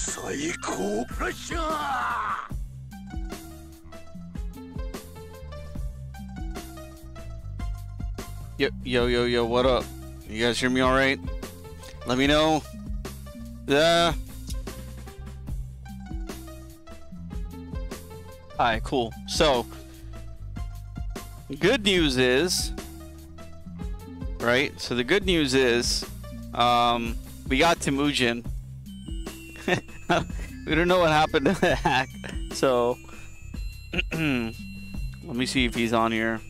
最高プレッシャー Yo, yo, yo, yo, what up? You guys hear me all right? Let me know. Yeah. Hi, cool. So, good news is, right? So the good news is, um, we got Temujin, we don't know what happened to the Haqq, so let me see if he's on here.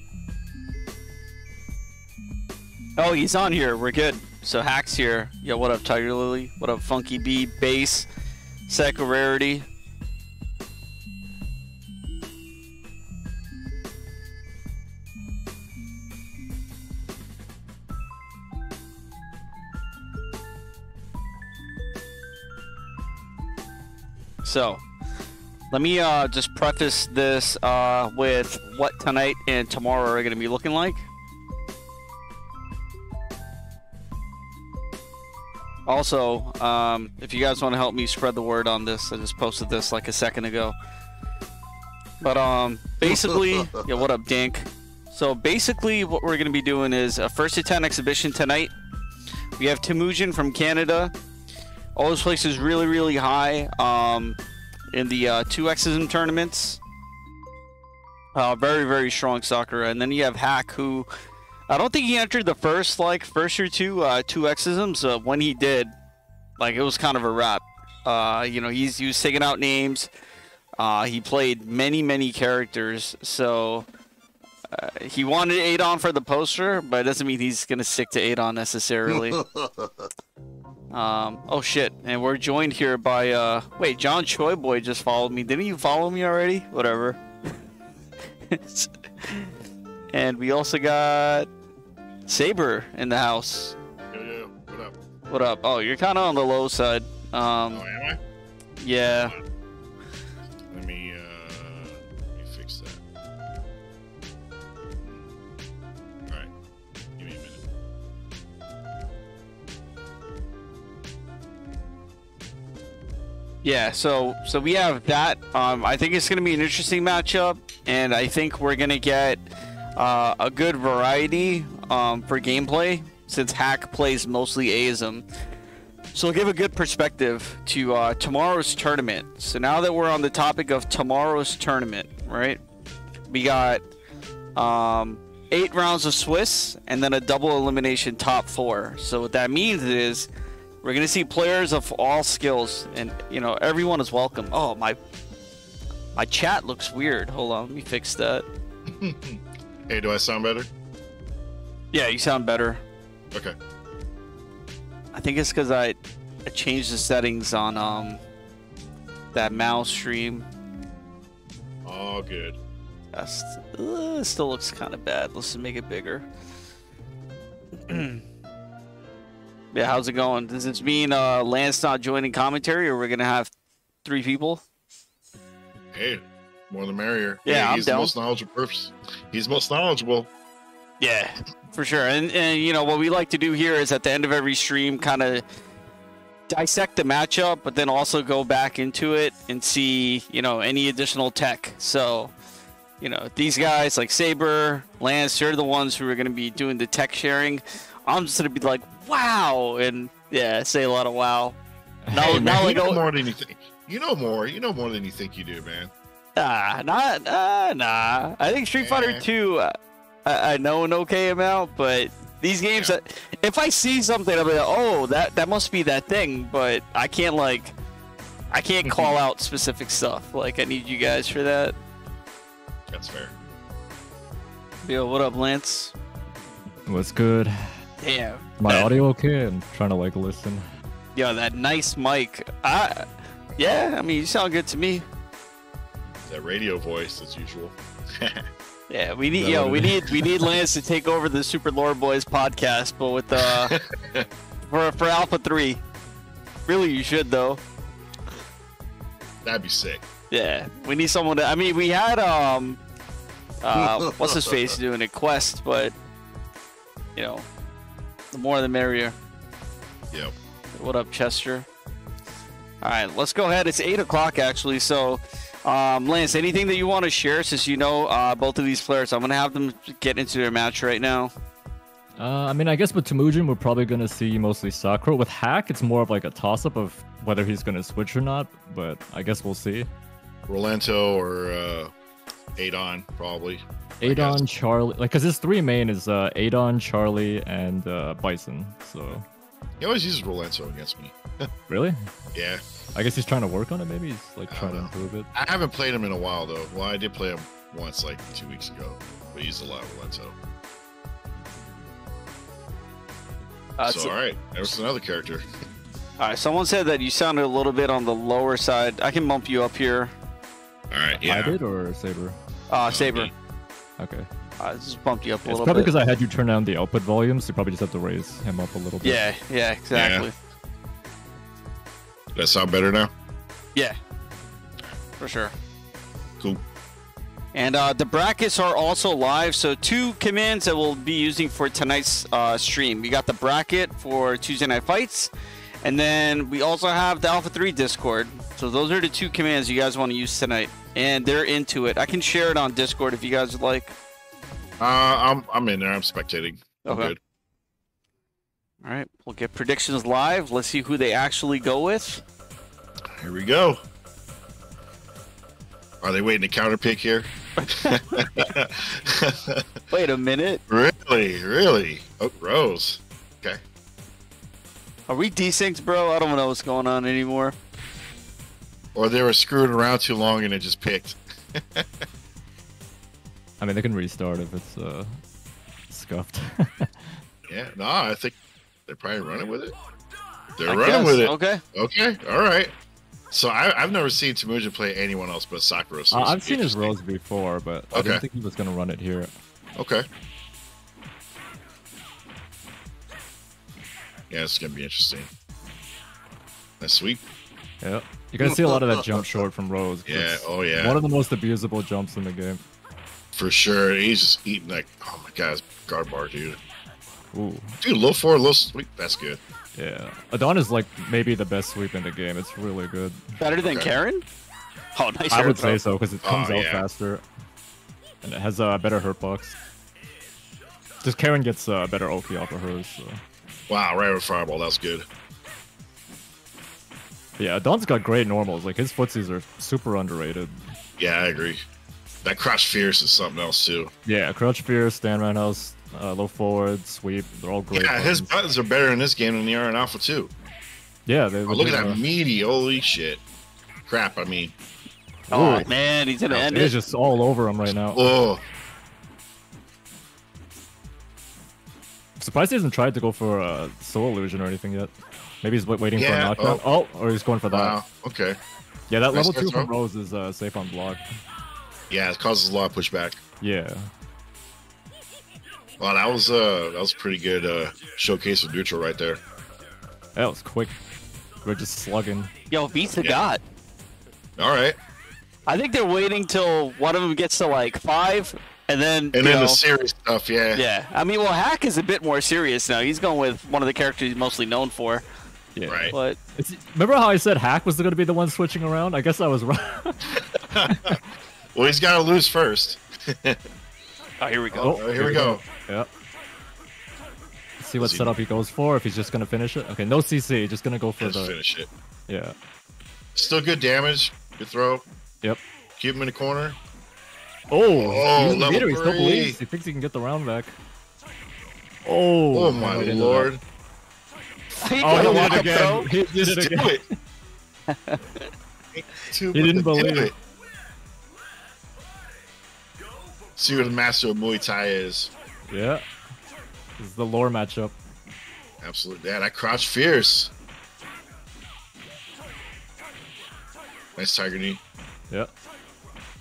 Oh, he's on here. We're good. So Haqq's here. Yo, what up, Tiger Lily? What up, Funky B? Bass. Second Rarity. Let me uh, just preface this uh, with what tonight and tomorrow are going to be looking like. Also, um, if you guys want to help me spread the word on this, I just posted this like a second ago. But um, basically, yeah, what up, Dink? So basically, what we're gonna be doing is a first to ten exhibition tonight. We have Temujin from Canada. All those places really, really high um, in the uh, two exism tournaments. Uh, very, very strong Sakura. And then you have Haqq, who I don't think he entered the first like first or two uh, two exisms. Uh, when he did, like it was kind of a wrap. Uh, you know, he's he was taking out names. Uh, he played many many characters, so uh, he wanted Adon for the poster, but it doesn't mean he's gonna stick to Adon necessarily. um, oh shit! And we're joined here by uh, wait, John Choi Boy just followed me. Didn't you follow me already? Whatever. and we also got Saber in the house. Yo, yo, what up? What up? Oh, you're kind of on the low side. Um, Oh, am I? yeah. Let me, Yeah, so so we have that. Um, I think it's going to be an interesting matchup, and I think we're going to get uh, a good variety um, for gameplay since Haqq plays mostly Aism. So I'll give a good perspective to uh, tomorrow's tournament. So now that we're on the topic of tomorrow's tournament, right? We got um, eight rounds of Swiss and then a double elimination top four. So what that means is we're gonna see players of all skills, and you know everyone is welcome. Oh my, my chat looks weird. Hold on, let me fix that. Hey, do I sound better? Yeah, you sound better. Okay. I think it's because I, I changed the settings on um that mouse stream. All good. Uh, still looks kind of bad. Let's just make it bigger. yeah, how's it going? Does this mean uh, Lance not joining commentary, or we're gonna have three people? Hey, more the merrier. Yeah, I'm he's down. the most knowledgeable. He's most knowledgeable. Yeah, for sure. And, and you know what we like to do here is at the end of every stream, kind of dissect the matchup, but then also go back into it and see you know any additional tech. So you know these guys like Saber, Lance, they're the ones who are going to be doing the tech sharing. I'm just going to be like, wow, and yeah, say a lot of wow. Now, Hey, now man, like, you know oh, more than you think. You know more. You know more than you think you do, man. Nah, not uh, nah. I think Street Fighter. 2, uh, I, I know an okay amount, but these games, Yeah. uh, if I see something, I'll be like, oh, that that must be that thing. But I can't like, I can't call out specific stuff. Like I need you guys for that. That's fair. Yo, what up, Lance? What's good? Damn. My audio okay? I'm trying to like listen. Yo, that nice mic. I, yeah, I mean, you sound good to me. That radio voice, as usual. Yeah, we need That yo, we need we need Lance to take over the Super Lore Boys podcast, but with uh for for Alpha Three. Really, you should though. That'd be sick. Yeah, we need someone to. I mean, we had um, uh, what's his face doing a quest, but you know, the more the merrier. Yep. What up, Chester? All right, let's go ahead. It's eight o'clock actually. So, um, Lance, anything that you want to share since you know uh, both of these players? I'm gonna have them get into their match right now. Uh, I mean, I guess with Temujin, we're probably gonna see mostly Sakura. With Haqq, it's more of like a toss-up of whether he's gonna switch or not. But I guess we'll see. Rolento or uh, Adon, probably. I Adon. Charlie, like, cause his three main is uh, Adon, Charlie, and uh, Bison. So He always uses Rolento against me. really, Yeah. I guess he's trying to work on it. Maybe he's like I trying to improve it. I haven't played him in a while, though. Well, I did play him once, like two weeks ago. But he used a lot of Rolento. Uh, so, so- all right. There's another character. all right, someone said that you sounded a little bit on the lower side. I can bump you up here. All right. Yeah. I did or Saber. Uh, Saber. Okay. I just bumped you up a It's little probably because I had you turn down the output volume, so you probably just have to raise him up a little bit. Yeah, yeah, exactly. Does that sound better now? Yeah, for sure. Cool. And uh, the brackets are also live, so two commands that we'll be using for tonight's uh, stream. We got the bracket for Tuesday Night Fights, and then we also have the Alpha 3 Discord. So those are the two commands you guys want to use tonight, and they're into it. I can share it on Discord if you guys would like. Uh, I'm I'm in there. I'm spectating. I'm Okay. good. All right, we'll get predictions live. Let's see who they actually go with. Here we go. Are they waiting to counter pick here? Wait a minute. really? Really? Oh, Rose. Okay. Are we desynced, bro? I don't know what's going on anymore. Or they were screwing around too long and it just picked. I mean, they can restart if it's uh, scuffed. Yeah. No, I think they're probably running with it. They're I running guess. with it. Okay. Okay. All right. So I, I've never seen Temujin play anyone else but Sakura. So Uh, I've seen his interesting. Rose before, but I Okay. didn't think he was gonna run it here. Okay. Yeah, it's gonna be interesting. That's sweet. Yeah, you're gonna see a lot of that jump short from Rose. Yeah. Oh yeah. One of the most abusable jumps in the game. For sure. He's just eating like, oh my god, it's guard bar, dude. Ooh, Dude, low four, low sweep. That's good. yeah. Adon is like maybe the best sweep in the game. It's really good. Better than Okay. Karin? Oh, nice. I would throw. say so because it comes Oh, out yeah. faster, and it has a better hurt box. Just Karin gets a better OP off of hers. So. Wow, right with fireball. That's good. Yeah, Don's got great normals. Like his footsies are super underrated. Yeah, I agree. That crouch fierce is something else too. Yeah, crouch fear, stand roundhouse, uh, low forward, sweep. They're all great. yeah, his buttons. buttons are better in this game than they are in Alpha 2. Yeah, they Oh, look at uh, that meaty, holy shit. Crap, I mean. Oh Ooh. man, he's gonna end It it. is just all over him right now. Oh, surprised he hasn't tried to go for a soul illusion or anything yet. Maybe he's wa- waiting for a Yeah, knockdown. Oh. or he's going for that. wow. Okay. Yeah, that Nice level two hit from. Rose is uh, safe on block. Yeah, it causes a lot of pushback. Yeah. Wow, that was uh that was pretty good uh showcase of neutral right there. That was quick. We're just slugging. Yo, beats the Yeah. god. All right. I think they're waiting till one of them gets to like five, and then And then know, the serious stuff, yeah. yeah. I mean, well, Haqq is a bit more serious now. He's going with one of the characters he's mostly known for. Yeah. Right. But It's, remember how I said Haqq was going to be the one switching around? I guess I was wrong. Well, he's got to lose first. oh, here we go. Oh, here we go. Yeah. Let's see what Does he- setup he goes for. If he's just going to finish it. Okay, no CC. Just going to go for Let's the. finish it. Yeah. Still good damage. Good throw. Yep. Keep him in the corner. Oh, Oh, he's the level meter. He still believes. He thinks he can get the round back. Oh, Oh, my no, he didn't do lord. He. Oh, he did walk it up again. throw. He did it Just do again. it. Two He didn't believe it. See what the master of Muay Thai is. Yeah. This is the lore matchup. Absolutely. Yeah, I crouch fierce. Nice tiger knee. Yeah.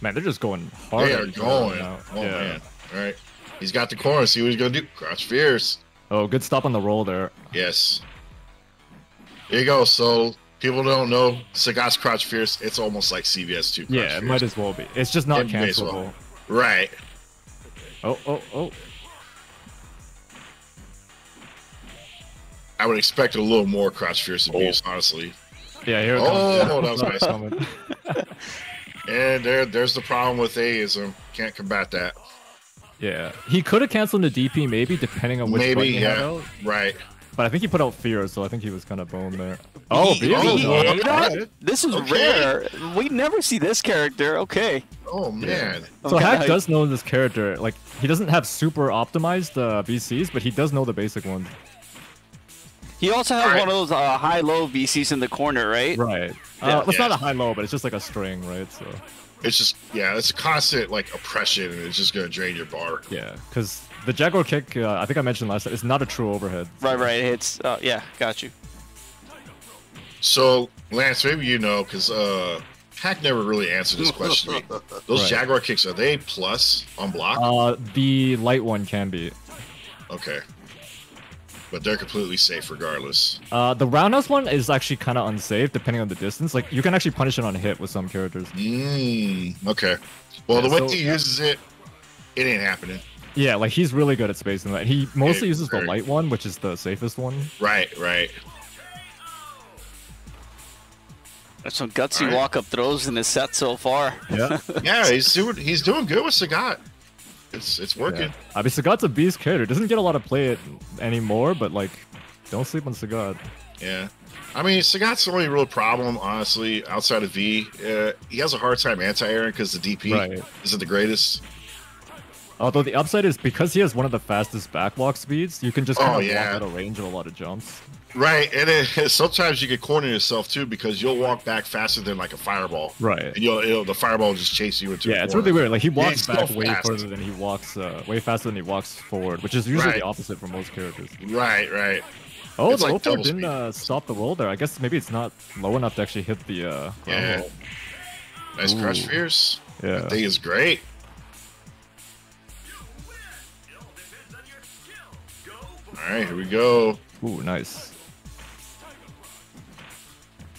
Man, they're just going hard. They are going. Oh yeah. man. All right. He's got the corner. See what he's gonna do. Crouch fierce. Oh, good stop on the roll there. Yes. There you go. So people don't know Sagat's crouch fierce. It's almost like two. Crouch Yeah, it fierce. might as well be. It's just not It as well. cancelable. Right. Oh, oh, oh. I would expect a little more crouch fierce abuse, oh. honestly. Yeah, here it Oh, comes. that was nice. Coming. And there, there's the problem with Aism. Can't combat that. Yeah, he could have canceled the DP maybe, depending on which Maybe, button he had yeah. out. Right. But I think he put out fear, so I think he was kind of boned there. Oh, He- oh, is he- on. no. you know what? Okay. This is Okay. rare. We never see this character. Okay. Oh man. So Okay. Haqq does know this character. Like he doesn't have super optimized uh, VCs, but he does know the basic ones. He also has Alright. one of those uh, high-low VCs in the corner, right? Right. Yeah. Uh, it's Yeah. not a high low, but it's just like a string, right? So It's just yeah, it's a constant like oppression, and it's just gonna drain your bar. yeah, because the Jaguar kick, uh, I think I mentioned last time, is not a true overhead. Right, right. It's uh, yeah, got you. So Lance, maybe you know because uh, Haqq never really answered this question. Those Right. Jaguar kicks are they plus on block? Uh, the light one can be. okay, but they're completely safe regardless. Uh, the roundhouse one is actually kind of unsafe depending on the distance. Like you can actually punish it on hit with some characters. Mm, okay. Well, Yeah, the way so- he uses it, it ain't happening. Yeah, like he's really good at spacing that. He mostly Yeah, uses the light one, which is the safest one. Right, right. That's some gutsy Alright. walk-up throws in his set so far. Yeah. Yeah, he's doing he's doing good with Sagat. It's it's working. yeah. I mean, Sagat's a beast character. Doesn't get a lot of play it anymore, but like, don't sleep on Sagat. Yeah. I mean, Sagat's the only real problem, honestly, outside of V. Uh, he has a hard time anti-airing because the DP Right. isn't the greatest. Although the upside is because he has one of the fastest backwalk speeds, you can just kind Oh, of yeah. walk out of range of a lot of jumps. Right, and it, sometimes you get corner yourself too because you'll walk back faster than like a fireball, Right. and you'll it'll, the fireball will just chase you into. Yeah, it's really weird. Like he walks so back way fast. further than he walks, uh, way faster than he walks forward, which is usually Right. the opposite for most characters. Right, right. Oh, It's the like didn't uh, stop the roll there. I guess maybe it's not low enough to actually hit the. Uh, Yeah. roll. Nice crouch Ooh. fierce. Yeah. That thing is great. All right, here we go. Ooh, nice.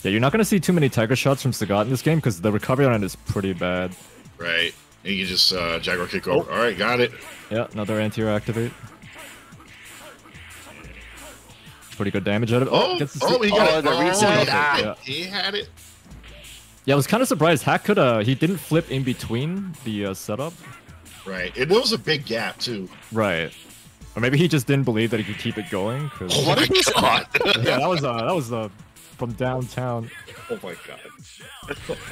Yeah, you're not gonna see too many tiger shots from Sagat in this game because the recovery on it is pretty bad. Right, and you can just uh, Jaguar kick Oh. over. All right, got it. Yeah, another anti-air activate. Pretty good damage out of it. Oh, gets oh, he got Oh, it. the Oh, reset. he had it. Yeah. He had it. yeah, I was kind of surprised. Haqq could uh he didn't flip in between the uh, setup. Right, and there was a big gap too. Right. Or maybe he just didn't believe that he could keep it going. 'cause- Oh my god! yeah, that was uh that was uh from downtown. oh my god!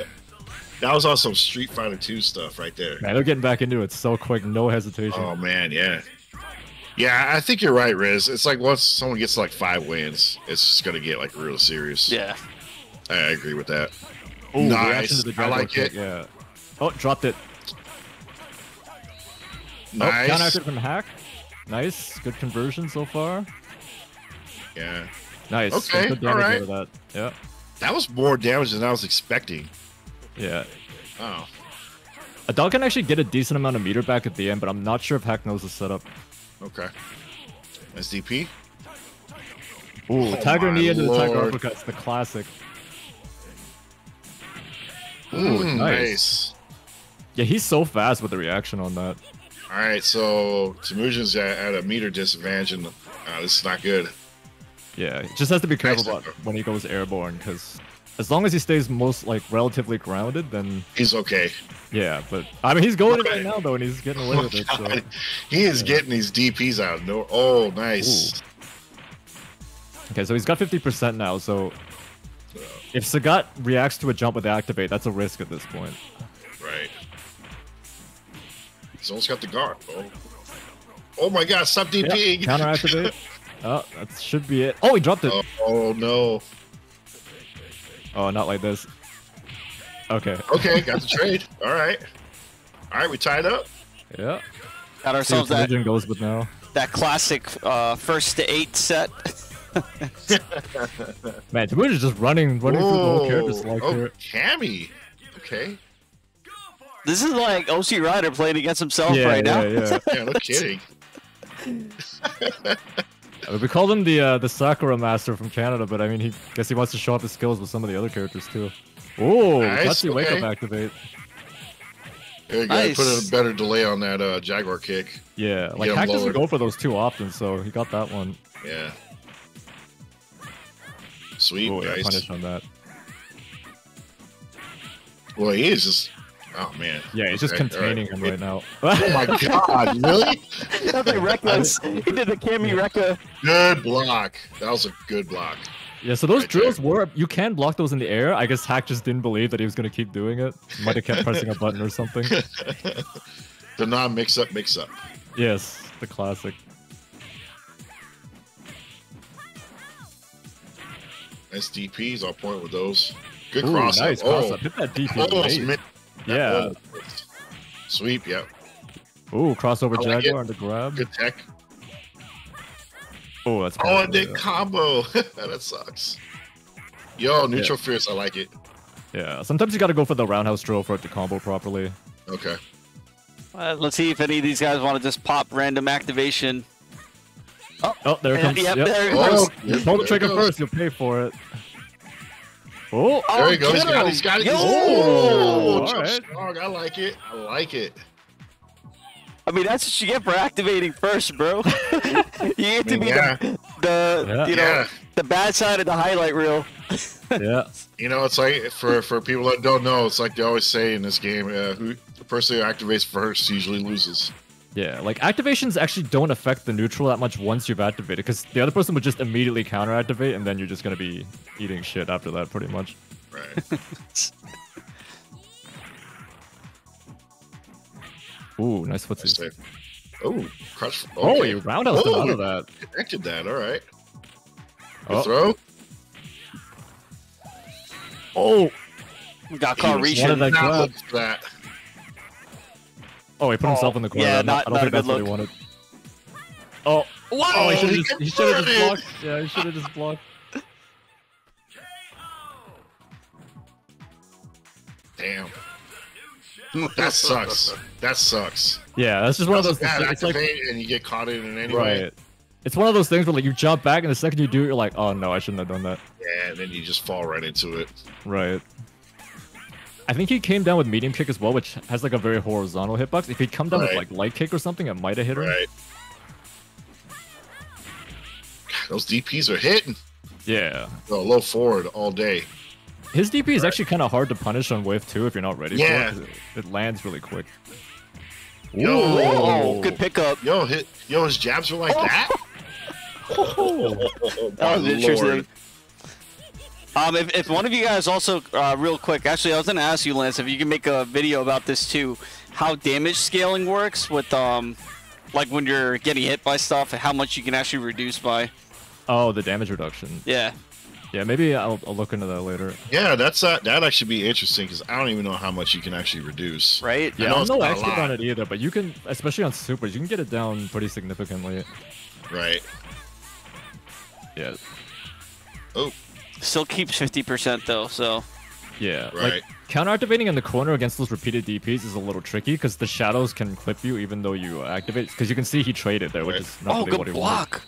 that was on some Street Fighter 2 stuff right there. Man, they're getting back into it so quick, no hesitation. Oh man, yeah, yeah. I think you're right, Riz. It's like once someone gets like five wins, it's just gonna get like real serious. Yeah. I agree with that. Ooh, nice. reaction to the I Jaguar like kick, it. Yeah. Oh, dropped it. Oh, Nice. counter from Haqq. Nice. Good conversion so far. yeah, Nice. Okay, Good alright. that. Yeah. that was more damage than I was expecting. Yeah. Oh, Adon can actually get a decent amount of meter back at the end, but I'm not sure if Haqq knows the setup. okay. SDP. Ooh, Oh Tiger knee into the Tiger uppercuts, the classic. Ooh, Mm, nice. Yeah, he's so fast with the reaction on that. All right, so Temujin's at, at a meter disadvantage, and uh, this is not good. Yeah, he just has to be careful Nice. about when he goes airborne, because as long as he stays most like relatively grounded, then He's okay. yeah. But I mean, he's going Okay. right now though, and he's getting away Oh, with it. So. He is getting these DPs out. No, oh, nice. Okay, so he's got 50% now. So if Sagat reacts to a jump with activate, that's a risk at this point. Right. He's almost got the guard. Oh, oh my God! Stop DPing. Counter activate. oh, that should be it. Oh, he dropped it. Oh, oh no. Oh, not like this. Okay. Okay, got the trade. All right. All right, we tied up. Yeah. Got ourselves that, Legion goes with now. that classic uh, first to eight set. Man, Tamuj is just running, running through the whole character select oh, here. Cammy. Okay. This is like OC Ryder playing against himself Yeah, right now. yeah, yeah. Yeah, no kidding. we called him the uh, the Sakura Master from Canada, but I mean, he guess he wants to show off his skills with some of the other characters too. Oh, nice, that's the okay. wake up activate. There you. Nice. Put a better delay on that uh, Jaguar kick. Yeah, like Haqq doesn't go for those too often, so he got that one. Yeah. Sweet, Ooh, nice. Punish on that. Well, he is just Oh man. Yeah, he's just Okay, all containing right. him right now. Oh my god! Really? That's like Rekka. He did the Cammy Rekka. Good block. That was a good block. Yeah, so those Right drills there. were you can block those in the air. I guess Haqq just didn't believe that he was gonna keep doing it. Might have kept pressing a button or something. the non mix up, mix up. Yes, the classic. SDPs, I'll point with those. Good Ooh, cross. nice up. cross Oh, up. Hit that DP. almost late. Mid. Yeah. Sweep, yep. Ooh, crossover I like Jaguar on the grab. Good tech. Oh, that's Oh, powerful, and then combo. that sucks. Yo, neutral fierce, I like it. Yeah, sometimes you gotta go for the roundhouse drill for it to combo properly. Okay. Uh, let's see if any of these guys want to just pop random activation. Oh, there it comes. yep, Yep. there it Oh, goes. yeah, Pull the trigger first, you'll pay for it. Oh, There you Oh, go. He's get got, he's got it. Yo! Oh, All right. strong. I like it. I like it. I mean, that's what you get for activating first, bro. you get to be Yeah. the, the Yeah. you know, Yeah. the bad side of the highlight reel. yeah. You know, it's like for for people that don't know, it's like they always say in this game, uh, who the person who activates first usually loses. Yeah, like activations actually don't affect the neutral that much once you've activated, because the other person would just immediately counter activate, and then you're just gonna be eating shit after that, pretty much. Right. Ooh, nice footsies. Say- Oh, crush. Oh, you roundhouse him Oh, out of that. connected that. All right. Good Oh. throw. Oh, Got caught He was reaching. Wanted that not grab. looking for that. Oh, he put himself oh, in the corner. yeah, I'm not- I don't not a think that's good what he wanted. Oh, Wow, oh, he should have just, he should have just blocked. Yeah, he should have just blocked. Damn. That sucks. That sucks. Yeah, that's just one of those. Bad It's like and you get caught in it anyway. right. It's one of those things where like you jump back, and the second you do, it, you're like, oh no, I shouldn't have done that. Yeah, and then you just fall right into it. Right. I think he came down with medium kick as well, which has like a very horizontal hitbox. If he'd come down with like light kick or something, it might have hit him. Right. Those DPs are hitting. Yeah. Oh, low forward all day. His DP is actually kind of hard to punish on wave two if you're not ready Yeah. for it. 'cause It, it lands really quick. Yo. Oh, good pickup. Yo, hit. Yo, his jabs are like that. Oh, That my was interesting. Lord. Um, if, if one of you guys also, uh, real quick, actually, I was gonna ask you, Lance, if you can make a video about this too, how damage scaling works with um, like when you're getting hit by stuff, and how much you can actually reduce by. Oh, the damage reduction. Yeah. Yeah, maybe I'll, I'll look into that later. Yeah, that's uh, that'd actually be interesting because I don't even know how much you can actually reduce. Right. I Yeah, know I, don't know expert lot. on it either, but you can, especially on supers, you can get it down pretty significantly. Right. Yeah, Oh, Still keeps fifty percent though, so. yeah. Right. Like counter activating in the corner against those repeated DPs is a little tricky because the shadows can clip you even though you activate. Because you can see he traded there, which Right. is not Oh, really good what he block.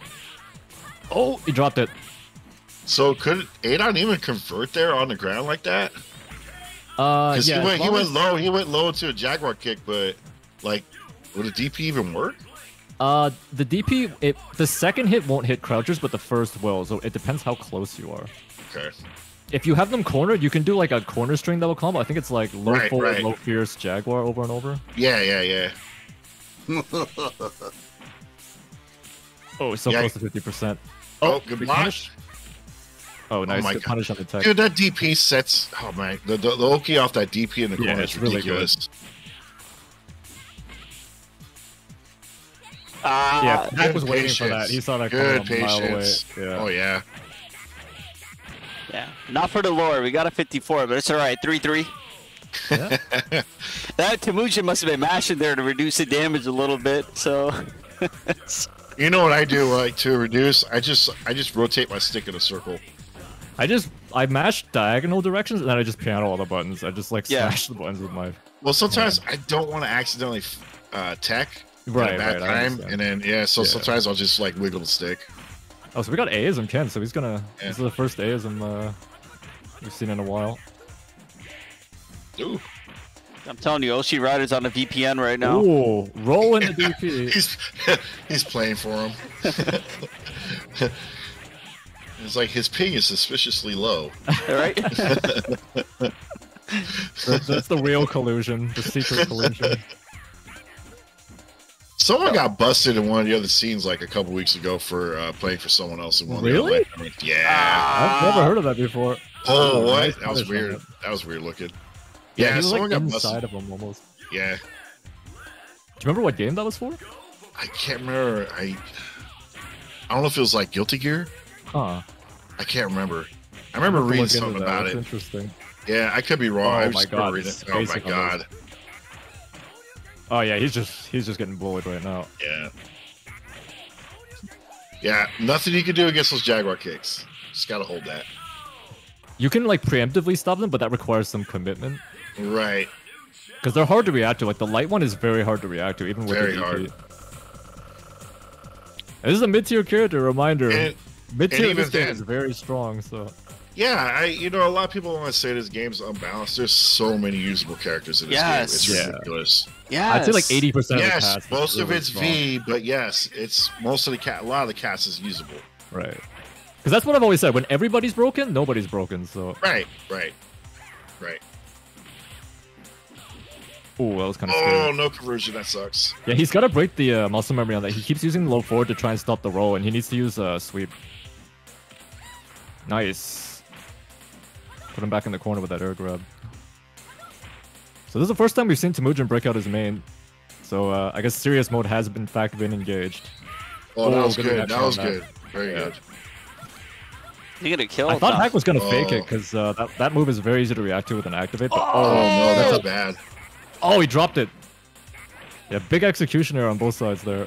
wanted. Oh, he dropped it. so could Adon even convert there on the ground like that? Uh, yeah, he went he went as- low. He went low to a jaguar kick, but like, would a DP even work? Uh, the DP, it the second hit won't hit crouchers, but the first will. So it depends how close you are. Okay. If you have them cornered, you can do like a corner string double combo. I think it's like low Right, forward, right. low fierce jaguar over and over. Yeah, yeah, yeah. Oh, so Yeah. close to fifty percent. Oh, good big punish. Oh, nice. my good God. punish on the tech. Dude, that DP sets. Oh man, the the, the Oki off that DP in the corner it's is really good. ridiculous. Ah, yeah, good was waiting for that. He saw that Good coming a mile away. Yeah. Oh yeah. Yeah. Not for the lore. We got a 54, but it's all right. Three three. Yeah. That Temujin must have been mashing there to reduce the damage a little bit. So. You know what I do like to reduce? I just I just rotate my stick in a circle. I just I mash diagonal directions and then I just piano all the buttons. I just like Yeah. smash the buttons with my. Well, sometimes I don't want to accidentally uh, tech at Right, a bad right, time, and then yeah. So Yeah. sometimes I'll just like wiggle the stick. Oh, so we got Aism Ken, so he's gonna. Yeah. This is the first Aism uh, we've seen in a while. Ooh, I'm telling you, Oshi Rider's on a VPN right now. Ooh, rolling the DP. he's he's playing for him. it's like his ping is suspiciously low. All right? That's, that's the real collusion, the secret collusion. Someone got busted in one of the other scenes like a couple weeks ago for uh, playing for someone else in one. of the Really? other- Yeah. I've never heard of that before. oh, Oh, what? nice That was weird. that. That was weird looking. Yeah, Yeah, he was someone like got inside busted. of him almost. Yeah, Do you remember what game that was for? I can't remember. I I don't know if it was like Guilty Gear. Huh. I can't remember. I remember reading something about that's it. Interesting. Yeah, I could be wrong. Oh I my just God, reading it. Oh my god. Oh yeah, he's just he's just getting bullied right now. Yeah. Yeah, nothing you can do against those Jaguar kicks. Just gotta hold that. You can like preemptively stop them, but that requires some commitment Right. because they're hard to react to. Like the light one is very hard to react to, even with Very the DP. This is a mid-tier character. Reminder: And mid-tier even this game is very strong. So yeah, I you know a lot of people want to say this game's unbalanced. There's so many usable characters in this Yes. game. It's ridiculous. Yeah. I'd say like eighty percent. Yes, of the cast is most of it's strong. V, but yes, it's most of the cat. A lot of the cast is usable. Right. Because that's what I've always said. When everybody's broken, nobody's broken. So, Right, right, right. ooh, that was kind of Oh, scary. no conversion. That sucks. Yeah, he's got to break the uh, muscle memory on that. He keeps using low forward to try and stop the roll, and he needs to use uh, sweep. Nice. Put him back in the corner with that air grab. So this is the first time we've seen Temujin break out his main. So uh, I guess serious mode has in fact been engaged. Oh, that Oh, was good good. That was that. good. Very Yeah. good. You're gonna kill. I thought Doc. Haqq was gonna fake it Oh. because uh, that that move is very easy to react to with an activate. But, Oh, oh, no, that's a- bad. oh, he dropped it. Yeah, big executioner on both sides there.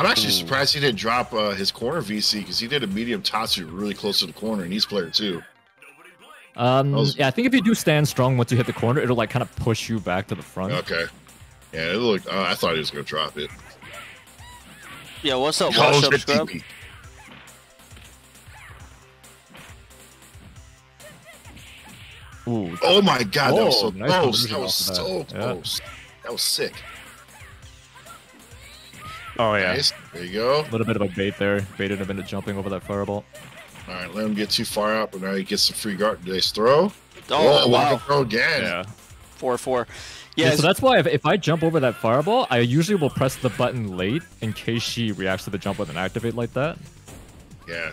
I'm actually Ooh. surprised he didn't drop uh, his corner VC because he did a medium Tatsu really close to the corner, and he's player too. Um, was- yeah, I think if you do stand strong once you hit the corner, it'll like kind of push you back to the front. Okay. Yeah, it looked. Uh, I thought he was gonna drop it. Yeah, what's up, Oh, Wash Up Scrub? TP. Ooh, Oh my god, that was so nice close. That was so that. Yeah. close. That was sick. Oh yeah, Nice. There you go. a little bit of a bait there. Baited him into jumping over that fireball. All right, let him get too far out, but now he gets some free guard. Nice throw. Oh, wow. wow. Throw again. Yeah. Four four. Yeah, Yeah, so that's why if, if I jump over that fireball, I usually will press the button late in case she reacts to the jump with an activate like that. Yeah.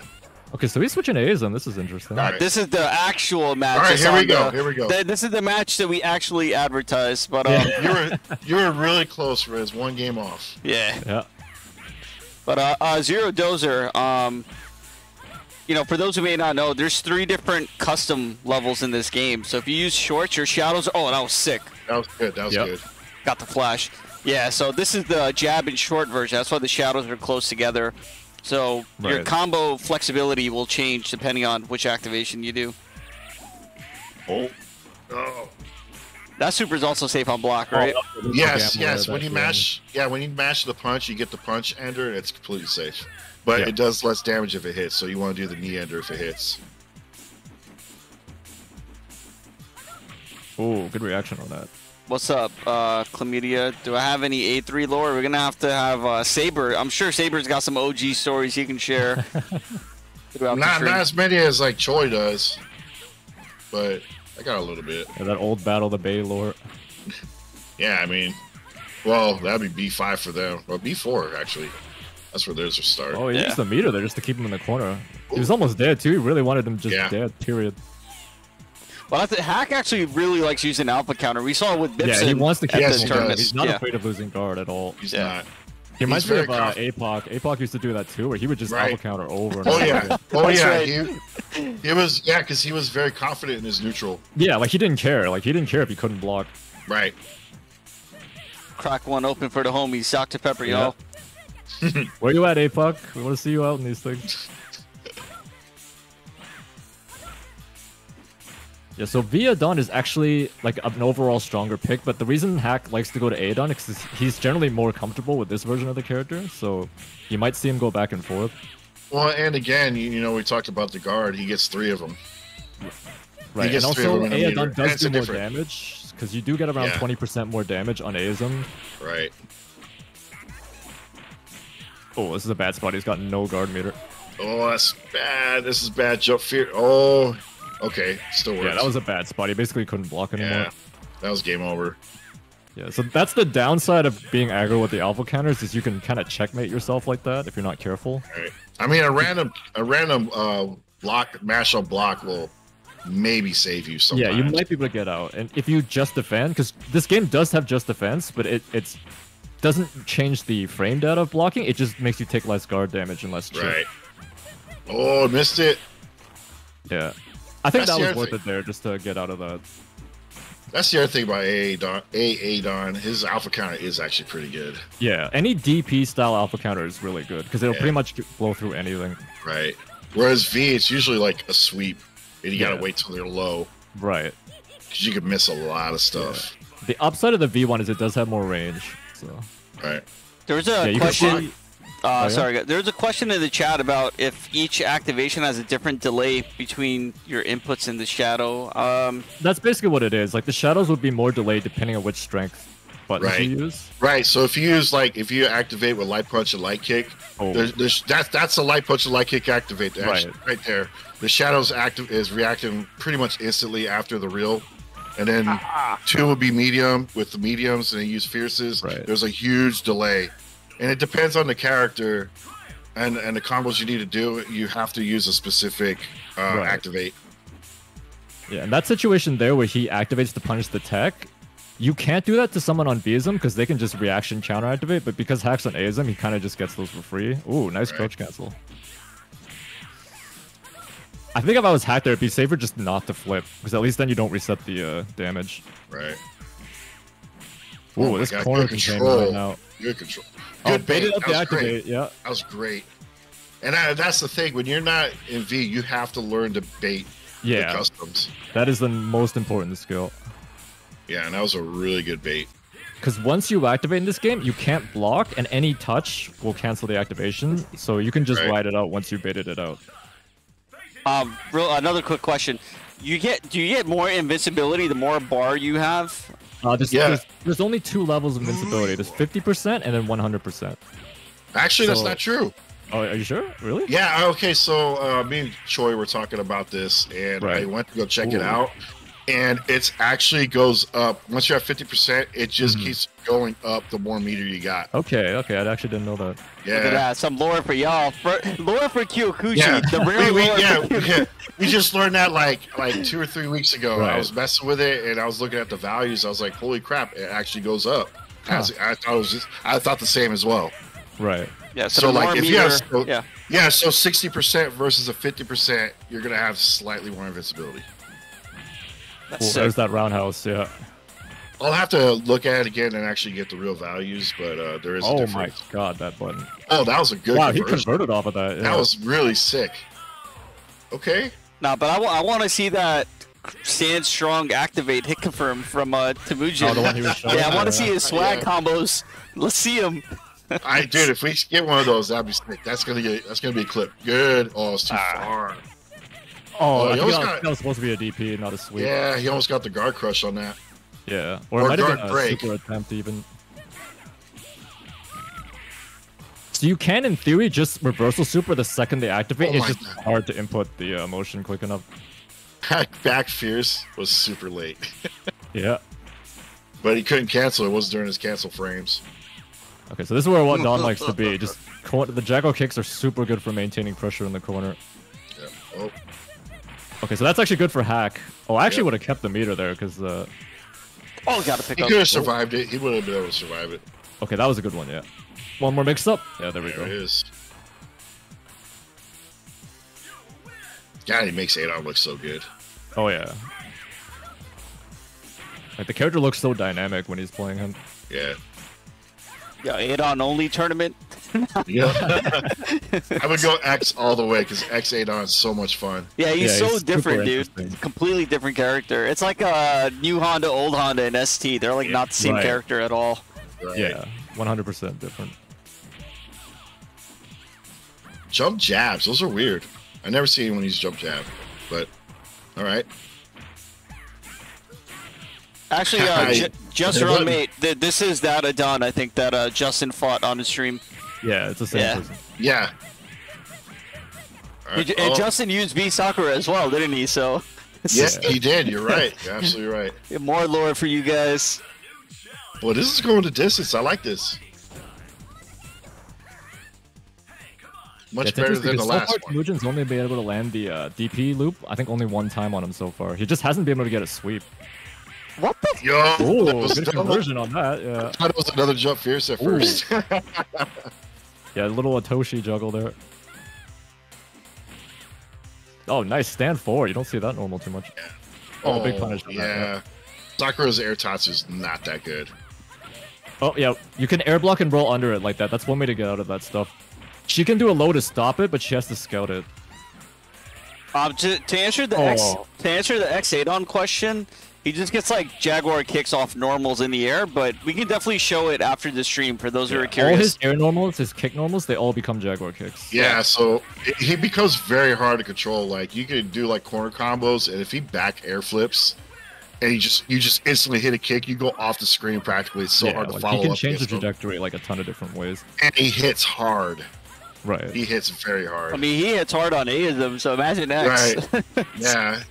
Okay, so he's switching AAs and this is interesting. All right. this is the actual match. All right, here we go. the- Here we go. th- this is the match that we actually advertised, but um, you were you were really close, Riz. One game off. yeah. Yeah. But uh, uh, Zero Dozer, um, you know, for those who may not know, there's three different custom levels in this game. So if you use shorts or shadows, oh, that was sick. That was good. That was Yep. good. Got the flash. Yeah, so this is the jab and short version. That's why the shadows are close together. So your combo flexibility will change depending on which activation you do. Oh. Oh. That super is also safe on block, right? Yes, Gamble yes. When that you game. mash, yeah, when you mash the punch, you get the punch ender, and it's completely safe. But Yeah. it does less damage if it hits, so you want to do the knee ender if it hits. Ooh, good reaction on that. What's up, uh, Chlamydia? Do I have any A3 lore? We're gonna have to have uh, Saber. I'm sure Saber's got some OG stories he can share. Not not as many as like Choi does, but I got a little bit. Yeah, that old battle the Bay lore. Yeah, I mean, well, that'd be B five for them, or B four actually. That's where theirs will start. Oh, he Yeah. used the meter there just to keep him in the corner. He was almost dead too. He really wanted him just Yeah. dead. Period. Well, I think Haqq actually really likes using alpha counter. We saw it with Bison Yeah, he wants to keep Yes, the he him does. tournament. He's not yeah. afraid of losing guard at all. He's Yeah. not. He reminds me of uh, APOC. APOC used to do that too, where he would just Right. alpha counter over and Oh over yeah, again. oh yeah. right. He, he was yeah, because he was very confident in his neutral. Yeah, like he didn't care. Like he didn't care if he couldn't block. Right. Crack one open for the homies. Dr. Pepper, Yeah. y'all. Where you at, APOC? We want to see you out in these things. Yeah, so V-Adon is actually like an overall stronger pick, but the reason Haqq likes to go to A-Adon is he's generally more comfortable with this version of the character, so you might see him go back and forth. Well, and again, you, you know, we talked about the guard. He gets three of them. Right, gets and also them a meter. A-Adon does do more different- damage, because you do get around Yeah. 20% more damage on Aeism. Right. Oh, this is a bad spot. He's got no guard meter. Oh, that's bad. This is bad. Jump fear. Oh, Okay, still works. Yeah, that was a bad spot. He basically couldn't block anymore. yeah, that was game over. Yeah, so that's the downside of being aggro with the alpha counters is you can kind of checkmate yourself like that if you're not careful. Right. I mean, a random a random uh, block mash up block will maybe save you sometimes. Yeah, you might be able to get out, and if you just defend, because this game does have just defense, but it it's doesn't change the frame data of blocking. It just makes you take less guard damage and less chip. Right. Oh, missed it. Yeah, I think That's that was worth thing. it there just to get out of that. That's the other thing about A-Adon. AA Don, his alpha counter is actually pretty good. Yeah, any DP style alpha counter is really good because it'll Yeah. pretty much blow through anything. Right. Whereas V, it's usually like a sweep, and you Yeah. gotta wait till they're low Right. because you could miss a lot of stuff. The upside of the V1 is it does have more range. So Right. There's a yeah, you can question. See. Uh, Oh, yeah? Sorry, there's a question in the chat about if each activation has a different delay between your inputs in the shadow. Um, That's basically what it is. Like the shadows would be more delayed depending on which strength buttons Right. you use. Right. So if you use like if you activate with light punch and light kick, Oh. there's, there's that's that's a light punch and light kick activate. Right. Right. right there. The shadows active is reacting pretty much instantly after the real. And then two would be medium with the mediums, and they use fierces. Right. There's a huge delay, and it depends on the character, and and the combos you need to do. You have to use a specific uh, Right. activate. Yeah, and that situation there where he activates to punish the tech, you can't do that to someone on V-ism because they can just reaction counter activate, but because Haqq's on A-ism, he kind of just gets those for free. Ooh, nice Right. crouch cancel. I think if I was hacked there, it'd be safer just not to flip, because at least then you don't reset the uh, damage. Right. Ooh, Oh this God, corner containment control. right now. Good control. Oh, Good baited bait. up That the was great. yeah. That was great. And I, that's the thing. When you're not in V, you have to learn to bait the Yeah, customs. that is the most important skill. Yeah, and that was a really good bait. Because once you activate in this game, you can't block, and any touch will cancel the activation. So you can just Right. ride it out once you baited it out. um, real, another quick question: You get do you get more invincibility the more bar you have? Uh, there's, Yeah. there's, there's only two levels of invincibility. There's 50% and then 100%. Actually, that's not true. Oh, are you sure? Really? Yeah, okay. So uh, me and Choi were talking about this, and I went to go check it out. And it's actually goes up once you're at fifty percent. It just Mhm. keeps going up the more meter you got. Okay, okay. I actually didn't know that. Look at Yeah, that, some lore for y'all. For, lore for Kyokuji, yeah. the real we, we, lore. yeah, for yeah. We just learned that like like two or three weeks ago. Right. I was messing with it, and I was looking at the values. I was like, "Holy crap! It actually goes up." As- I thought it was just, I thought the same as well. Right. Yeah, so, So, like, if meter, you have so- yeah. Yeah, so sixty percent versus a fifty percent, you're gonna have slightly more invincibility. That's Cool. There's that roundhouse. Yeah. I'll have to look at it again and actually get the real values, but uh, there is a Oh my difference. god, that button. Oh, that was a good wow, he converted off of that. Yeah. That was really sick. Okay. No, but I want to see that stand strong activate hit confirm from uh, Temujin. Oh, the one he was showing? yeah, I want to see his swag Yeah. combos. Let's see him. I dude, if we get one of those, that'd be sick. That's gonna get that's gonna be a clip. Good. Oh, it's too Ah. far. Oh, Oh, he almost was, got- that was supposed to be a DP, not a sweep. Yeah, he almost got the guard crush on that. Yeah. Or, Or it might have guard been a break. super attempt even. So you can, in theory, just reversal super the second they activate. Oh it's just God. hard to input the uh, motion quick enough. Back, back fierce was super late, Yeah. but he couldn't cancel. It was during his cancel frames. Okay, so this is where what Don likes to be. Just the Jaguar kicks are super good for maintaining pressure in the corner. Yeah. Oh, Okay, so that's actually good for Haqq. Oh, I actually Yeah. would have kept the meter there because uh, Oh, got to pick he up. could have survived it. He would have been able to survive it. okay, that was a good one. Yeah. One more mix up. Yeah, there we There it go. is. God, he makes Adon look so good. Oh yeah. Like the character looks so dynamic when he's playing him. Yeah. Yeah, Adon only tournament. Yeah. I would go X all the way because X Adon is so much fun. Yeah, he's Yeah, so he's different, dude. Completely different character. It's like a new Honda, old Honda, and ST. They're like not the same Right. character at all. Right? Yeah, 100% different. Jump jabs. Those are weird. I never see anyone use jump jab, but all right. Actually, uh, I- J- just Hey, wrong, mate. Th- this is that Adon I think that uh, Justin fought on the stream. Yeah, it's the same Yeah. person. Yeah. All And right. and Oh, Justin used V Sakura as well, didn't he? So Yes, he did. You're right. You're absolutely right. More lore for you guys. Well, this is going to distance. I like this. Much Yeah, better than the because last so far, one. Temujin's only been able to land the uh, DP loop. I think only one time on him so far. He just hasn't been able to get a sweep. What the? Yo, that Oh, was good double. conversion on that. Yeah, I thought it was another jump fierce at Ooh. first. yeah, a little Atoshi juggle there. Oh, nice stand forward. You don't see that normal too much. Oh, big punish on that, Yeah. Sakura's air Tatsu is not that good. Oh yeah, you can air block and roll under it like that. That's one way to get out of that stuff. She can do a low to stop it, but she has to scout it. Um, to, to answer the X Oh. to answer the X-Adon question, he just gets like Jaguar kicks off normals in the air, but we can definitely show it after the stream for those who are curious. all curious. his air normals, his kick normals, they all become Jaguar kicks. Yeah, so it, he becomes very hard to control. Like you can do like corner combos, and if he back air flips, and you just you just instantly hit a kick, you go off the screen practically. It's so Yeah, hard to like, follow he can up change the against him. trajectory like a ton of different ways. and he hits hard. Right. He hits very hard. I mean, he hits hard on A-Adon, so imagine X. Right. yeah,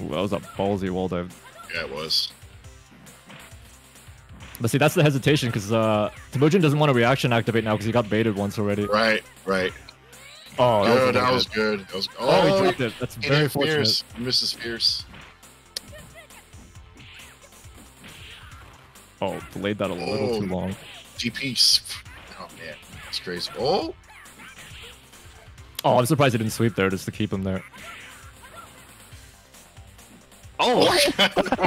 Ooh, that was a ballsy wall dive. yeah, it was. But see, that's the hesitation because uh, Temujin doesn't want to reaction activate now because he got baited once already. Right, right. Oh, good. a That was good. That was. Oh, he Oh, dropped it. That's very fortunate. Fierce. Mrs. Fierce. Oh, delayed that a little too Oh. long. DP. Oh man, that's crazy. Oh, Oh, I'm surprised he didn't sweep there just to keep him there. Oh,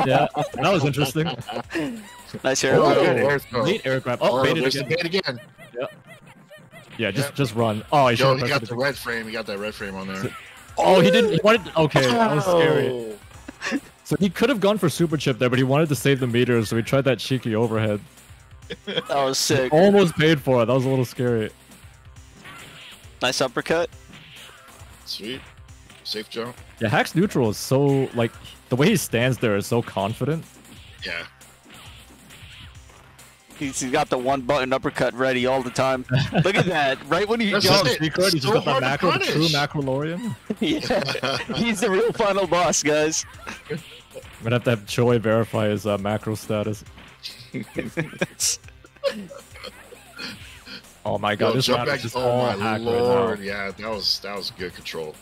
Yeah, that was interesting. nice air. Oh, loop. good air throw. Air grab. Oh, baited again. the bait again. Yeah, just Yep. just run. Oh, he Yo, he got the red frame. He got that red frame on there. Oh, he didn't. He wanted. Okay, that was oh. scary. Oh. So he could have gone for super chip there, but he wanted to save the meters, so he tried that cheeky overhead. That was sick. Almost paid for it. That was a little scary. Nice uppercut. Sweet. Safe jump. Yeah, Haqq's neutral is so like the way he stands there is so confident. Yeah. He's he's got the one button uppercut ready all the time. Look at that! Right when he That's jumps, it. Secret, he's so just got that hard macro, the true punish. macrolorian. yeah, he's the real final boss, guys. I'm gonna have to have Choi verify his uh, macro status. Oh my god, Yo, this jump round back. is Oh all my lord. right Yeah, that was that was good control.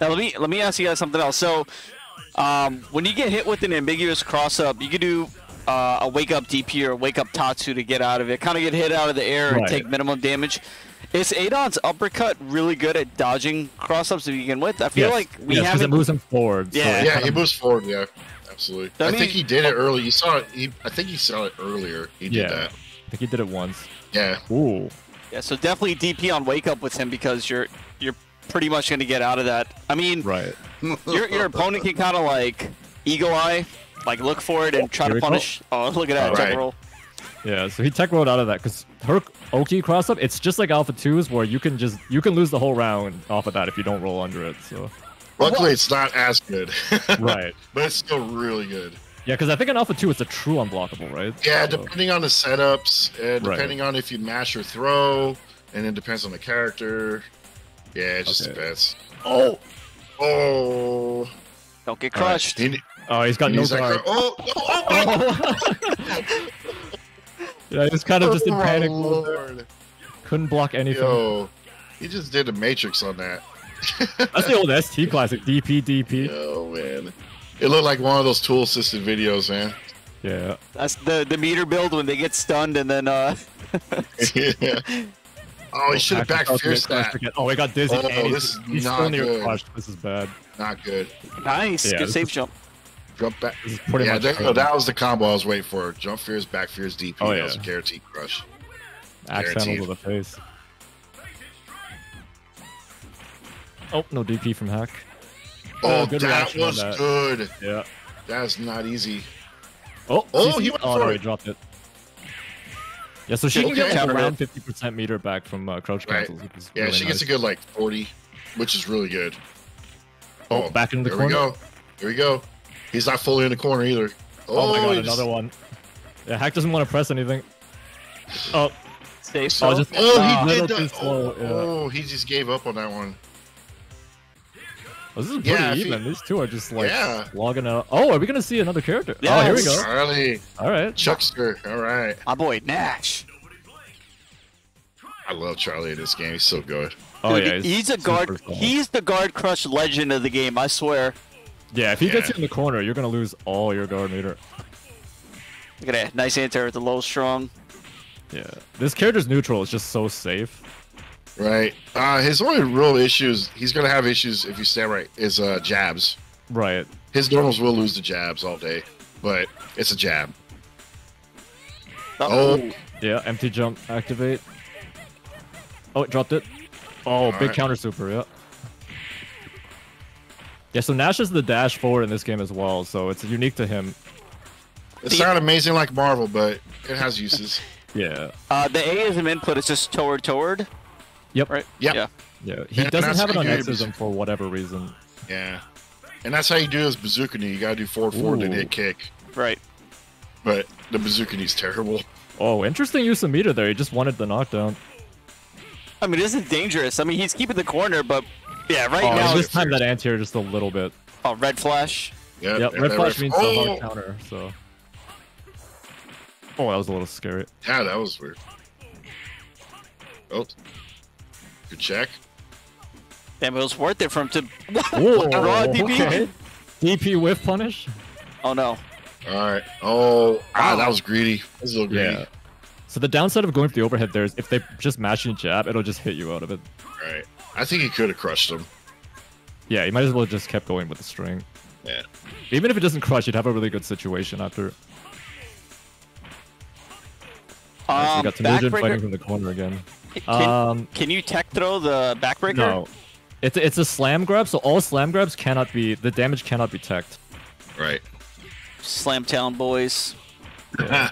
Now let me let me ask you guys something else. So, um, when you get hit with an ambiguous cross up, you can do uh, a wake up DP or a wake up Tatsu to get out of it. Kind of get hit out of the air and take minimum damage. Is Adon's uppercut really good at dodging cross ups to begin with? I feel yes, like we yes, 'cause haven't. it moves him forward. Yeah. it Yeah, he moves forward. Yeah, absolutely. I I, mean- think he did it early. You saw it. He, I think he saw it earlier. He did Yeah. that. I think he did it once. Yeah. Ooh. Yeah, so definitely DP on wake up with him because you're you're pretty much going to get out of that. I mean, Right. your your opponent can kind of like eagle eye, like look for it and try Here to we go. punish. Oh, look at that All jump right. roll. Yeah, so he tech rolled out of that because her Oki cross up, it's just like Alpha 2s where you can just you can lose the whole round off of that if you don't roll under it. So Luckily, it's not as good. Right. but it's still really good. Yeah, because I think in Alpha 2 it's a true unblockable, right? Yeah, So- depending on the setups, and Right. depending on if you mash or throw, and it depends on the character. Yeah, it just Okay. depends. Oh! Oh, Don't get All right. crushed. he, Oh, he's got he no needs that guard. cr- oh, oh, oh, yeah, he's kind of just in oh, panic mode. lord. Couldn't block anything. Yo, he just did a matrix on that. That's the old ST classic, DP, DP. Oh, man. It looked like one of those tool assisted videos, man. Yeah. That's the the meter build when they get stunned and then uh yeah. Oh, he should have back Haqq is about to fierced get that. again. Oh, he got dizzy. Oh, and he's, this is he's not still near good. crushed. This is bad. Not good. nice, Yeah, good this safe is- jump. Jump back. Pretty yeah, much there, done. that was the combo I was waiting for. Jump fears, back fears, DP. Oh, that was a guaranteed crush. Axe Guaranteed. handle to the face. Oh, no DP from Haqq. Oh, Uh, good that was that. good. Yeah. That's not easy. Oh, Oh, he went oh, for no, it. he dropped it. Yeah, so she can Okay. get around 50% meter back from uh, crouch Right. cancels. which Yeah, really she gets a good like 40, which is really good. Oh, back into the Here we corner. go. Here we go. He's not fully in the corner either. Oh, my god, he another one. Yeah, Haqq doesn't want to press anything. Oh, stay Safe Oh, just Oh, a he did too slow. oh, yeah. oh, he just gave up on that one. Oh, this is pretty Yeah, if he- even. These two are just like Yeah. logging out. Oh, are we gonna see another character? Yeah, oh, here we go. Charlie, All right. Chuckster. All right. My boy Nash. I love Charlie in this game. He's so good. Oh Dude, yeah, he's, a guard. solid. He's the guard crush legend of the game. I swear. Yeah, if he gets you in the corner, you're gonna lose all your guard meter. Look at that. Nice anti with the low strong. Yeah, this character's neutral is just so safe. Right. Uh, his only real issues, he's gonna have issues if you stand right, is uh, jabs. Right. His normals will lose the jabs all day, but it's a jab. Uh-oh. Oh, Yeah, empty jump activate. Oh, it dropped it. Oh, big Alright. counter super, yeah. Yeah, so Nash is the dash forward in this game as well, so it's unique to him. it's not amazing like Marvel, but it has uses. Yeah. Uh, the A is an input It's just toward toward, Yep. right? Yep. Yeah. Yeah. He And doesn't that's have it on you. X-ism for whatever reason. yeah. And that's how you do his bazooka knee. You gotta do forward, forward, then Ooh. hit kick. Right. But the bazooka knee's terrible. Oh, interesting use of meter there. He just wanted the knockdown. I mean, this is dangerous. I mean, he's keeping the corner, but yeah, right Oh, now. he it's- just timed that anti-air just a little bit. Oh, red flash. Yep. Yep, red flash ref- means oh! a hard counter, so. Oh, that was a little scary. Yeah, that was weird. Oh. Good check. Damn, it was worth it for him to. Whoa, Raw DP? okay. DP whiff punish? Oh no. All right. Oh, ah, that was greedy. That was a little greedy. Yeah. So the downside of going for the overhead there is if they just mash and jab, it'll just hit you out of it. All right. I think he could have crushed him. Yeah, you might as well just kept going with the string. Yeah. Even if it doesn't crush, you'd have a really good situation after. Nice, we Um, got Temujin fighting from the corner again. Can, Um, can you tech throw the backbreaker? no. It's, it's a slam grab, so all slam grabs cannot be, the damage cannot be teched. Right. Slam Town boys.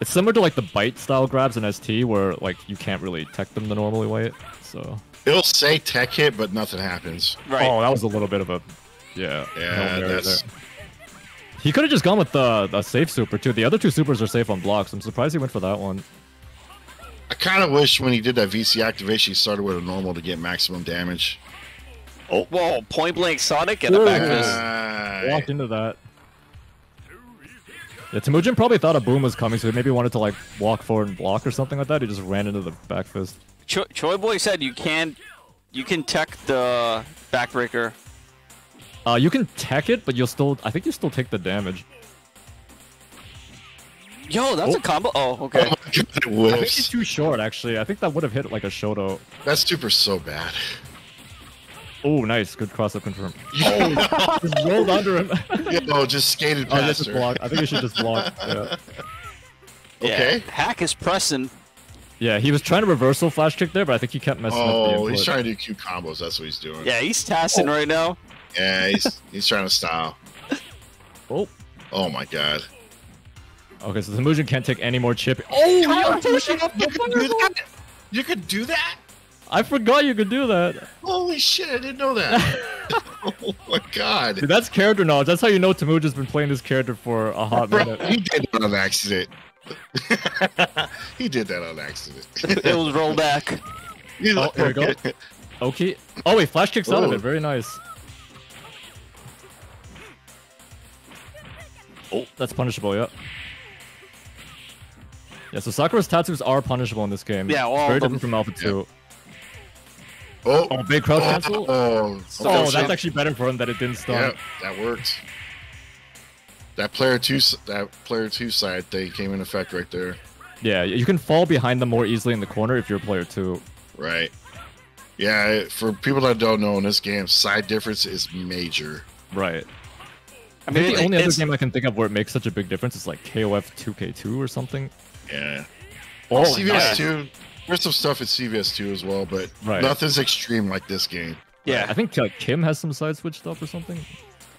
It's similar to like the bite style grabs in ST where like you can't really tech them the normal way. So It'll say tech hit, but nothing happens. Right. Oh, that was a little bit of a yeah. Yeah, that's- there. He could have just gone with the, the safe super too. The other two supers are safe on blocks. I'm surprised he went for that one. I kind of wish when he did that VC activation, he started with a normal to get maximum damage. Oh, whoa! Point blank Sonic and a back fist. Right. Walked into that. Yeah, Temujin probably thought a boom was coming, so he maybe wanted to like walk forward and block or something like that. He just ran into the back fist. Cho- Choi Boy said you can, you can tech the backbreaker. Uh, you can tech it, but you'll still. I think you still take the damage. Yo, that's Oh. a combo. Oh, okay. Oh God, it I think whiffs. he's too short, actually. I think that would have hit like a Shoto. That super's so bad. Oh, nice. Good cross up confirm. Oh, just rolled under him. You know, just skated oh, just her. block. I think he should just block. Yeah. Okay. Yeah, Haqq is pressing. yeah, he was trying to reversal flash kick there, but I think he kept messing up the Oh, he's trying to do Q combos. That's what he's doing. Yeah, he's tassing oh. right now. Yeah, he's he's trying to style. Oh. Oh my god. Okay, so Temujin can't take any more chip. Oh, you could do that. You could do that. I forgot you could do that. Holy shit! I didn't know that. oh my god. Dude, that's character knowledge. That's how you know Temujin's been playing this character for a hot Bro, minute. he did that on accident. he did that on accident. it was roll back. He's Oh, like, here we go. Okay. Oh wait, flash kicks out of it. Very nice. Oh, that's punishable. Yep. Yeah, so Sakura's Tatsus are punishable in this game. Yeah, all very different from Alpha 2. Oh, Oh, big crouch cancel? Oh, Oh, oh, that's actually better for him that it didn't stun. Yeah, that worked. That player two, that player two side thing came in effect right there. Yeah, you can fall behind them more easily in the corner if you're player two. Right. Yeah, for people that don't know, in this game, side difference is major. Right. I I think mean, the only other game I can think of where it makes such a big difference is like KOF 2K2 or something. Yeah. Oh, CVS nice. two. There's some stuff in CVS two as well, but Right. nothing's extreme like this game. yeah. I think like Kim has some side switch stuff or something.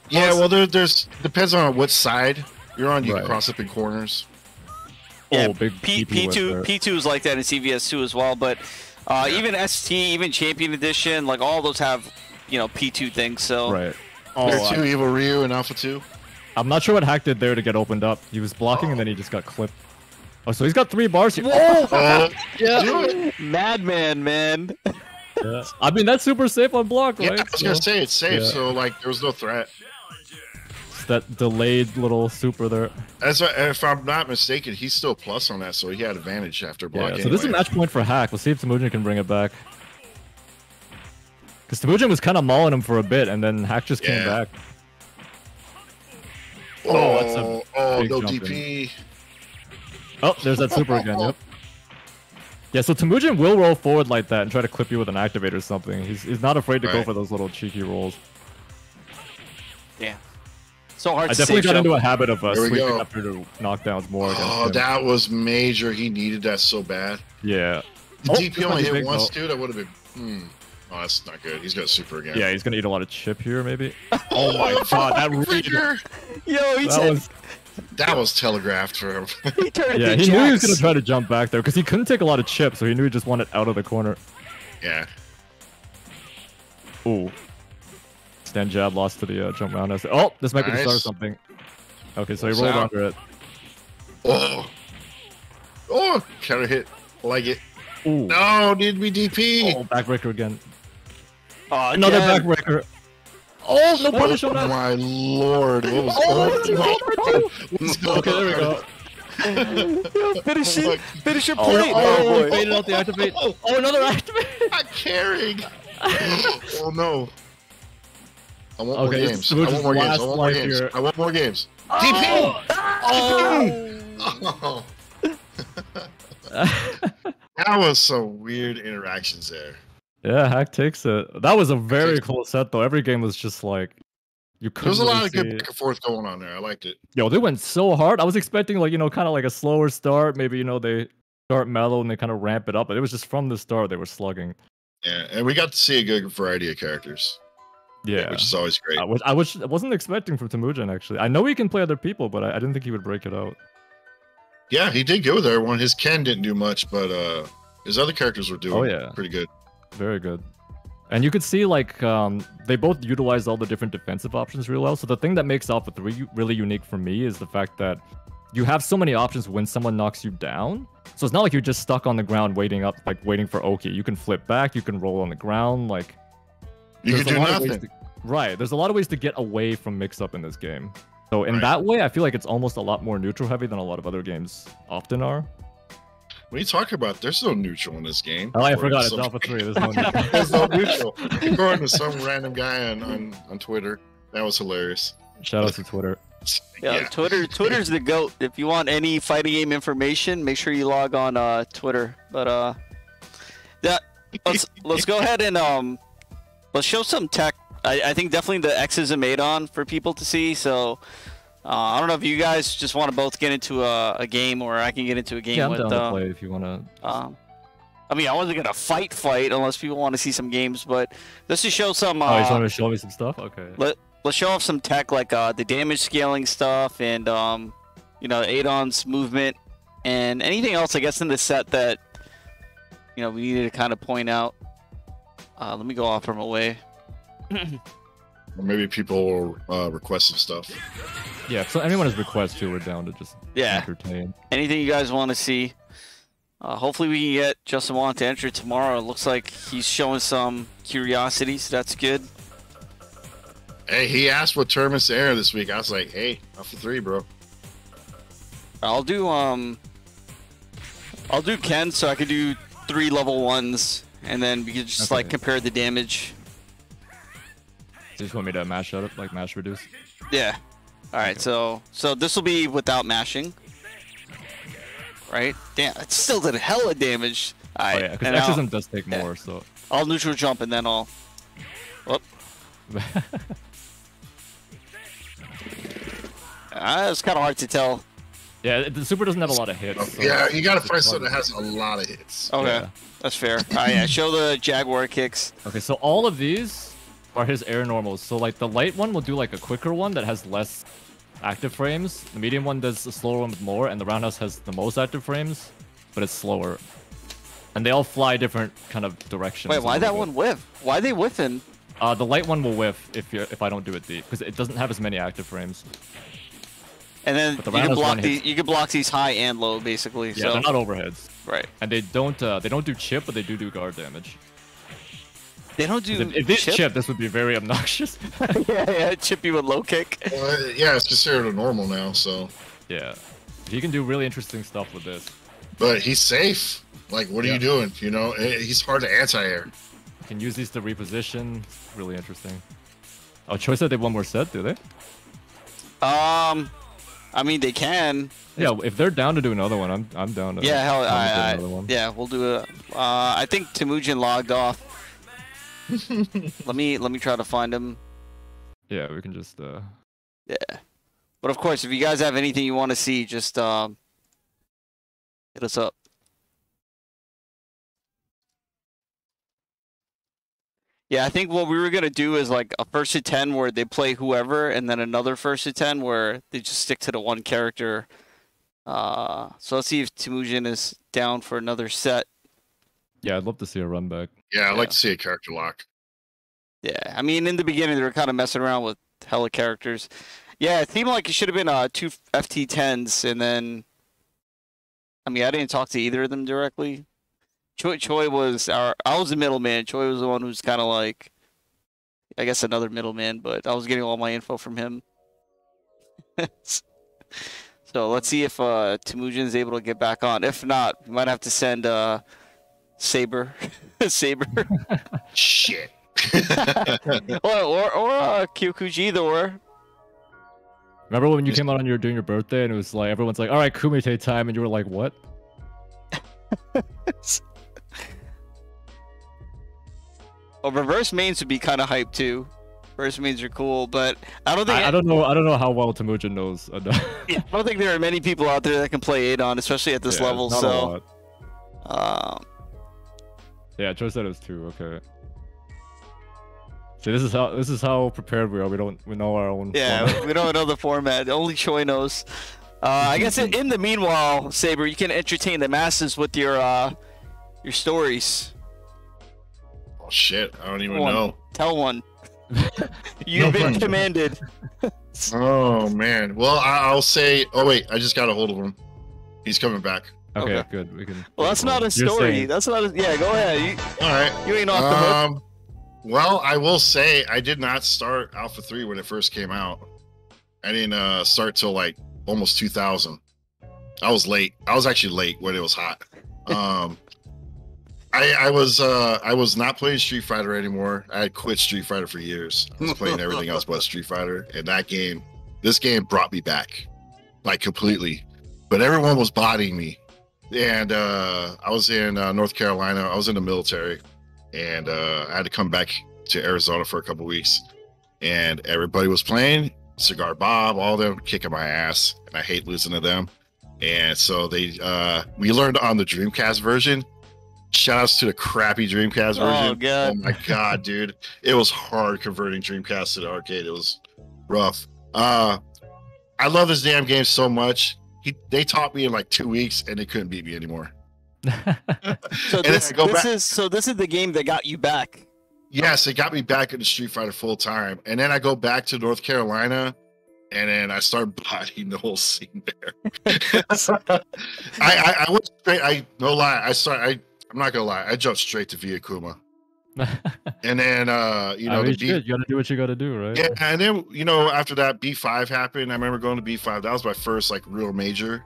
Yeah, well, there, there's depends on what side you're on. You Right. can cross up in corners. Yeah, oh, big P P two. P two is like that in CVS two as well, but uh, even ST, even Champion Edition, like all those have you know P two things. So Right. There Oh, are two I, Evil Ryu and Alpha two. I'm not sure what Haqq did there to get opened up. He was blocking and then he just got clipped. Oh, so he's got three bars here. Oh, Yeah. Madman, man. Yeah. I mean, that's super safe on block, Yeah, right? I was gonna say it's safe, Yeah. so like there was no threat. it's that delayed little super there. As I, if I'm not mistaken, he's still plus on that, so he had advantage after block. Yeah, so this is a match point for Haqq. Let's see if Temujin can bring it back. Because Temujin was kind of mauling him for a bit, and then Haqq just came back. Oh, oh, that's a oh, no DP. in. DP. Oh, there's that super again. Yep. Yeah, so Temujin will roll forward like that and try to clip you with an activate or something. He's, he's not afraid to go for those little cheeky rolls. Yeah. So hard I to definitely got jump. into a habit of uh, There we sweeping go. up here to knockdowns more. Oh, him. that was major. He needed that so bad. Yeah. The Oh, DP only hit once, though. dude. That would have been. Hmm. Oh, that's not good. He's got super again. Yeah, he's gonna eat a lot of chip here, maybe. Oh my god, that read. Figure. Yo, he That was, That was telegraphed for him. he turned yeah, into he knew he was gonna try to jump back there because he couldn't take a lot of chips, so he knew he just wanted out of the corner. yeah. Ooh. Stand jab lost to the uh, jump round. Oh, this might be the start of something. Okay, so he rolled under it. Oh. Oh, counter hit. Like it. Ooh. No, need me DP. Oh, backbreaker again. Oh, Another again. backbreaker. Oh, no punish on Oh that. my lord. What was Oh, on? Okay, there we go. Finish it. Finish your Oh, plate. Oh, oh, boy. out the activate. Oh, another activate. Not carrying. oh no. I want more games. I want more games. I want more games. I want more games. Oh. Oh. that was some weird interactions there. Yeah, Haqq takes it. That was a very close set, though. Every game was just like you There couldn't. was a lot really of good back and forth going on there. I liked it. Yo, they went so hard. I was expecting like you know, kind of like a slower start. Maybe you know they start mellow and they kind of ramp it up, but it was just from the start they were slugging. Yeah, and we got to see a good variety of characters, Yeah, which is always great. I, was, I was I wasn't expecting from Temujin actually. I know he can play other people, but I, I didn't think he would break it out. Yeah, he did go there. One his Ken didn't do much, but uh his other characters were doing Oh, yeah. pretty good. Very good. And you could see like um, they both utilize all the different defensive options real well. So the thing that makes Alpha 3 really unique for me is the fact that you have so many options when someone knocks you down. So it's not like you're just stuck on the ground waiting up, like waiting for Oki. You can flip back, you can roll on the ground, like You a do lot of ways nothing. to- right. There's a lot of ways to get away from mix up in this game. So in Right. that way, I feel like it's almost a lot more neutral heavy than a lot of other games often are. What are you talking about? There's no neutral in this game. Oh, I According forgot it's some- Alpha 3. There's no neutral. There's no neutral. According to some random guy on, on, on Twitter. That was hilarious. Shout out to Twitter. Yeah, Twitter. Twitter's the goat. If you want any fighting game information, make sure you log on uh, Twitter. But uh, that let's let's go ahead and um, let's show some tech. I, I think definitely the X's are made on for people to see. So uh, I don't know if you guys just want to both get into a, a game, or I can get into a game Yeah, I'm with. down uh, to play if you want to. Um, I mean, I wasn't gonna fight fight unless people want to see some games, but let's just show some. Uh, Oh, you want to show me some stuff? Okay. let let's show off some tech like uh, the damage scaling stuff and um, you know Adon's movement and anything else I guess in the set that you know we needed to kind of point out. Uh, let me go off from away. Or maybe people will uh, request some stuff. Yeah, so anyone has requests too, we're down to just Yeah, entertain. anything you guys want to see. Uh, hopefully we can get Justin Wong to enter tomorrow. It looks like he's showing some curiosity, so that's good. Hey, he asked what tournaments to enter this week. I was like, hey, up for three, bro. I'll do um I'll do Ken so I could do three level ones and then we could just like compare the damage. So you just want me to mash out, like mash reduce? Yeah. Alright, so so this will be without mashing. Right? Damn, it still did hella damage. Oh yeah, because and I'll, exorcism does take yeah. more, so. I'll neutral jump and then I'll Whoop. Ah, it's kinda hard to tell. yeah, the super doesn't have a lot of hits. so yeah, you got to it's find hard something that has a lot of hits. Okay. Yeah. That's fair. Oh yeah, show the Jaguar kicks. Okay, so all of these are his air normals. So like the light one will do like a quicker one that has less active frames. The medium one does a slower one with more, and the roundhouse has the most active frames, but it's slower. And they all fly different kind of directions. Wait, why that bit. one whiff? Why they whiffing? Uh, the light one will whiff if you if I don't do it deep, because it doesn't have as many active frames. And then the you can block these. hits. You can block these high and low, basically. Yeah, so they're not overheads, right. and they don't uh, they don't do chip, but they do do guard damage. They don't do If, if this chip. chip, this would be very obnoxious. yeah, yeah, chip you with low kick. Well, yeah, it's considered a normal now. So, yeah, he can do really interesting stuff with this. but he's safe. Like, what are you doing? You know, Eh, he's hard to anti-air. Can use these to reposition. Really interesting. Oh, Choice said they want more set, do they? Um, I mean they can. Yeah, if they're down to do another one, I'm I'm down to. Yeah, hell, down to do I, I, another one. yeah, we'll do it. Uh, I think Temujin logged off. let me let me try to find him. Yeah, we can just. uh Yeah, but of course, if you guys have anything you want to see, just um, hit us up. Yeah, I think what we were gonna do is like a first to ten where they play whoever, and then another first to ten where they just stick to the one character. Uh, so let's see if Temujin is down for another set. Yeah, I'd love to see a run back. Yeah, I'd Yeah. like to see a character lock. Yeah, I mean, in the beginning they were kind of messing around with hella characters. Yeah, it seemed like it should have been uh two FT10s, and then, I mean, I didn't talk to either of them directly. Choi Choi was our, I was the middleman. Choi was the one who's kind of like, I guess another middleman, but I was getting all my info from him. so let's see if uh Temujin is able to get back on. If not, we might have to send uh Saber, Saber. Shit. or or or uh, Kyokuji either or. Remember when you came out on your doing your birthday and it was like everyone's like, "All right, Kumite time," and you were like, "What?" Well, reverse mains would be kind of hype too. Reverse mains are cool, but I don't think I, I don't know. I don't know how well Temujin knows. enough. I don't think there are many people out there that can play Adon, especially at this Yeah, level. not a So, lot. um, yeah, Joe said it was two. Okay. See, this is how this is how prepared we are. We don't we know our own. yeah, format. we don't know the format. Only Choi knows. Uh, I guess in, in the meanwhile, Saber, you can entertain the masses with your uh, your stories. oh shit, I don't even One. know. Tell one. You've been pressure. commanded. Oh man. Well, I, I'll say. Oh wait, I just got a hold of him. He's coming back. Okay, Okay. good. We can. Well, that's not a story. That's not. A, yeah, go ahead. You, All right. you ain't off the hook. Um, well, I will say I did not start Alpha Three when it first came out. I didn't uh, start till like almost 2000. I was late. I was actually late when it was hot. Um, I I was uh, I was not playing Street Fighter anymore. I had quit Street Fighter for years. I was playing everything else but Street Fighter, and that game, this game brought me back, like completely. But everyone was bodying me, and uh, I was in uh, North Carolina. I was in the military, and uh, I had to come back to Arizona for a couple weeks. And everybody was playing Cigar Bob, all them kicking my ass, and I hate losing to them. And so they, uh, we learned on the Dreamcast version. Shout outs to the crappy Dreamcast Oh, version. God. Oh my god, dude, it was hard converting Dreamcast to the arcade. It was rough. Uh, I love this damn game so much. He, they taught me in like two weeks, and they couldn't beat me anymore. So this, go this is so this is the game that got you back. Yes, it got me back into Street Fighter full time, and then I go back to North Carolina, and then I start bodying the whole scene there. I, I I went straight. I no lie. I start. I I'm not gonna lie. I jumped straight to V-Akuma, and then uh you know I mean, B- you gotta do what you gotta do, right? yeah, and then you know after that B5 happened. I remember going to B5. That was my first like real major.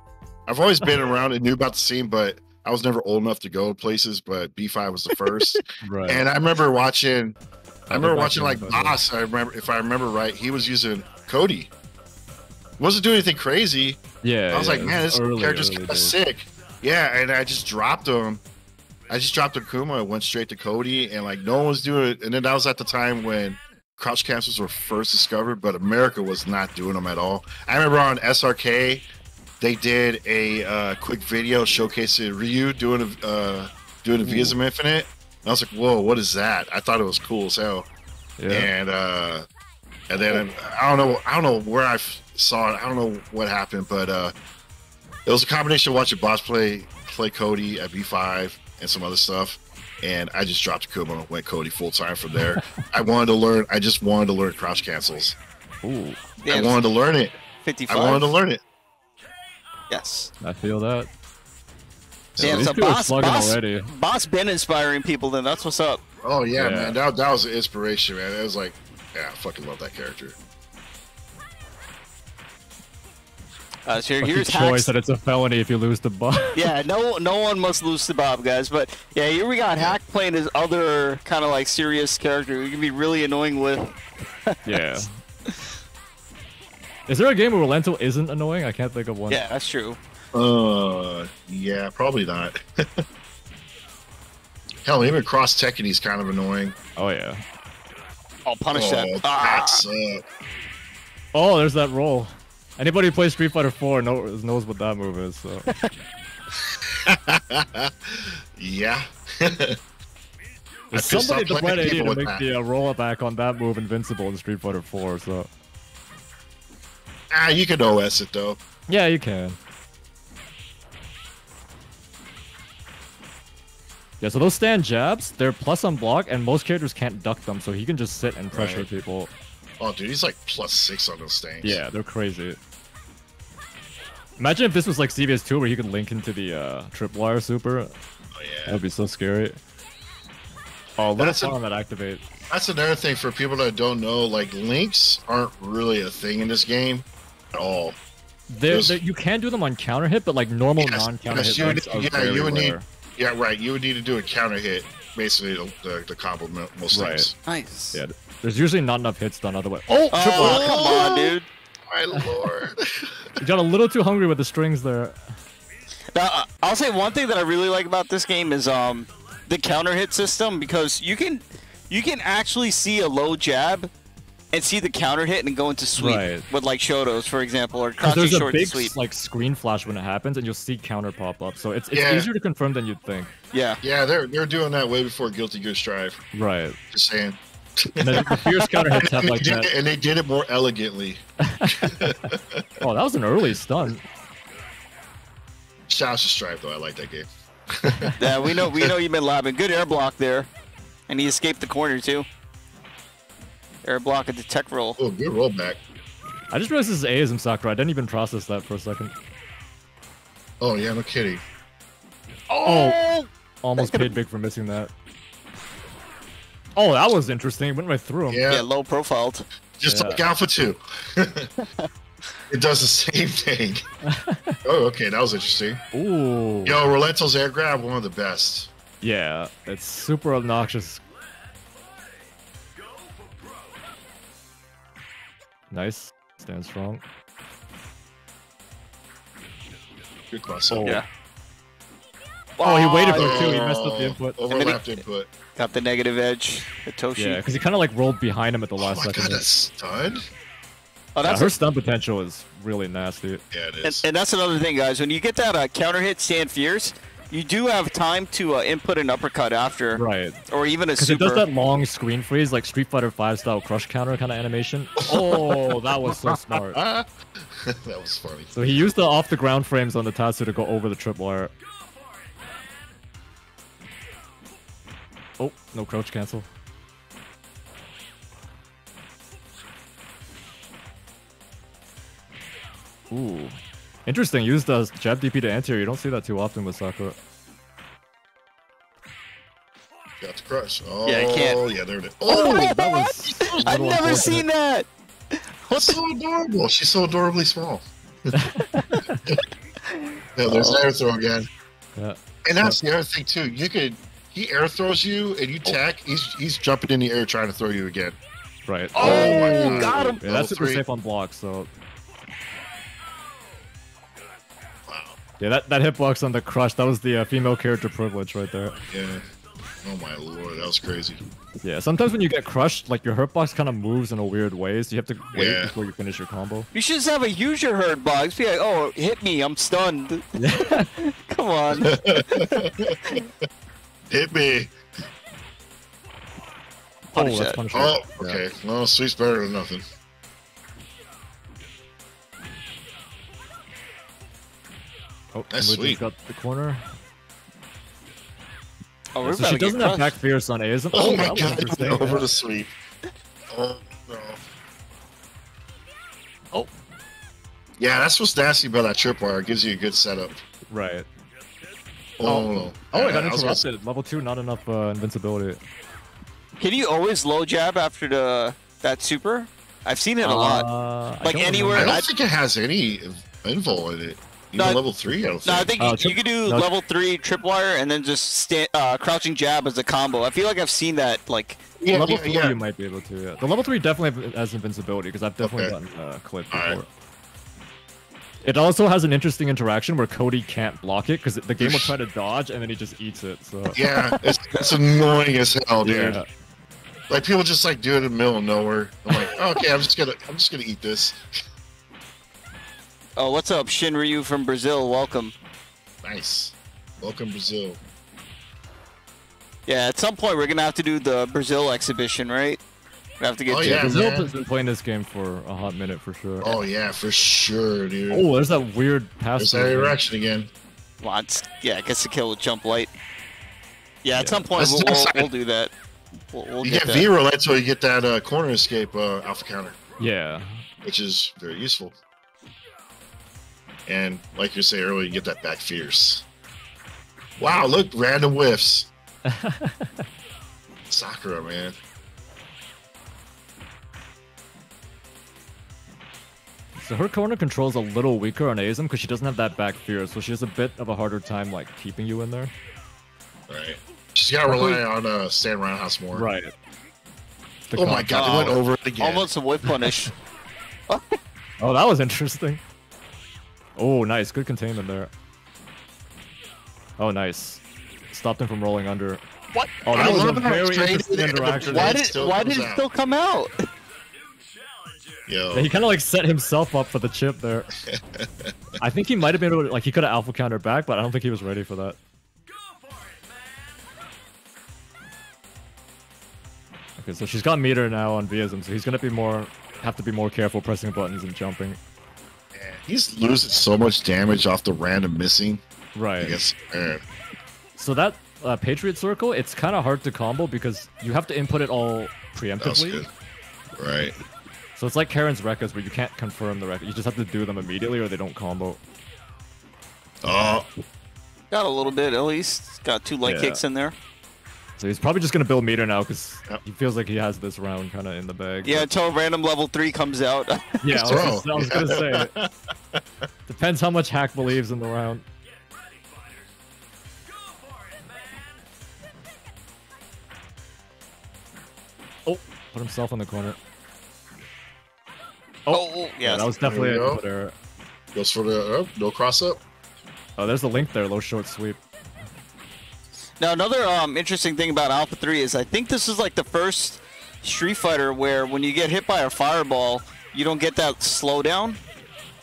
I've always been around and knew about the scene, but I was never old enough to go places. But B5 was the first. Right. And I remember watching, I remember watching like. Boss. I remember, if I remember right, he was using Cody. Wasn't doing anything crazy. yeah. I was yeah, like, man, this early, character's kind of sick. Yeah, and I just dropped him. I just dropped Akuma and went straight to Cody, and like no one was doing it. And then that was at the time when crouch cancels were first discovered, but America was not doing them at all. I remember on SRK, they did a uh, quick video showcasing Ryu doing a uh, doing a V-ism Infinite. And I was like, whoa, what is that? I thought it was cool as hell. Yeah. And uh, and then I don't know, I don't know where I saw it. I don't know what happened, but uh, it was a combination of watching Boss play play Cody at B5 and some other stuff. And I just dropped Akuma and went Cody full time from there. I wanted to learn. I just wanted to learn crouch cancels. Ooh. I wanted to learn it. 55. I wanted to learn it. Yes. I feel that. Yeah, These so two boss, boss, already. boss been inspiring people. Then that's what's up. Oh yeah, Yeah. man, that that was an inspiration, man. It was like, yeah, I fucking love that character. Uh, so here- Lucky here's choice hacks. that it's a felony if you lose the bob. Yeah, no, no one must lose the Bob, guys. But yeah, here we got Haqq playing his other kind of like serious character. He can be really annoying with. yeah. Is there a game where Rolento isn't annoying? I can't think of one. Yeah, that's true. Uh, yeah, probably not. Hell, even cross Tekken, he's kind of annoying. Oh yeah. I'll punish oh, that. Ah, that's, uh, Oh, there's that roll. Anybody who plays Street Fighter 4 knows, knows what that move is. So yeah. somebody the of idea to make that. the uh, roll back on that move invincible in Street Fighter 4. So ah, you can OS it though. yeah, you can. Yeah, so those stand jabs, they're plus on block, and most characters can't duck them, so he can just sit and pressure Right. people. Oh, dude, he's like plus six on those things. Yeah, they're crazy. Imagine if this was like CVS 2 where he could link into the uh, tripwire super. Oh, yeah. That'd be so scary. Oh, let us a- farm that activate. That's another thing for people that don't know. Like links aren't really a thing in this game at all. They're, they're, you can do them on counter hit, but like normal Yes, non-counter yes, hit you would- links are yeah, very you would need- Yeah, right. You would need to do a counter hit, basically the the, the combo most Right. things. nice. Yeah, there's usually not enough hits done otherwise. Oh, Oh, come on, dude. My lord. You got a little too hungry with the strings there. Now, I'll say one thing that I really like about this game is um the counter hit system because you can you can actually see a low jab and see the counter hit and go into sweep Right. with like Shotos, for example, or Because crouching there's a short to big sweep. like screen flash when it happens, and you'll see counter pop up. So it's, it's Yeah. easier to confirm than you'd think. Yeah. yeah, they're they're doing that way before Guilty Gear Strive. Right. Just saying. And the fierce counter hits have like they did that. it, and they did it more elegantly. Oh, that was an early stun. Shout out to Strive though. I like that game. Yeah, we know we know you've been labbing. Good air block there. And he escaped the corner too. Air block at the tech roll. Oh, good roll back. I just realized this is A-ism Sakura. I didn't even process that for a second. Oh yeah, no kidding. Oh, oh! almost paid big for missing that. Oh, that was interesting. It went right through him. Yeah, Yeah, low profiled. just Yeah. like Alpha Two. it does the same thing. oh, okay, that was interesting. Ooh. Yo, Rolento's air grab, one of the best. Yeah, it's super obnoxious. Nice. Stand strong. Good cross. Oh. Yeah. Oh, he waited for yeah. it too. He messed up the oh, input. Overlapped input. Got the negative edge. Hitoshi. Yeah, because he kind of like rolled behind him at the Oh last my second. god, there. that's stun. Oh, Yeah, that's her a- stun potential is really nasty. Yeah, it and, and that's another thing, guys. When you get that uh, counter hit, stand fierce. You do have time to uh, input an uppercut after, Right. or even a Because it super. does that long screen freeze, like Street Fighter 5 style crush counter kind of animation. Oh, that was so smart. that was funny. So he used the off the ground frames on the Tatsu to go over the tripwire. Oh, no crouch cancel. Ooh. Interesting, used the jab DP to anti-air. You don't see that too often with Sakura. Got the crush. Oh, Yeah, I can't. Oh, yeah, there it is. Oh, Oh, that was a I've never seen that. that's so adorable. She's so adorably small. yeah, there's Oh. air throw again. Yeah. And that's the other thing too. You could he air throws you and you tack. He's he's jumping in the air trying to throw you again. Right. Oh, my God. got him. Yeah, that's super three. safe on blocks, so Wow. yeah, that, that hitbox on the crush, that was the uh, female character privilege right there. Yeah. Oh my lord, that was crazy. Yeah, sometimes when you get crushed, like your hurtbox kind of moves in a weird way, so you have to wait Yeah. before you finish your combo. You should just have a user hurtbox. Be like, oh, hit me, I'm stunned. Come on. Hit me. Punish oh, that's that. punishment. Oh, Yeah. okay. Well, sweet's better than nothing. Oh, That's Muji's sweet. got the corner. Oh, we're so about she doesn't have crushed. back fierce on A's. Oh, my that was god, interesting. over the sweep. Oh no. Oh. Yeah, that's what's nasty about that tripwire. It gives you a good setup. Right. Oh, no. Oh, I got I was gonna- interrupted. Level two, not enough uh, invincibility. Can you always low jab after the that super? I've seen it a lot. Uh, I Like don't anywhere- I don't I- think it has any info in it. Even No, level three, I don't No, I think. think Uh, you, trip- you could do no. level three tripwire and then just sta uh, crouching jab as a combo. I feel like I've seen that. Like, yeah, level yeah, four, yeah. you might be able to. Yeah, the level three definitely has invincibility because I've definitely Okay. gotten uh, clipped before. right. It also has an interesting interaction where Cody can't block it because the game will try to dodge and then he just eats it. So Yeah, it's, it's annoying as hell, dude. yeah, Like people just like do it in the middle of nowhere. I'm like, oh, okay, I'm just gonna, I'm just gonna eat this. oh, what's up, Shinryu from Brazil? Welcome. Nice. Welcome Brazil. Yeah, at some point we're gonna have to do the Brazil exhibition, right? We have to get Oh, to yeah, Brazil man. has been playing this game for a hot minute for sure. Oh yeah, for sure, dude. Oh, there's that weird pass. There's that interaction again. lots. Yeah, gets the kill with jump light. Yeah, at Yeah. some point we'll, we'll, we'll do that. We'll, we'll You get get that. V roulette until you get that uh, corner escape uh, alpha counter, Yeah. which is very useful. And like you say earlier, you get that back fierce. Wow, look, random whiffs. Sakura, man. So her corner control's a little weaker on A-ism because she doesn't have that back fierce, so she has a bit of a harder time like keeping you in there. Right. She's got to rely on uh, stand roundhouse more. Right. The Oh my god, they went over it again. Almost a whip punish. Oh, that was interesting. Oh, nice. Good containment there. Oh, nice. Stopped him from rolling under. What? Oh, I that was a very interesting interaction. Why did why did it still come out? Yo. Yeah, he kind of like set himself up for the chip there. I think he might have been able to, like, he could have alpha counter back, but I don't think he was ready for that. Okay, so she's got meter now on V-ism, so he's gonna be more, have to be more careful pressing buttons and jumping. Man, He's losing so much damage off the random missing. I Right. guess. So that uh, Patriot Circle, it's kind of hard to combo because you have to input it all preemptively. Right. So it's like Karin's records where you can't confirm the record. You just have to do them immediately or they don't combo. Oh, Got a little bit at least. Got two light Yeah. kicks in there. So he's probably just gonna build meter now because Yep. he feels like he has this round kind of in the bag. Yeah, until random level three comes out. yeah. I was, I was gonna say. Depends how much Haqq believes in the round. Oh, put himself in the corner. Oh, oh, Yeah, yeah. that was definitely There a we goes for the oh, no cross up. Oh, there's a link there. Low short sweep. Now another um, interesting thing about Alpha 3 is I think this is like the first Street Fighter where when you get hit by a fireball, you don't get that slowdown.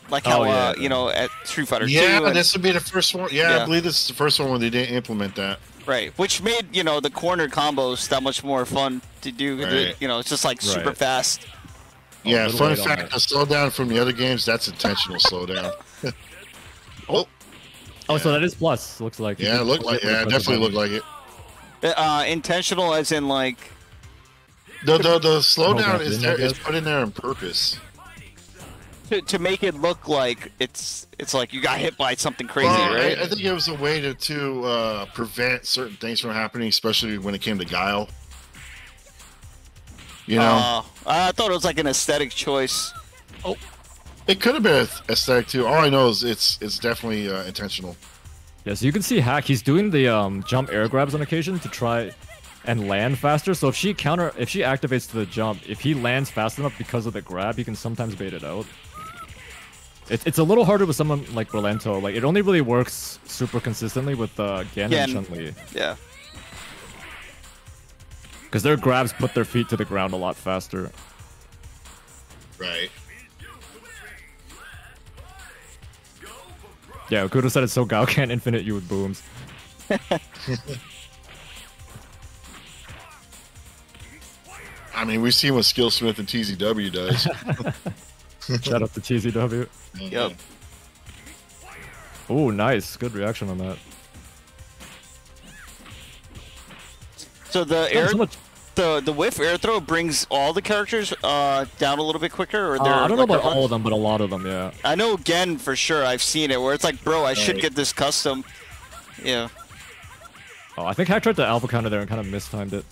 Like how Oh, yeah. uh, you know at Street Fighter Yeah, 2 and- this would be the first one. Yeah, Yeah. I believe this is the first one where they didn't implement that. right, which made you know the corner combos that much more fun to do. Right. you know, it's just like super Right. fast. Yeah, little fun fact: the slowdown from the other games that's intentional slowdown. oh, Oh, so that is plus. Looks like. yeah, it looked like yeah, definitely looked like it. Uh, intentional as in like The the, the slowdown is in, there I is put in there on purpose. to, to make it look like it's it's like you got hit by something crazy, Well, right? I, I think it was a way to to uh, prevent certain things from happening, especially when it came to Guile. You know, Uh, I thought it was like an aesthetic choice. Oh, it could have been aesthetic too. All I know is it's it's definitely uh, intentional. Yeah, so you can see Haqq. He's doing the um, jump air grabs on occasion to try and land faster. So if she counter, if she activates to the jump, if he lands fast enough because of the grab, he can sometimes bait it out. It, it's a little harder with someone like Rolento. Like it only really works super consistently with uh, Gen Gen. and Chun Li Yeah. Because their grabs put their feet to the ground a lot faster. Right. Yeah, Okuda said it's so Gao can't infinite you with booms. I mean, we've seen what Skillsmith and TZW does. Shout out to TZW. Yep. Oh, nice. Good reaction on that. So the air so the the whiff air throw brings all the characters uh, down a little bit quicker, or Uh, I don't know about all of them, but a lot of them, yeah. I know again for sure. I've seen it where it's like, bro, I should get this custom. Yeah. Oh, I think Haqq tried to alpha counter there and kind of mistimed it.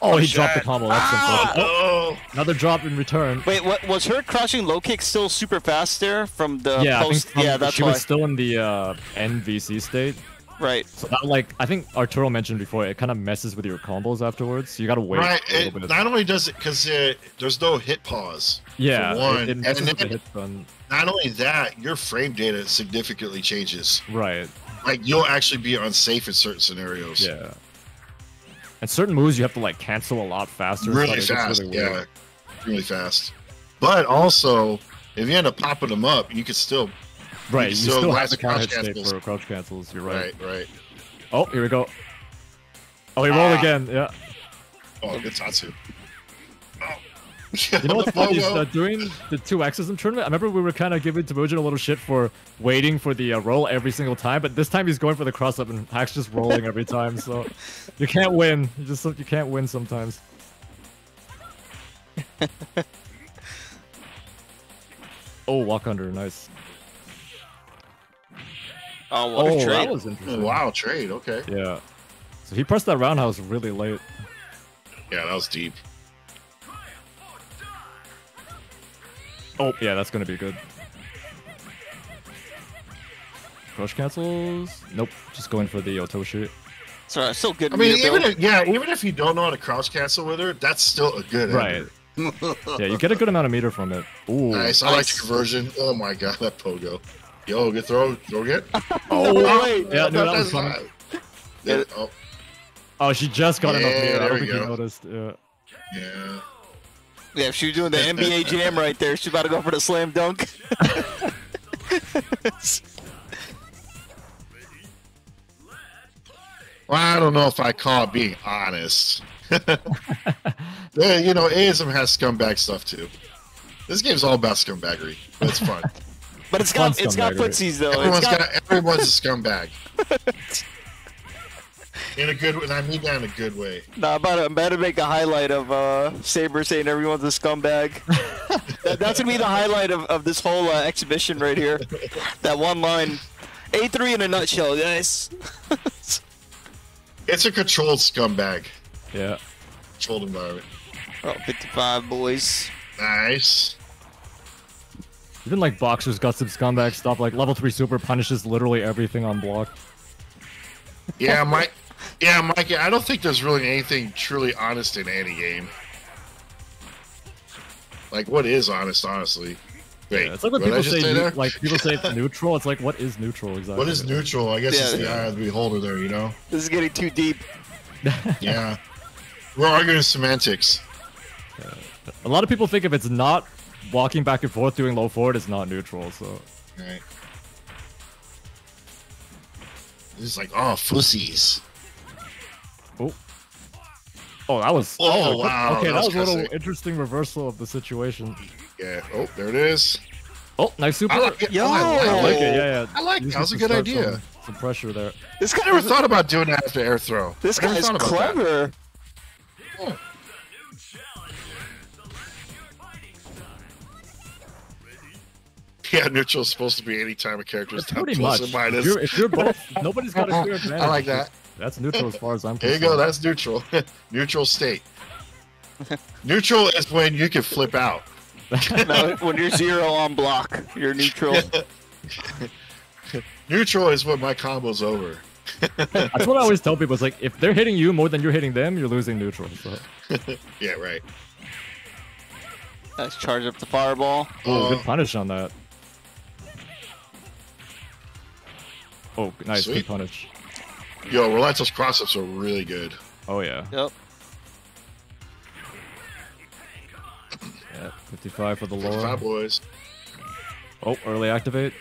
Oh, he dropped the combo. That's Ah! unfortunate. Oh, Oh, another drop in return. Wait, what was her crouching low kick still super fast there from the yeah, I post? think from- yeah, that's she why. was still in the uh, NVC state. Right. So that, like, I think Arturo mentioned before, it kind of messes with your combos afterwards. So you gotta wait right. a It, bit. not only does it because uh, there's no hit pause. yeah, for one, it, it and messes with the then- hit. Not only that, your frame data significantly changes. Right. Like you'll actually be unsafe in certain scenarios. Yeah. And certain moves you have to like cancel a lot faster. really it gets fast. really yeah, really fast. But also, if you end up popping them up, you could still. Right. You So still have the crouch state cancels. for crouch cancels. You're right. Right, right. Oh, here we go. Oh, he rolled Ah. again. Yeah. Oh, good Tatsu. Oh. You know what's funny is uh, during the two X's in tournament, I remember we were kind of giving Temujin a little shit for waiting for the uh, roll every single time, but this time he's going for the cross up and Haqq's just rolling every time. So you can't win. You just you can't win sometimes. oh, walk under, nice. Oh, what Oh, a that trade. was interesting. Wow, trade. Okay. Yeah. So he pressed that roundhouse really late. Yeah, that was deep. Oh, yeah, that's gonna be good. Crouch cancels? Nope, just going for the Otoshi. Sorry, uh, still good. I mean, even build. if, yeah, even if you don't know how to crouch cancel with her, that's still a good. Right. Yeah, you get a good amount of meter from it. Ooh. Nice. I like Nice. the conversion. Oh my god, that pogo. Yo, good throw. Throw again. Oh, wait. Yeah, no, that was That's funny. Yeah, oh, Oh, she just got enough Yeah, meter. I there don't we think you go. noticed. Yeah. yeah. Yeah, she was doing the NBA jam right there. She's about to go for the slam dunk. Well, I don't know if I call it being honest. yeah, you know, A-ism has scumbag stuff too. This game's all about scumbaggery. But it's fun. But it's got it's got scumbaggery. footsies though. everyone's It's got, got, everyone's a scumbag. In a good, and I mean that in a good way. Nah, I'm about to, I'm about to make a highlight of uh, Saber saying everyone's a scumbag. that, that's gonna be the highlight of, of this whole uh, exhibition right here. That one line, A3 in a nutshell, guys. It's a controlled scumbag, Yeah. controlled environment. oh, 55 boys. Nice. Even like boxers got some scumbag stuff. Like level three super punishes literally everything on block. Yeah, Mike. Yeah, Mike. I don't think there's really anything truly honest in any game. Like, what is honest? Honestly, wait. Yeah, it's like when what people say say there? like people say it's neutral. It's like what is neutral exactly? what is neutral? I guess it's Yeah. the eye of the beholder. There, you know. This is getting too deep. Yeah, we're arguing semantics. A lot of people think if it's not walking back and forth doing low forward, it's not neutral. So Right. It's like, oh, footsies. oh, oh, that was Oh, oh, wow, Okay, that that was was, a little kinda interesting reversal of the situation. Yeah. Oh, there it is. Oh, nice super. I like it. Yo! Oh, I like I like it. it. Yeah, yeah. I like it. That was a good idea. Some, some pressure there. This I guy, never thought about doing that after air throw. this I never guy's thought clever. Oh. Yeah, neutral is supposed to be any time a character is pretty plus much. or minus. If you're, if you're both, nobody's got a clear advantage. I like that. That's neutral as far as I'm There you concerned. go. That's neutral. neutral state. neutral is when you can flip out. No, when you're zero on block, you're neutral. Neutral is when my combo's over. That's what I always tell people. It's like if they're hitting you more than you're hitting them, you're losing neutral. So. Yeah, right. Let's charge up the fireball. Oh, Uh, good punish on that. Oh, nice, Sweet. good punish. Yo, Relentless cross-ups are really good. Oh yeah. Yep. yeah 55 for the Five lore. boys. Oh, early activate.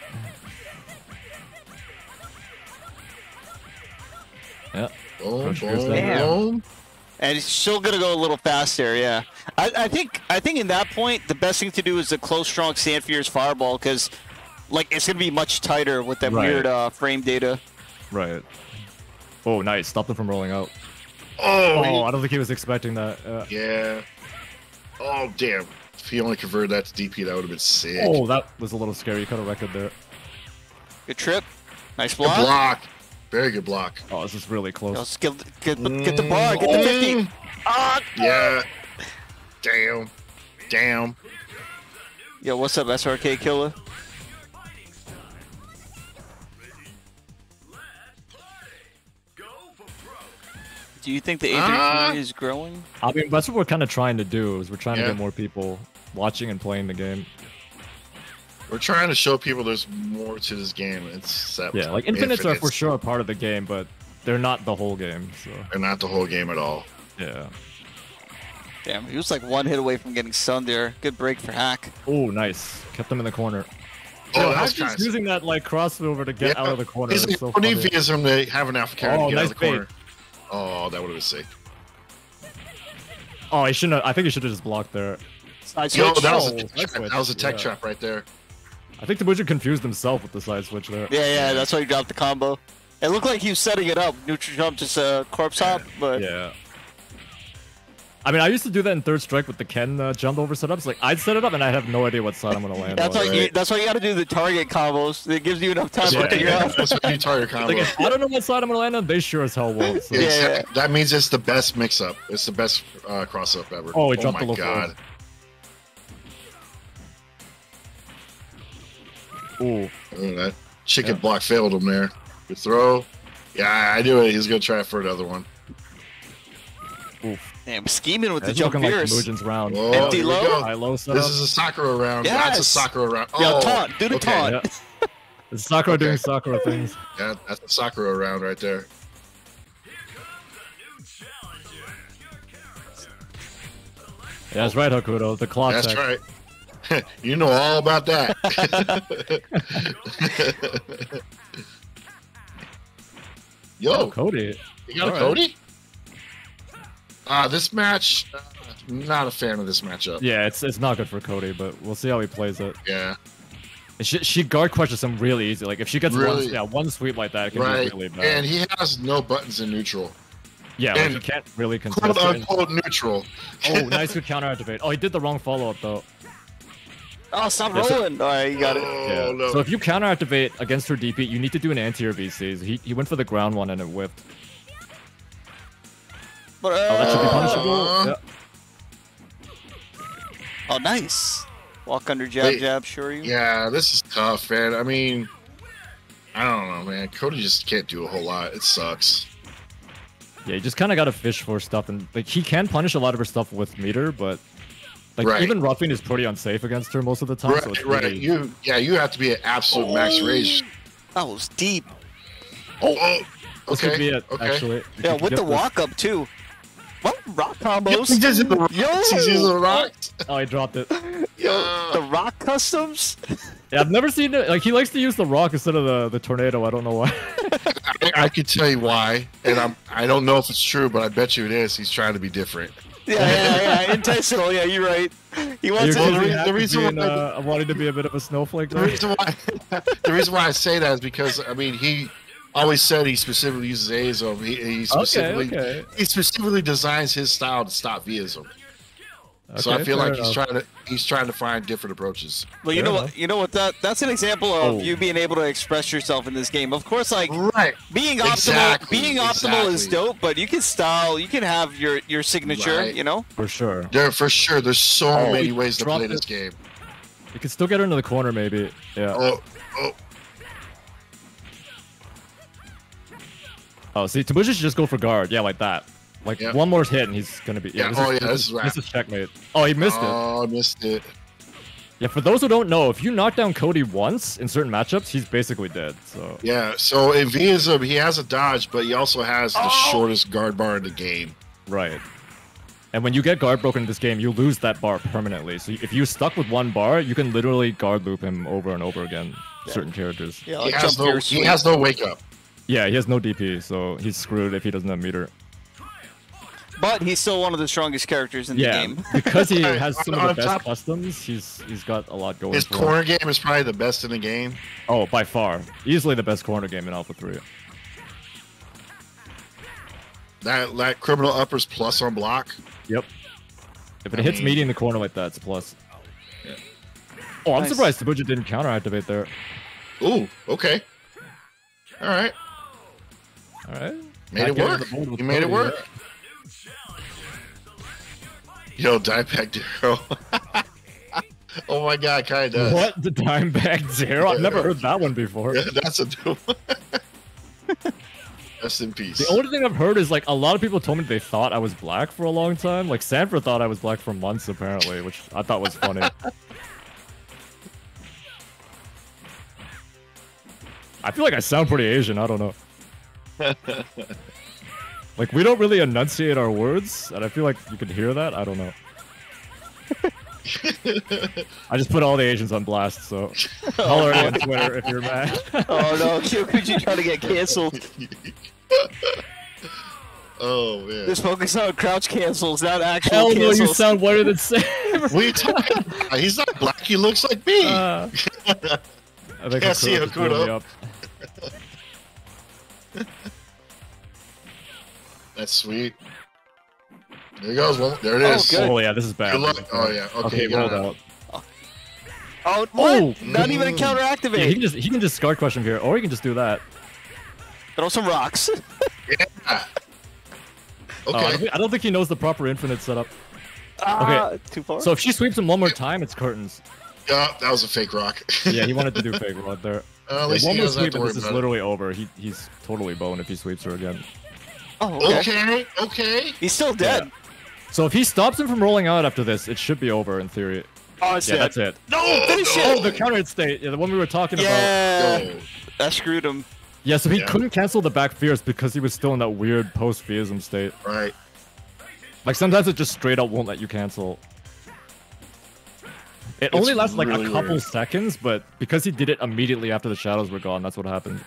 Yeah, Boom, Crush goes boom, down. boom. And it's still gonna go a little faster, yeah. I, I think I think in that point the best thing to do is the close strong Sandfier's fireball because like it's gonna be much tighter with that Right. weird uh, frame data. right. Oh, nice. Stop them from rolling out. Oh, Oh, I don't think he was expecting that. Uh, yeah. Oh, damn. If he only converted that to DP, that would have been sick. oh, that was a little scary. You could have wrecked there. Good trip. Nice block. Good block. block. Very good block. Oh, this is really close. Let's get, get, the- get the bar. Get the 50. Mm, Ah! Yeah. Damn. Damn. Yo, what's up, SRK Killer? Do you think the A3 Ah. community is growing? I mean, that's what we're kind of trying to do. Is we're trying Yeah. to get more people watching and playing the game. We're trying to show people there's more to this game. It's that Yeah, like infinites are for sure a part of the game, but they're not the whole game. So are not the whole game at all. yeah. Damn, he was like one hit away from getting stunned there. Good break for Haqq. Oh, nice. Kept him in the corner. Oh, Yo, that was Haqq is kinda- using that like crossover to get Yeah. out of the corner. He's It's like, so don't funny. V-ism to have an alpha carry Oh, to get out of the corner. Oh, that would have been sick. Oh, I shouldn't. Have, I think he should have just blocked there. Side Yo, switch. that was a Oh, tech nice trap. That was a tech Yeah. trap right there. I think the butcher confused himself with the side switch there. Yeah, yeah, that's why he dropped the combo. It looked like he was setting it up. Neutral jump, just a corpse hop, but Yeah. I mean, I used to do that in third strike with the Ken uh, jump over setups. Like, I'd set it up and I'd have no idea what side I'm gonna land that's on. why you, that's why you got to do the target combos. It gives you enough time Yeah, to figure yeah. out. That's what you target combo. Like, if I don't know what side I'm gonna land on. They sure as hell won't. So. Yeah, yeah. That means it's the best mix up. It's the best uh, cross up ever. Oh, he dropped my the low god. Ooh. Oh, that chicken Yeah. block failed him there. Good throw. Yeah, I knew it. He's gonna try for another one. Oof. Damn, scheming with the That's jump looking like fierce. Temujin's round. Oh, Empty low? High low setup. This is a Sakura round. That's a Yes. Sakura round. Yeah, Oh, taunt. Do the okay. taunt. Yeah. It's Sakura Okay. doing Sakura things. Yeah, that's a Sakura round right there. Yeah, that's right, Hakuto. The clock That's tech. right. you know all about that. Yo, Oh, Cody. you got a alright. Cody? Uh, this match, uh, not a fan of this matchup. Yeah, it's it's not good for Cody, but we'll see how he plays it. Yeah, And She, she guard crushes him really easy. Like if she gets Really? one, yeah, one sweep like that, it can right. be really bad. And he has no buttons in neutral. yeah, like, and he can't really contest Quote it. unquote neutral. Oh, nice good counter activate. Oh, he did the wrong follow up though. Oh, stop Yeah, so- rolling. All right, you got it. Oh, Yeah. no. So if you counter activate against her DP, you need to do an anti-air VCs. He he went for the ground one and it whipped. But, Oh, that should be uh, punishable. Uh, Yeah. oh, nice. Walk under jab, Wait. jab, sure you. yeah, this is tough, man. I mean, I don't know, man. Cody just can't do a whole lot. It sucks. Yeah, you just kind of got to fish for stuff, and like he can punish a lot of her stuff with meter, but like Right. even roughing is pretty unsafe against her most of the time. Right, so it's right. really- You, yeah, you have to be at absolute max rage. That was deep. Oh, this okay. could be it okay. actually. You Yeah, with the walk up too. What rock Yo, combos? he's using the rocks. Yo! He's using the rocks. Oh, he dropped it. Yo, the rock customs. Yeah, I've never seen it. Like he likes to use the rock instead of the the tornado. I don't know why. I, I can tell you why, and I'm I don't know if it's true, but I bet you it is. He's trying to be different. Yeah, yeah, yeah. Intentional. Yeah, you're right. He wants You're Well, to. the accusing re- Hack the reason being, why- uh, of wanting to be a bit of a snowflake. The There. reason why the reason why I say that is because I mean he always said he specifically uses A-ism. He, he specifically okay. he specifically designs his style to stop V-ism. so I feel fair like he's trying to he's trying to find different approaches. Well, you Fair know enough. what? You know what? That that's an example of Oh. you being able to express yourself in this game. Of course, like Right. being optimal. Exactly, being optimal is dope, but you can style. You can have your your signature. Right. You know. for sure. There for sure. There's so Oh, many ways to dropped play it. this game. You can still get her into the corner, maybe. Yeah. Oh, oh, Oh, see, Tabuja should just go for guard. Yeah, like that. Like Yeah. one more hit and he's gonna be. Yeah, this oh, is, yeah, this is oh, wrap. this is checkmate. Oh, he missed it. oh, I missed it. Yeah, for those who don't know, if you knock down Cody once in certain matchups, he's basically dead. So Yeah. So in V-ism, he has a dodge, but he also has the Oh. shortest guard bar in the game. right. And when you get guard broken in this game, you lose that bar permanently. So if you're stuck with one bar, you can literally guard loop him over and over again. Certain characters. Yeah, He has no he has no wake up. Yeah, he has no DP, so he's screwed if he doesn't have meter. But he's still one of the strongest characters in Yeah, the game. because he has some on- of the best top- customs. He's he's got a lot going. His for him. corner game is probably the best in the game. Oh, by far, easily the best corner game in Alpha Three. That that criminal uppers plus on block. Yep. If it I hits mean- meaty in the corner like that, it's a plus. Oh, I'm Nice. surprised Tabuja didn't counter activate there. Ooh, okay. All right, All right. made it Back in work. the board with You made it Cody, work. Yo, Dieback Darrow. oh my god, kind of. What the time back zero? I've never heard that one before. Yeah, that's a new one. Rest in peace. The only thing I've heard is like a lot of people told me they thought I was black for a long time. Like Sanford thought I was black for months apparently, which I thought was funny. I feel like I sound pretty Asian. I don't know. Like we don't really enunciate our words, and I feel like you could hear that. I don't know. I just put all the Asians on blast, so holler at me on Twitter if you're mad. Oh no, Kyokuji trying to get canceled. oh man. Just focus on crouch cancels, not actual Hell no, you sound whiter than Sam. what are you talking about? He's not black. He looks like me. Uh, I think Yeah, Hakura That's sweet. There he goes. Well, there it is. Oh, Oh yeah, this is bad. Good luck. Oh yeah. Okay. Okay, you got rolled it. out. oh, what? Oh, not even a mm. counter Yeah, he can just he can just scar crush him here, or he can just do that. Throw some rocks. Yeah. Oh, I, don't Okay. think, I don't think he knows the proper infinite setup. Okay. too far. So if she sweeps him one more time, it's curtains. yeah, that was a fake rock. Yeah, he wanted to do fake rod there. Uh, at Yeah, one he more sweep, and this is about it. literally over. He he's totally boned if he sweeps her again. Oh, okay. Okay. Okay. He's still dead. So if he stops him from rolling out after this, it should be over in theory. Oh, it's Yeah, dead. that's it. No, finish no. Oh, it. the counter state. Yeah, the one we were talking about. Yeah, that screwed him. Yeah, so he Yeah. couldn't cancel the back fierce because he was still in that weird post V-ism state. Right. Like sometimes it just straight up won't let you cancel. It It's only lasts like really a couple weird. seconds, but because he did it immediately after the shadows were gone, that's what happened.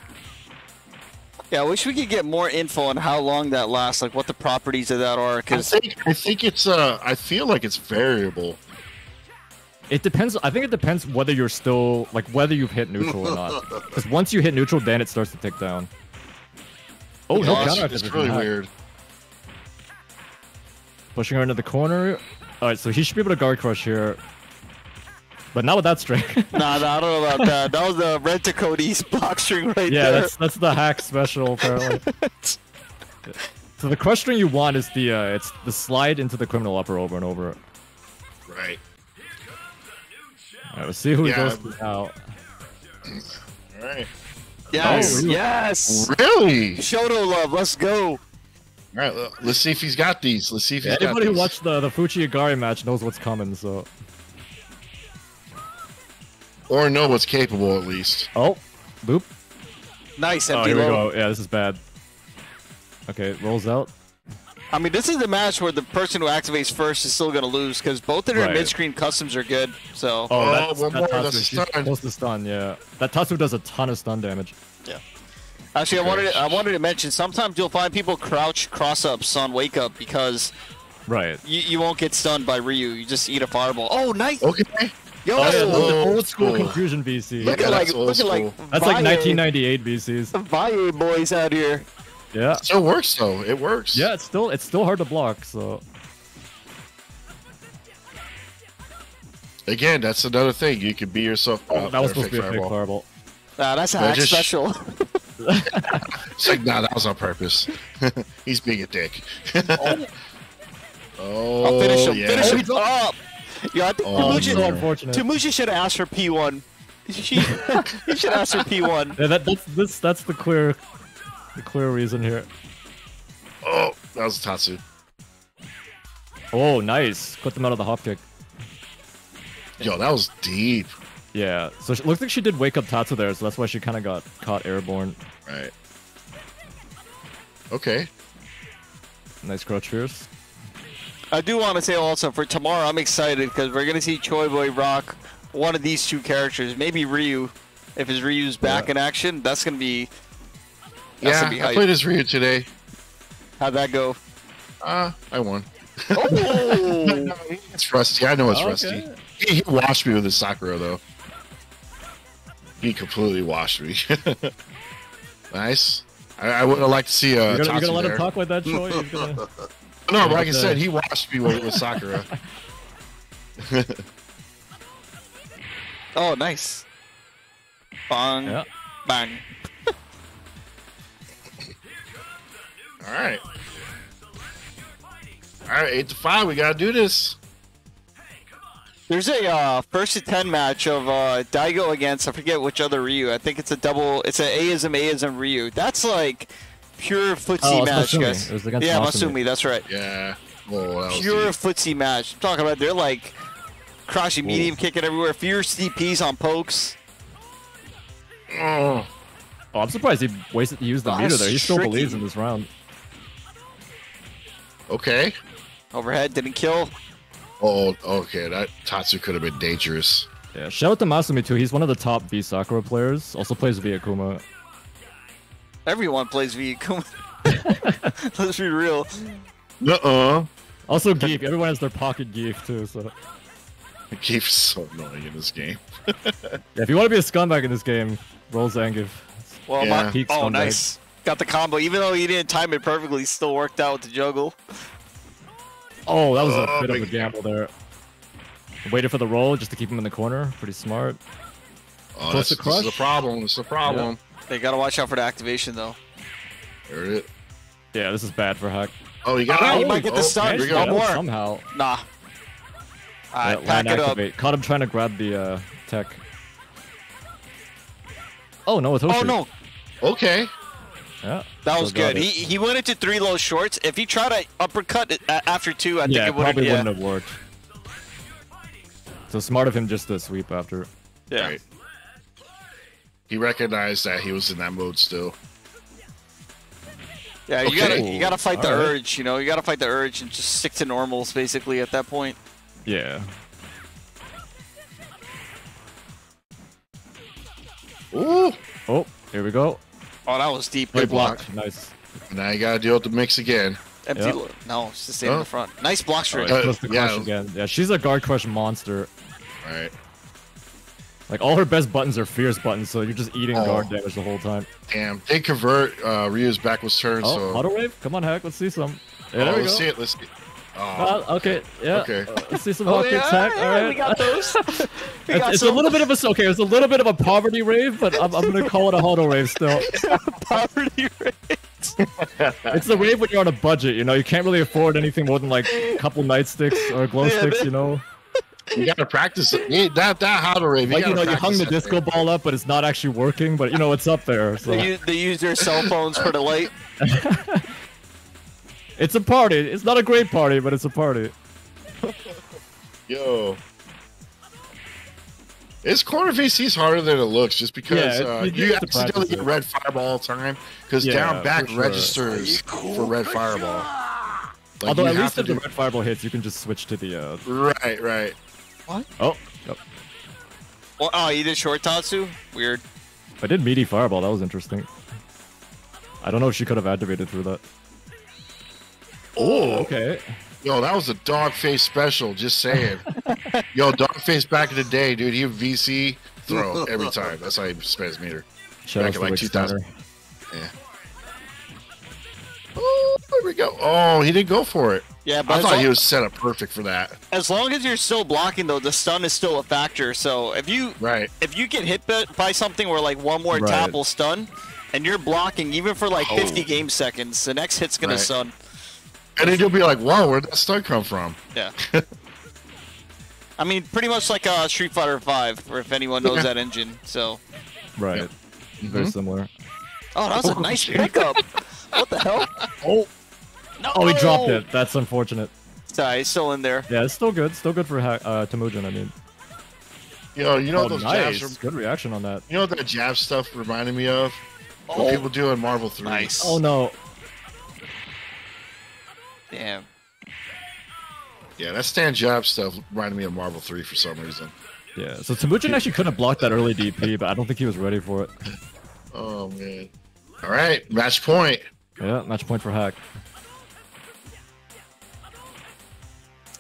Yeah, I wish we could get more info on how long that lasts, like what the properties of that are. I Because think I think it's uh I feel like it's variable. It depends. I think it depends whether you're still like whether you've hit neutral or not. Because once you hit neutral, then it starts to tick down. Oh no, Gosh, counter it's really weird. Pushing her into the corner. All right, so he should be able to guard crush here, but not with that string. nah, nah, I don't know about that. That was the rent to Cody's box string right yeah, there. that's that's the Haqq special apparently. so the crush string you want is the uh, it's the slide into the criminal upper over and over. Right. All right, let's see who he Yeah. goes to now. All right. Yes, Oh, really? yes. Really? Shoto love, let's go. All right. Let's see if he's got these. Let's see if he's Anybody got Anybody who watched the the Fuchi Agari match knows what's coming. So or know what's capable at least. oh, boop. Nice Oh, empty here we go. Yeah, this is bad. Okay, rolls out. I mean, this is the match where the person who activates first is still going to lose because both of their Right. mid-screen customs are good. So, Oh, Oh, that's, one that more, Tatsu, that's a stun. Supposed to stun, yeah. That Tatsu does a ton of stun damage. Yeah. Actually, I wanted to, I wanted to mention sometimes you'll find people crouch cross-ups on wake up because Right. you, you won't get stunned by Ryu. You just eat a fireball. Oh, nice. Okay. Yo, Oh, yeah, That's the, the old old school school. confusion VC. look at like that's look at like school. That's like Valle- 1998 VCs. Valle boys out here. Yeah. Still works though. It works. Yeah, it's still it's still hard to block. So Again, that's another thing. You can be yourself. oh, Oh, that was there, supposed to be a fake fireball. Nah, that's a just- special. It's like, nah, that was on purpose. He's being a dick. Oh. oh, I'll finish him. yeah. Finish Oh, him up. Yeah, I think Oh, Tamuja, So unfortunate. Tamuja should ask for P1. She, he should ask for P1. Yeah, that, that's this that's the clear the clear reason here. Oh, that was Tatsu. Oh, nice. Cut them out of the hop kick. Yo, that was deep. Yeah. So it looks like she did wake up Tatsu there, so that's why she kind of got caught airborne. Right. Okay. Nice crouch fierce. I do want to say also for tomorrow, I'm excited because we're gonna see Choi Boy rock one of these two characters, maybe Ryu. If his Ryu's back Yeah. in action, that's gonna be. That's Yeah, gonna be I hype. played as Ryu today. How'd that go? Uh, I won. Oh! It's rusty. I know it's Okay. rusty. He, he washed me with his Sakura though. He completely washed me. nice. I, I would have liked to see a. You're gonna, you're gonna let there. him talk like that, Troy? He's gonna... No, but like I said, he watched me with, with Sakura. Oh, nice. Bang. Yeah. Bang. All right. All right, eight to five. We gotta do this. There's a uh, first to ten match of uh, Daigo against I forget which other Ryu. I think it's a double. It's an A-ism A-ism Ryu. That's like pure footsie Oh, match, guys. It was against yeah, Masumi. Masumi. That's right. Yeah. Oh, that Pure deep. footsie match. I'm talking about they're like crouching medium kicking everywhere. Fierce DPs on pokes. Oh, Oh, I'm surprised he wasted he used the Oh, meter there. He still tricky. believes in this round. okay. Overhead didn't kill. Oh, okay. That Tatsu could have been dangerous. Yeah, shout out to Masumi too. He's one of the top V Sakura players. Also plays V Akuma. Everyone plays V. Come Let's be real. Uh-uh. Also Geef. Everyone has their pocket Geef too. So Keith is so annoying in this game. yeah, if you want to be a scumbag in this game, roll Zangief. Well, Yeah. my, Peak oh, scumbag. nice. Got the combo. Even though he didn't time it perfectly, he still worked out with the juggle. Oh, that was a Oh, bit of a big- gamble there. Waited for the roll just to keep him in the corner. Pretty smart. Oh, Close that's, to this is crush? the problem. It's the problem. They gotta watch out for the activation though. Heard it. Yeah, this is bad for Haqq. Oh, you got Oh, it. he might get the oh, stun. Here we One go. more. Somehow. Nah. Alright, pack land it up. Caught him trying to grab the uh, tech. Oh no, it's Hoshi. Oh no, Okay. Yeah. that was good. He he went into three low shorts. If he tried to uppercut it after two, I think yeah, it it would have. probably Yeah, wouldn't have worked. So smart of him just to sweep after. yeah. Right. He recognized that he was in that mode still. Yeah, you Okay. gotta you gotta fight the Alright. urge. You know, you gotta fight the urge and just stick to normals basically at that point. Yeah. Ooh. Oh, here we go. Oh, that was deep. Good block. block. Nice. Now you gotta deal with the mix again. Empty. Yep. No, it's the same in Oh. the front. Nice block Oh, string. Uh, yeah. again. Yeah, she's a guard crush monster. All right. Like all her best buttons are fierce buttons, so you're just eating Oh. guard damage the whole time. Damn. They convert uh, Ryu's backwards turn. Oh, so. auto wave? Come on, Haqq. Let's see some. Yeah, Oh, there we let's go. see it. Let's see. Oh. Uh, okay, yeah. Okay. Uh, let's see some Oh, hot kicks, Haqq. All right. we got those. we It's, got it's a little bit of a okay. It's a little bit of a poverty rave, but I'm, I'm gonna call it a auto rave still. poverty rates. It's the rave when you're on a budget. You know, you can't really afford anything more than like a couple nightsticks or glow Yeah, sticks. man. You know, You gotta practice it. Yeah, that that how to rave. like you know, you hung the disco thing. ball up, but it's not actually working. But you know, it's up there. So They use, they use their cell phones for the light. it's a party. It's not a great party, but it's a party. Yo. It's corner VC is harder than it looks, just because Yeah, uh, you you accidentally get red fireball all the time. Because Yeah, down back for sure. registers for red fireball. Like, Although at least to if the red fireball hits, you can just switch to the. uh right, right. Oh, yep. Well, oh, you did short Tatsu? Weird. I did meaty fireball. That was interesting. I don't know if she could have activated through that. Oh, Okay. yo, that was a dog face special. Just saying. yo, dog face back in the day, dude. He would VC throw every time. That's how he spent his meter. Shout Back out in, to like, 2000. Steiner. Oh, there we go. Oh, he didn't go for it. Yeah, but I thought long, he was set up perfect for that. as long as you're still blocking though, the stun is still a factor. So if you Right. if you get hit by- by something where like one more Right. tap will stun, and you're blocking even for like Oh. 50 game seconds, the next hit's gonna Right. stun. And then you'll be like, "Wow, where'd that stun come from? Yeah. I mean, pretty much like uh, Street Fighter Five, or if anyone knows Yeah. that engine. So, Right. Very Mhm. similar. oh, that was a nice pickup. What the hell? Oh, No. Oh, he dropped it. That's unfortunate. Sorry, he's still in there. Yeah, it's still good. Still good for ha- uh, Temujin. I mean, yo, you know oh, what those nice. jabs are, Good reaction on that. You know what that jab stuff reminded me of? What Oh, people do in Marvel 3. nice. Oh no. Damn. Yeah, that stand jab stuff reminded me of Marvel 3 for some reason. Yeah. So Temujin actually couldn't have blocked that early DP, but I don't think he was ready for it. Oh, man. All right, match point. Yeah, match point for Haqq.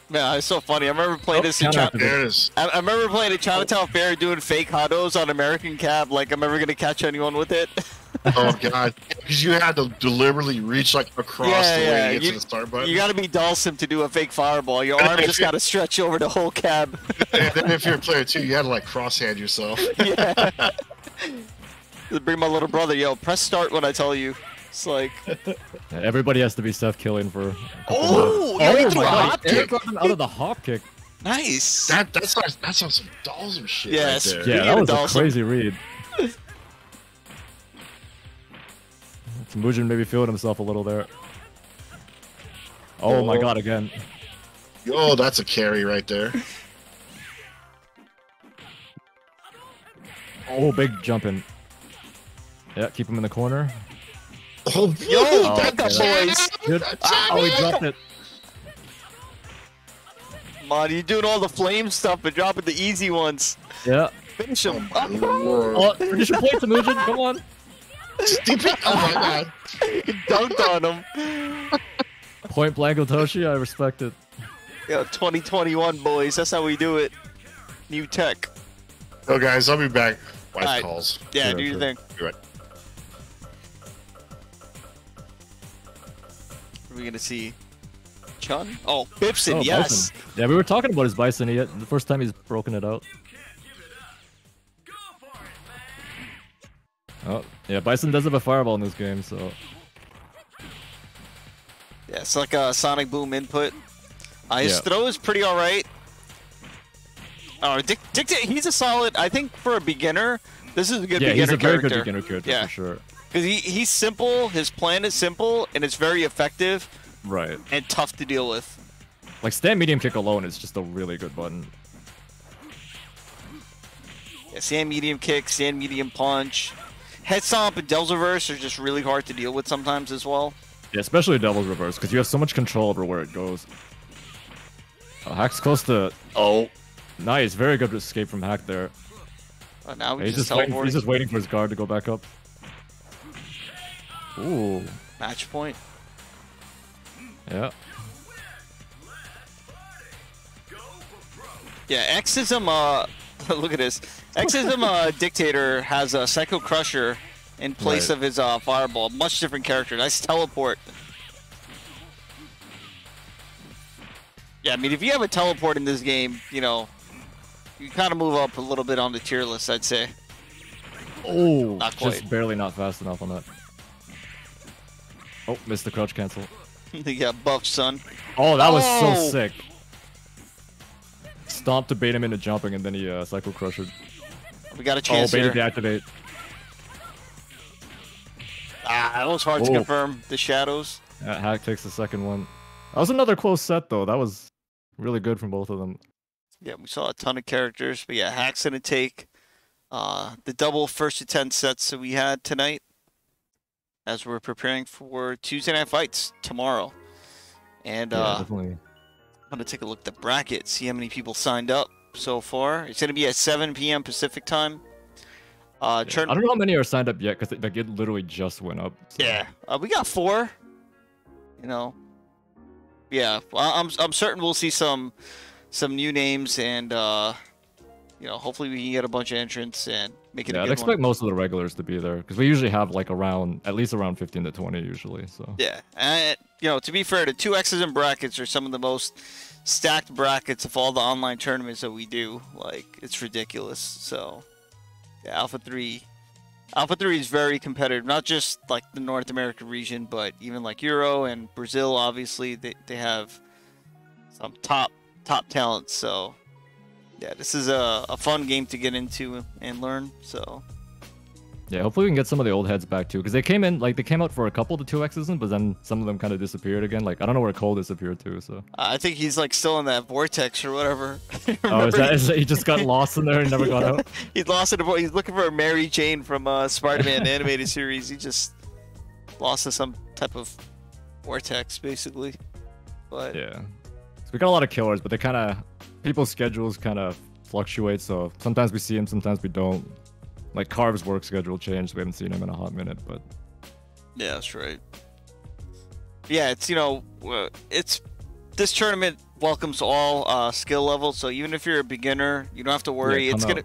Man, it's so funny. I remember playing Oh, this in counter China. There. I, I remember playing at Chinatown Fair doing fake huddles on American Cab. Like I'm ever gonna catch anyone with it. Oh, God. because you had to deliberately reach like across Yeah, the way yeah, to get you- to the start button. You got to be Dhalsim to do a fake fireball. Your arm just got to stretch over the whole cab. and then if you're a player too, you had to like crosshand yourself. yeah. Bring my little brother, yo, press start when I tell you. It's like, everybody has to be Seth Killian for. a oh, yeah, oh threw my a god! hop Eric kick. got him out of the hop kick. Nice. That that's like, that's on some dolls shit Yes. right there. Yeah, that of was a crazy read. Temujin maybe feeling himself a little there. Oh, my Oh. god, again. Yo, that's a carry right there. Oh, big jumping. Yeah, keep him in the corner. Oh, Yo, Oh, back up, okay. boys. Good. Oh, he dropped it. Man, you're doing all the flame stuff, but dropping the easy ones. Yeah. Finish him. Oh, oh finish oh, your point, Temujin. Come on. Stupid. oh my god. He dunked on him. Point blank Otoshi, I respect it. Yo, 2021, boys. That's how we do it. New tech. Oh guys, I'll be back. Wife Alright. calls. Yeah, Sure, do your sure. thing. Be right. We gonna see Chun? Oh, Bibson, Oh, yes. Bison. Yeah, we were talking about his Bison. He, the first time he's broken it out. Oh, yeah, Bison does have a fireball in this game, so Yeah, it's like a Sonic Boom input. Uh, his Yeah. throw is pretty alright. Oh, Dick, Dick, he's a solid. I think for a beginner, this is a good yeah, beginner he's a very character. good beginner character Yeah. for sure. Because he, he's simple, his plan is simple, and it's very effective Right. and tough to deal with. Like stand medium kick alone is just a really good button. Yeah, sand medium kick, sand medium punch. Head stomp and Devil's Reverse are just really hard to deal with sometimes as well. Yeah, especially Devil's Reverse, because you have so much control over where it goes. Oh, Hack's close to. Oh, Nice, very good to escape from Hack there. Now we he's just just waiting. He's just waiting for his guard to go back up. Ooh, match point. yeah. Yeah, X-ism, uh, look at this. X-ism uh, Dictator has a Psycho Crusher in place Right. of his uh, Fireball. Much different character. Nice teleport. Yeah, I mean, if you have a teleport in this game, you know, you kind of move up a little bit on the tier list, I'd say. Oh, just barely not fast enough on that. Oh, missed the crouch cancel. yeah, buff, son. Oh, that was Oh! so sick. Stomp to bait him into jumping, and then he uh, Psycho Crusher. We got a chance Oh, chance baited here. deactivate. Ah, that was hard to Oh. confirm. The shadows. Haqq takes the second one. That was another close set, though. That was really good from both of them. Yeah, we saw a ton of characters, but yeah, Haqq's gonna take uh, the double first to ten sets that we had tonight, as we're preparing for Tuesday night fights tomorrow. And Yeah, uh, definitely. I'm gonna take a look at the bracket, see how many people signed up so far. It's gonna be at 7 p.m. Pacific time. Uh, Yeah. turn- I don't know how many are signed up yet, because like, it literally just went up. so- Yeah, uh, we got four. You know, yeah, well, I'm I'm certain we'll see some some new names and uh, you know, hopefully we can get a bunch of entrants and make it Yeah, I'd expect one. most of the regulars to be there, because we usually have like around, at least around 15 to 20 usually, so. Yeah, and you know, to be fair, the two X's and brackets are some of the most stacked brackets of all the online tournaments that we do. Like, it's ridiculous. So, yeah, Alpha Three, Alpha Three is very competitive. Not just like the North American region, but even like Euro and Brazil. Obviously, they they have some top top talent. So, yeah, this is a, a fun game to get into and learn. So, Yeah, hopefully we can get some of the old heads back too, because they came in, like, they came out for a couple of the two X's, but then some of them kind of disappeared again. Like, I don't know where Cole disappeared to, so. I think he's like still in that vortex or whatever. Oh, is that, he- that he just got lost in there and never got out? He's lost in a He's looking for Mary Jane from uh, Spider-Man animated series. He just lost to some type of vortex, basically. But Yeah. So we got a lot of killers, but they kind of people's schedules kind of fluctuate. So sometimes we see him, sometimes we don't. Like Carv's work schedule changed. We haven't seen him in a hot minute, but yeah, that's right. Yeah, it's you know, uh, it's this tournament welcomes all uh, skill levels. So even if you're a beginner, you don't have to worry. come it's gonna.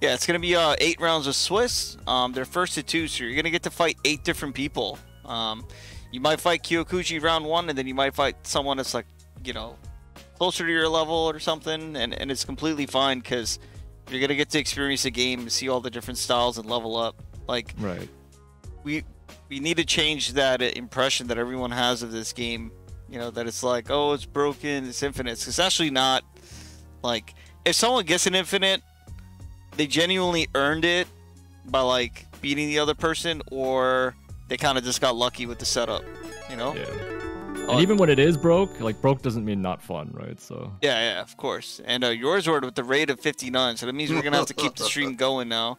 Yeah, it's gonna be uh, eight rounds of Swiss. Um, they're first to two, so you're gonna get to fight eight different people. Um, you might fight Kyokuji round one, and then you might fight someone that's like, you know, closer to your level or something, and, and it's completely fine because you're gonna get to experience the game, see all the different styles, and level up. Like Right. we we need to change that impression that everyone has of this game. You know that it's like, oh, it's broken, it's infinite. It's actually not. Like, if someone gets an infinite, they genuinely earned it by like beating the other person, or they kind of just got lucky with the setup. You know? Yeah. Oh, And even when it is broke, like broke doesn't mean not fun, right? So Yeah, yeah, of course. And uh, yours were with the rate of 59, so that means we're gonna have to keep the stream going now.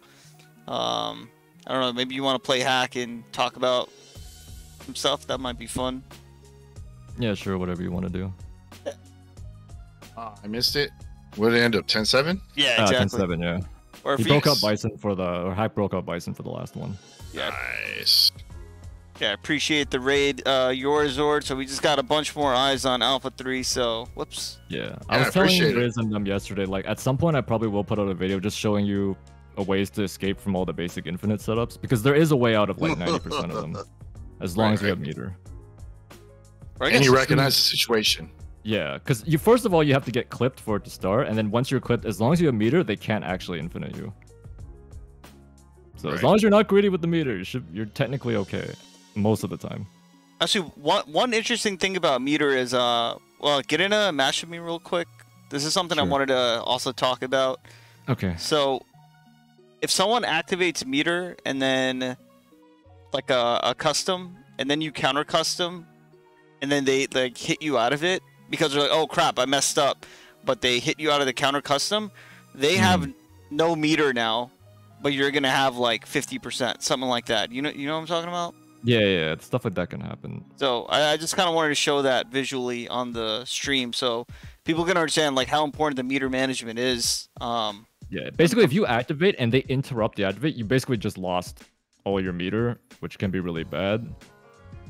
Um, I don't know. Maybe you want to play Haqq and talk about some stuff. That might be fun. yeah, sure, whatever you want to do. Ah, I missed it. What did it end up? 10 7? Yeah, Uh, exactly. 10-7, yeah. Or if He you, broke up Bison for the or Haqq broke up Bison for the last one. yeah, Nice. Yeah, appreciate the raid, uh, your Zord. So we just got a bunch more eyes on Alpha Three. So whoops. Yeah, Yeah, I I was telling appreciate it. Riz and them yesterday. Like at some point, I probably will put out a video just showing you a ways to escape from all the basic infinite setups because there is a way out of like ninety percent of them, as long Right, as you right. have meter. Or I And guess you recognize the situation. Yeah, because you first of all you have to get clipped for it to start, and then once you're clipped, as long as you have meter, they can't actually infinite you. So as long as you're not greedy with the meter, you should you're technically okay most of the time. Actually, one one interesting thing about meter is uh, well, get in a match with me real quick. This is something I wanted to also talk about. Okay. So, if someone activates meter and then like a, a custom, and then you counter custom, and then they like hit you out of it because they're like, oh crap, I messed up, but they hit you out of the counter custom, they Hmm. have no meter now, but you're gonna have like 50%, something like that. You know, you know what I'm talking about? Yeah, yeah, stuff like that can happen. So I, I just kind of wanted to show that visually on the stream, so people can understand like how important the meter management is. Um, Yeah, basically, if you activate and they interrupt the activate, you basically just lost all your meter, which can be really bad.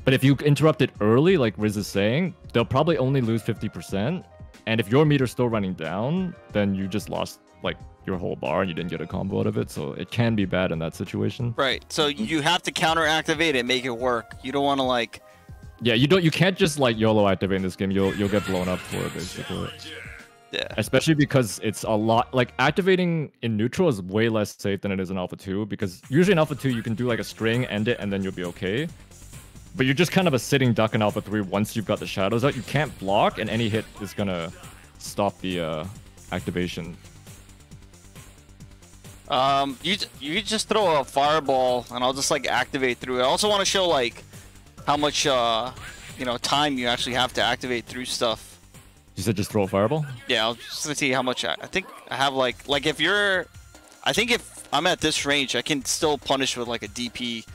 But if you interrupt it early, like Riz is saying, they'll probably only lose 50%. And if your meter's still running down, then you just lost like your whole bar and you didn't get a combo out of it. So it can be bad in that situation. right. So you have to counter activate it, make it work. You don't want to like Yeah, you don't you can't just like YOLO activate in this game. You'll you'll get blown up for it basically. yeah. especially because it's a lot like activating in neutral is way less safe than it is in alpha 2 because usually in alpha 2 you can do like a string end it and then you'll be okay but you're just kind of a sitting duck in alpha 3 once you've got the shadows out you can't block and any hit is gonna stop the uh activation Um, you you just throw a fireball and I'll just like activate through it. I also want to show like how much uh you know time you actually have to activate through stuff. you said just throw a fireball Yeah, I'll just see how much I, I think I have like like if you're I think if I'm at this range I can still punish with like a DP.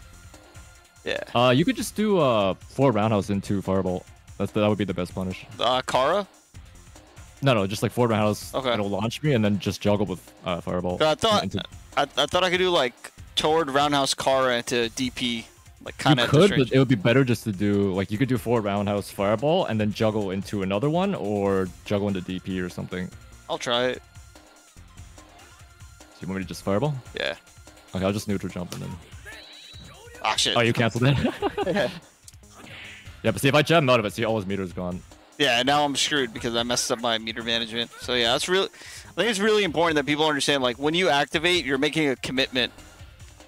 Yeah. uh you could just do uh four roundhouse into fireball that's that would be the best punish Uh Kara? No no just like four roundhouse Okay. it'll launch me and then just juggle with uh fireball I thought into- I, I thought I could do like toward roundhouse Kara into DP like kind of. you could, but it would be better just to do like you could do four roundhouse fireball and then juggle into another one or juggle into DP or something. I'll try it. you want me to just fireball? Yeah. Okay, I'll just neutral jump and then. Ah shit. Oh, you canceled it. yeah, but see if I jam out of it, see all his meters gone. Yeah, now I'm screwed because I messed up my meter management. So yeah, that's really. I think it's really important that people understand. Like when you activate, you're making a commitment,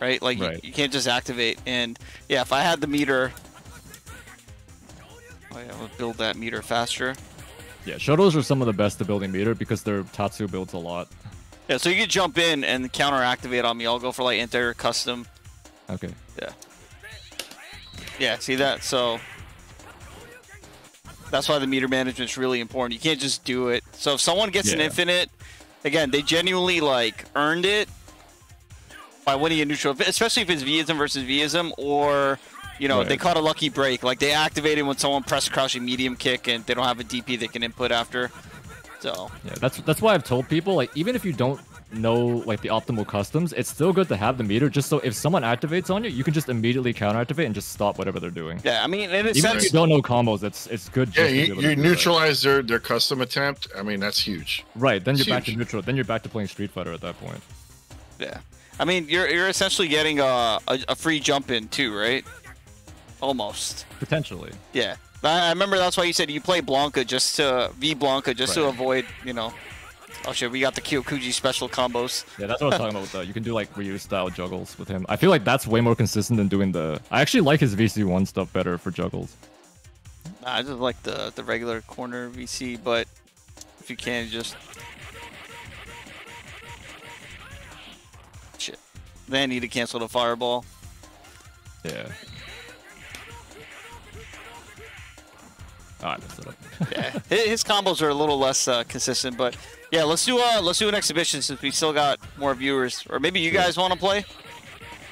right? Like Right. You, you can't just activate. And yeah, if I had the meter, oh yeah, we'll build that meter faster. Yeah, shotos are some of the best at building meter because their Tatsu builds a lot. Yeah, so you can jump in and counter activate on me. I'll go for like enter custom. Okay. Yeah. Yeah, see that? So that's why the meter management is really important. You can't just do it. So if someone gets an infinite, again, they genuinely like earned it by winning a neutral, especially if it's V-ism versus V-ism or you know, Right. they caught a lucky break. Like they activated when someone pressed crouching medium kick and they don't have a DP they can input after. So Yeah, that's that's why I've told people like even if you don't know like the optimal customs, it's still good to have the meter just so if someone activates on you, you can just immediately counter activate and just stop whatever they're doing. yeah, I mean, in a Even sense, if you don't know combos, it's it's good. Yeah, just to be you, able you do neutralize their, their custom attempt. I mean, that's huge. Right, then you're back to neutral. Then you're back to playing Street Fighter at that point. Yeah. I mean, you're you're essentially getting a, a, a free jump in too, right? Almost. Potentially. Yeah. I I remember that's why you said you play Blanka just to V Blanka just to avoid, you know. Oh shit, we got the Kyokuji special combos. Yeah, that's what I was talking about. With the, you can do like Ryu style juggles with him. I feel like that's way more consistent than doing the. I actually like his VC1 stuff better for juggles. Nah, I just like the the regular corner VC, but if you can just shit, then need to cancel the fireball. Yeah. Messed it up. Yeah, his combos are a little less uh, consistent, but yeah, let's do uh let's do an exhibition since we still got more viewers, or maybe you guys want to play.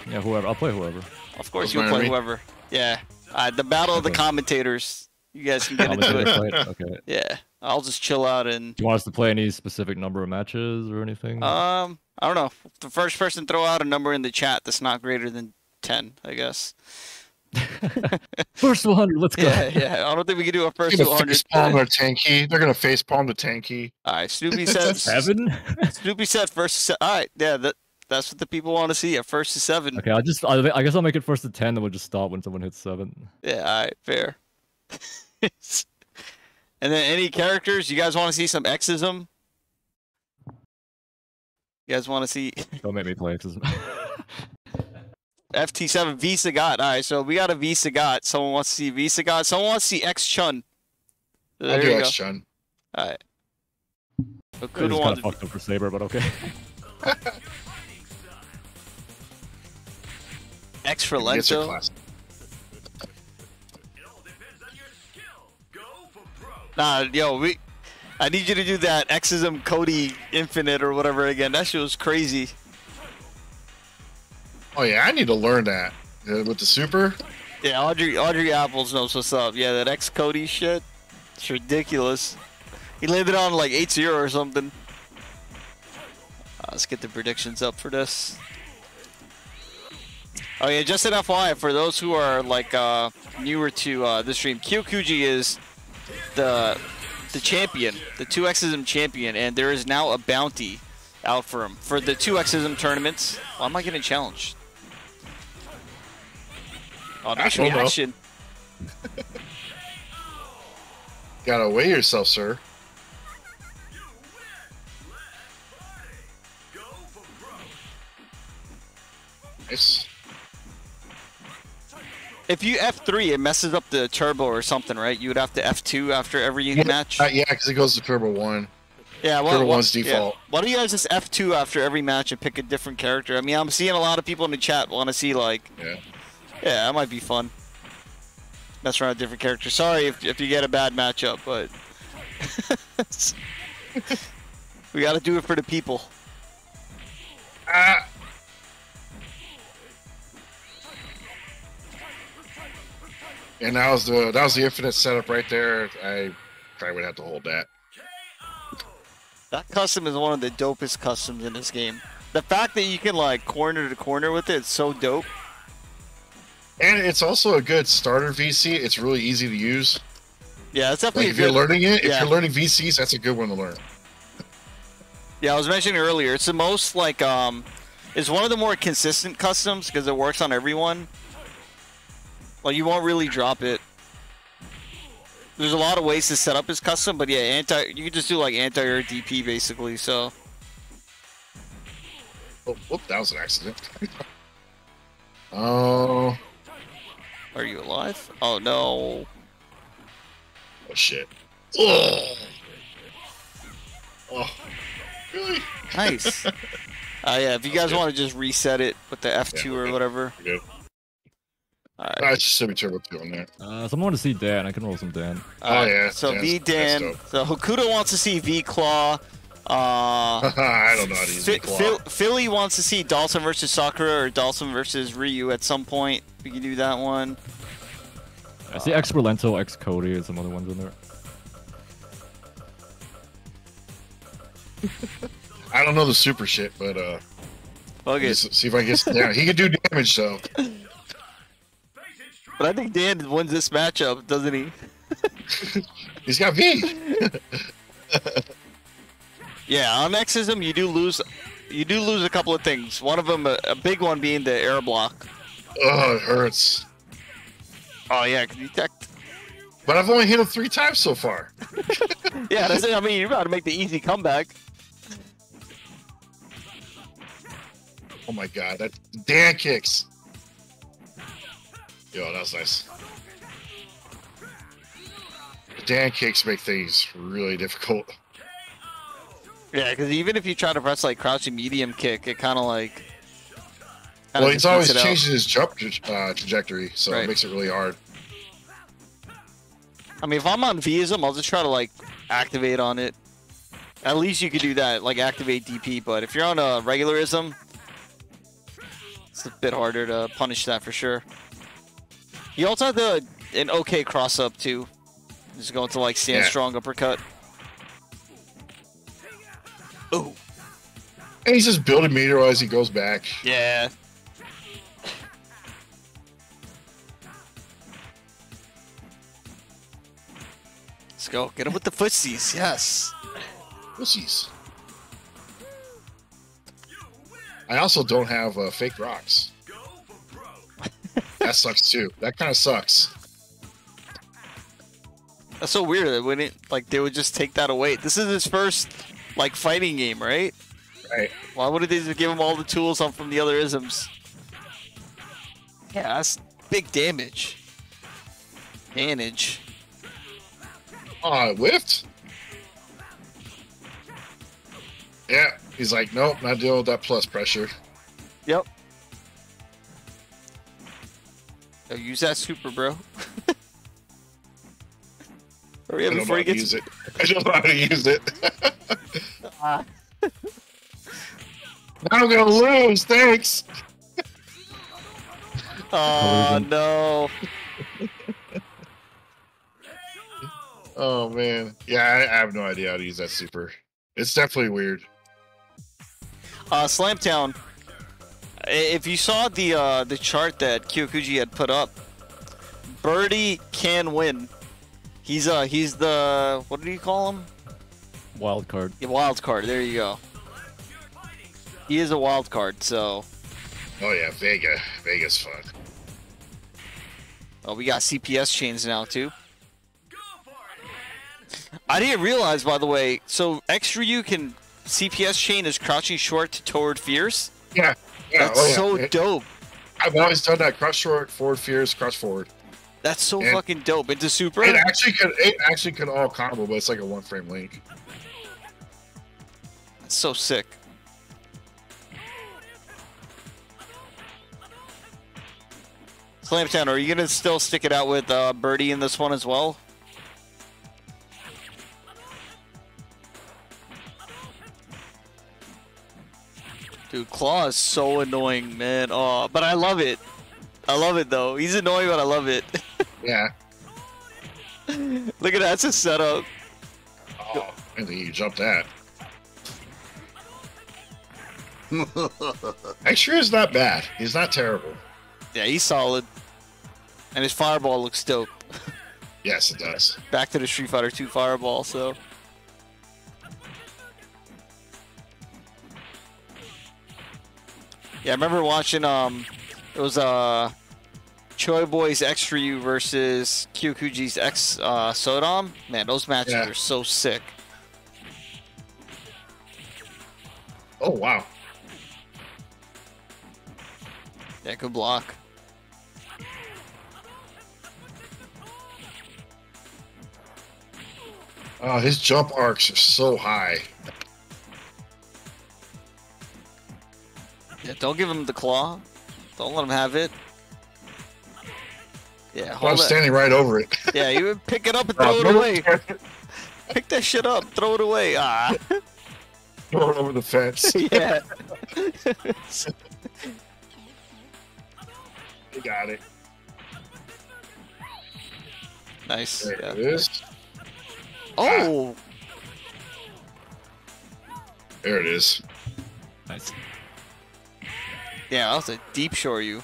yeah, whoever. I'll play whoever. Of course, you'll play me. whoever. Yeah, uh, the battle of the commentators. You guys can get into Commentator it. Okay. Yeah, I'll just chill out and Do you want us to play any specific number of matches or anything? Um, I don't know. The first person throw out a number in the chat that's not greater than ten, I guess. First 100, let's go. Yeah, yeah. I don't think we can do a first They're gonna hundred. face palm their tanky. They're gonna face palm the tanky. All right, Snoopy said. Seven? Snoopy said first. Se- All right, yeah. That that's what the people want to see. A first to seven. okay, I'll just. I, I guess I'll make it first to 10, then we'll just stop when someone hits 7. Yeah. All right. Fair. and then any characters you guys want to see some X-ism? You guys want to see Don't make me play. 'cause- FT7 V Sagat. All right, so we got a V Sagat. Someone wants to see V Sagat. Someone wants to see X Chun. I'll do you go. X Chun. All right. So This Kudo is kind wanted of fucked up for Sabre, but okay. X for It's Lento. Nah, yo, we. I need you to do that X-ism Cody Infinite or whatever again. That shit was crazy. Oh yeah, I need to learn that uh, with the super. Yeah, Audrey Audrey Apples knows what's up. Yeah, that ex Cody shit. It's ridiculous. He landed on like 8-0 or something. Uh, let's get the predictions up for this. Oh yeah, just an FYI for those who are like uh, newer to uh, the stream, Kyokuji is the the champion, the two X-ism champion, and there is now a bounty out for him for the two X-ism tournaments. Why am I getting challenged? Oh, nice don't reaction. Gotta weigh yourself, sir. Nice. If you F3, it messes up the turbo or something, right? You would have to F2 after every Yeah, match. Uh, yeah, because it goes to Turbo One. Yeah, well, Turbo why- one's yeah. default. Why don't you guys just F2 after every match and pick a different character? I mean, I'm seeing a lot of people in the chat want to see like, Yeah. Yeah, that might be fun. Mess around with different characters. Sorry if, if you get a bad matchup, but we got to do it for the people. Ah. And that was the that was the infinite setup right there. I probably would have to hold that. That custom is one of the dopest customs in this game. The fact that you can like corner to corner with it, it's so dope. And it's also a good starter VC. It's really easy to use. Yeah, it's Like definitely if a you're learning it, if yeah. you're learning VCs, that's a good one to learn. Yeah, I was mentioning earlier. It's the most like um, it's one of the more consistent customs because it works on everyone. Like you won't really drop it. There's a lot of ways to set up his custom, but yeah, anti. You can just do like anti-air DP basically. So Oh, whoop, that was an accident. oh, are you alive? Oh no. oh shit. Ugh. Oh, really? Nice. uh, yeah, if you guys want to just reset it with the F2 Yeah, or okay. whatever. Good. All right. Ah, it's just semi turbo two on that. Uh, someone want to see Dan. I can roll some Dan. Oh, Alright, yeah, So Dan's- V Dan. So Hokuto wants to see V Claw. Uh, I don't know how to use Fi- the claw. Phil- Philly wants to see Dhalsim versus Sakura or Dhalsim versus Ryu at some point. We can do that one. I see X Rolento, X Cody, and some other ones in there. I don't know the super shit, but uh, Fuck it. just see if I can get some down. He can do damage though. But I think Dan wins this matchup, doesn't he? He's got V. Yeah, on Xism you do lose. you do lose a couple of things. One of them, a, a big one, being the air block. Oh, it hurts. Oh yeah, 'cause you tech- But I've only hit him three times so far. yeah. That's it. I mean, you're about to make the easy comeback. Oh my god, that Dan kicks. Yo, that was nice. Dan kicks make things really difficult. Yeah, because even if you try to press like crouching medium kick, it kind of like. kinda Well, he's always it out. changing his jump uh, trajectory, so Right. it makes it really hard. I mean, if I'm on V-ism, I'll just try to like activate on it. At least you could do that, like activate DP. But if you're on a regularism, it's a bit harder to punish that for sure. You also have the an okay cross up too. Just going to like stand Yeah. strong uppercut. Oh And he's just building meter as he goes back. yeah. Let's go. Get him with the footsies. Yes. Pussies. I also don't have uh, fake rocks. that sucks too. That kind of sucks. That's so weird that when it like they would just take that away. This is his first like fighting game, right? Right. Why wouldn't they just give him all the tools on from the other isms? Yeah, that's big damage. Damage. Oh, I whiffed. Yeah, he's like, nope, not dealing with that plus pressure. Yep. Yo, use that super, bro. Hurry I up don't know before how he to gets. use it. I don't know how to use it. Ah. I'm gonna lose. Thanks. Oh no. Oh man, yeah, I, I have no idea how to use that super. It's definitely weird. Uh, Slamtown. If you saw the uh, the chart that Kyokuji had put up, Birdie can win. He's uh he's the what do you call him? Wild card. Yeah, wild card. There you go. He is a wild card. So Oh yeah, Vega, Vega's fun. oh, we got CPS chains now too. I didn't realize, by the way. So extra you can CPS chain is crouching short to toward fierce. Yeah, yeah. That's oh, yeah. so It- dope. I've always done that. Crouch short, forward fierce, crouch forward. That's so And- fucking dope. Into super. It actually could. It actually could all combo, but it's like a one frame link. That's so sick. Slamtown, are you gonna still stick it out with uh, Birdie in this one as well? Dude, Claw is so annoying, man. Oh, but I love it. I love it though. He's annoying, but I love it. Yeah. Look at that, that's a setup. Oh, I think you jumped that. Extra is not bad. He's not terrible. Yeah, he's solid. And his fireball looks dope. Yes, it does. back to the Street Fighter 2 Fireball, so. Yeah, I remember watching um it was uh Choi Boy's X Ryu versus Kyokuji's X uh Sodom. Man, those matches Yeah. are so sick. Oh wow. Yeah, good block. Oh, his jump arcs are so high. Yeah, don't give him the claw. Don't let him have it. Yeah, I'm standing right over it. Yeah, you would pick it up and Oh, throw it away. Pick that shit up, throw it away. Ah. Throw it over the fence. yeah. You got it. nice. There Yeah. it is. Oh, There it is. Nice. yeah, that was a deep shore you.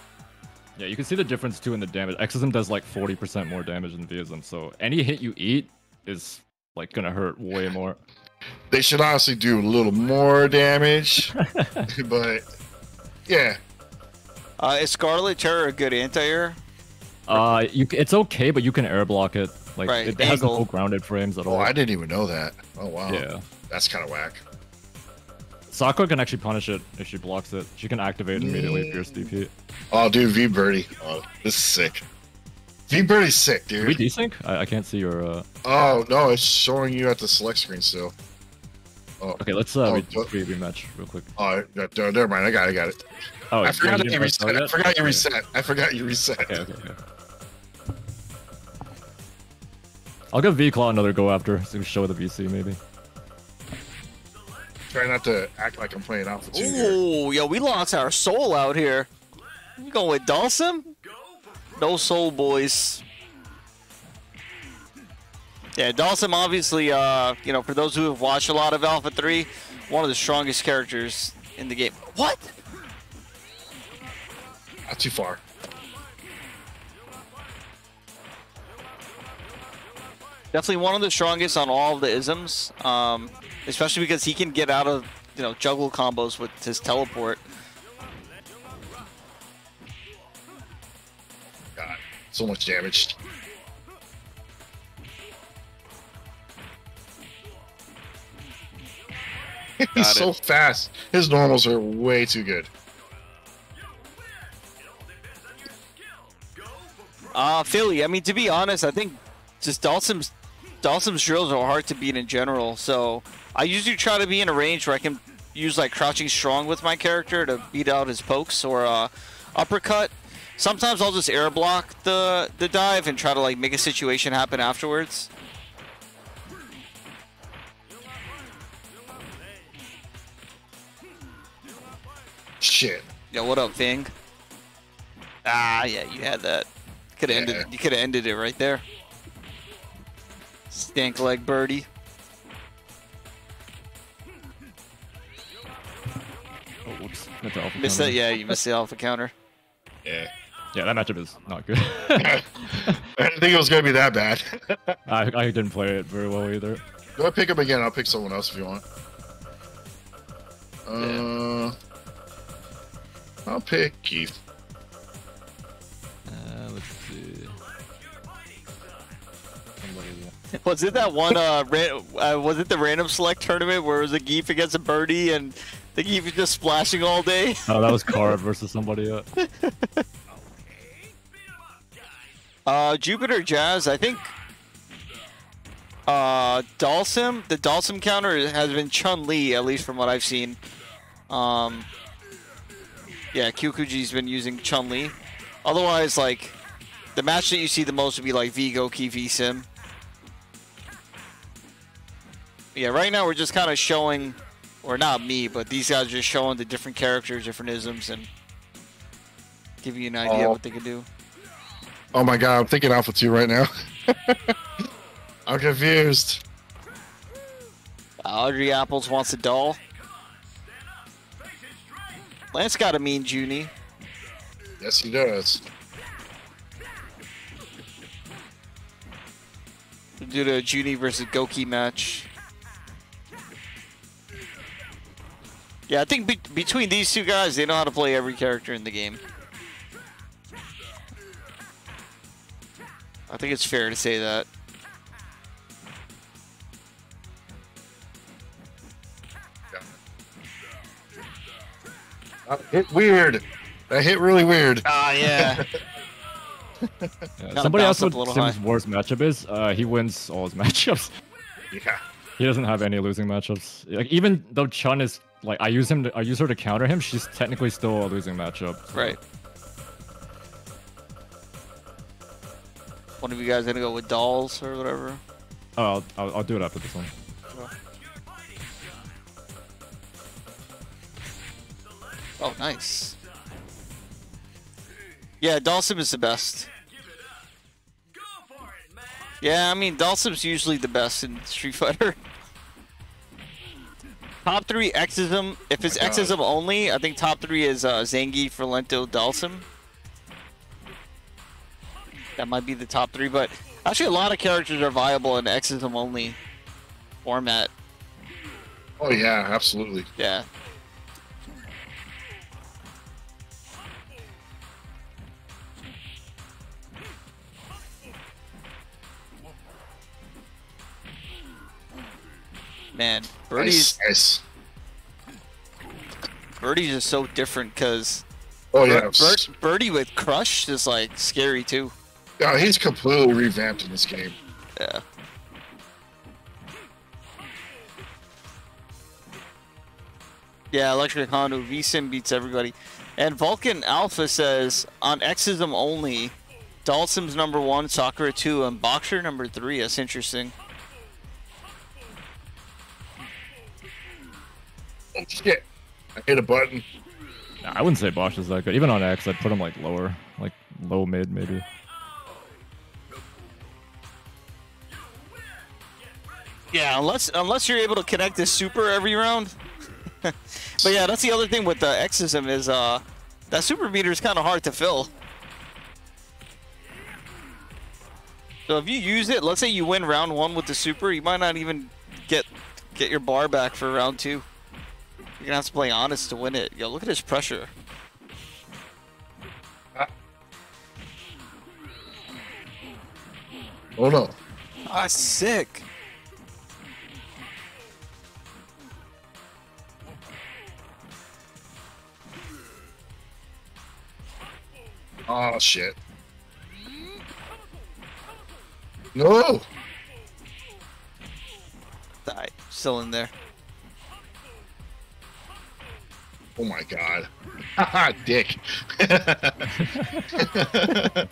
Yeah, you can see the difference too in the damage. X-ism does like 40% more damage than Theism, so any hit you eat is like gonna hurt way more. They should honestly do a little more damage, but yeah, Uh, is Scarlet Terror a good anti-air? Uh, you it's okay, but you can air block it. Like Right, it has angle. no grounded frames at all. oh. I didn't even know that. Oh wow, Yeah. that's kind of whack. Sakura can actually punish it if she blocks it. She can activate immediately if you're DP. Oh, dude, V Birdie. Oh, this is sick. V Birdie's sick, Did we dude. desync? I, I can't see your. Uh... Oh no, it's showing you at the select screen still. Oh, Okay, let's uh, Oh, re- re- rematch real quick. oh, no, no, never mind. I got it. I got it. Oh, I forgot you reset. I forgot you reset. I forgot you reset. Okay, okay, okay. I'll give V Claw another go after, so we show the VC maybe. Try not to act like I'm playing Alpha 2 here. Ooh, yo, we lost our soul out here. You going with Dhalsim? No soul, boys. Yeah, Dhalsim obviously, uh, you know, for those who have watched a lot of Alpha 3, one of the strongest characters in the game. What? Not too far. Definitely one of the strongest on all of the isms, um, especially because he can get out of, you know, juggle combos with his teleport. God, so much damage. He's so it. fast. His normals are way too good. Uh, Philly. I mean, to be honest, I think just Dhalsim's Dhalsim's drills are hard to beat in general. So I usually try to be in a range where I can use like crouching strong with my character to beat out his pokes or uh, uppercut. Sometimes I'll just air block the the dive and try to like make a situation happen afterwards. Shit. Yo, what up, Ving? Ah, yeah, you had that. Could have ended. You could have ended it right there. Stank leg birdie. Whoops. Meant to alpha Missed counter. that. Yeah, you missed the alpha counter. Yeah. Yeah, that matchup is not good. I didn't think it was gonna be that bad. I, I didn't play it very well either. Go ahead, pick him again. I'll pick someone else if you want. Uh, I'll pick Keith. Uh, let's see. Was it that one? Uh, ran, uh, was it the random select tournament where it was a Gief against a birdie and the Gief was just splashing all day? Oh, that was Card versus somebody. Uh, Uh, Jupiter Jazz, I think. Uh, Dhalsim, the Dhalsim counter has been Chun Li, at least from what I've seen. Um, yeah, Kyokuji's been using Chun Li. Otherwise, like, the match that you see the most would be like V Key, V Sim. Yeah, right now we're just kind of showing, or not me, but these guys are just showing the different characters, different isms, and giving you an idea Oh. what they can do. Oh my god, I'm thinking Alpha 2 right now. I'm confused. Audrey Apples wants a doll. Lance got a mean Juni. Yes, he does. We'll do the Juni versus Goki match. Yeah, I think be- between these two guys, they know how to play every character in the game. I think it's fair to say that. That hit weird. That hit really weird. Ah, yeah. yeah, somebody else bounced up what Sim's high. worst matchup is. Uh, he wins all his matchups. Yeah. He doesn't have any losing matchups. Like even though Chun is like I use him, to, I use her to counter him. She's technically still a losing matchup. so- right. One of you guys gonna go with dolls or whatever? Oh, I'll, I'll, I'll do it after this one. Oh, nice. Yeah, Dhalsim is the best. Yeah, I mean, Dhalsim's usually the best in Street Fighter. Top three X-ism. If it's my God. X-ism only, I think top three is uh, Zangief, Rolento, Dhalsim. That might be the top three, but actually, a lot of characters are viable in X-ism only format. Oh yeah, absolutely. Yeah. Man, Birdie's Nice, nice. Birdie's is so different because Oh yeah. Birdie with Crush is like scary too. Yeah, he's completely revamped in this game. Yeah. Yeah, Electric Hondo VSIM beats everybody. And Vulcan Alpha says on X-ism only, Dhalsim's number one, Sakura two, and Boxer number three. That's interesting. Oh shit! I hit a button. Nah, I wouldn't say Bosch is that good. Even on X, I'd put him like lower, like low mid maybe. Yeah, unless unless you're able to connect this super every round. but yeah, that's the other thing with the X-ism is uh that super meter is kind of hard to fill. So if you use it, let's say you win round one with the super, you might not even get get your bar back for round two. You're gonna have to play honest to win it. Yo, look at his pressure. Oh no! Ah, sick. Oh shit! No! Die. Still in there. Oh my god! Haha, dick!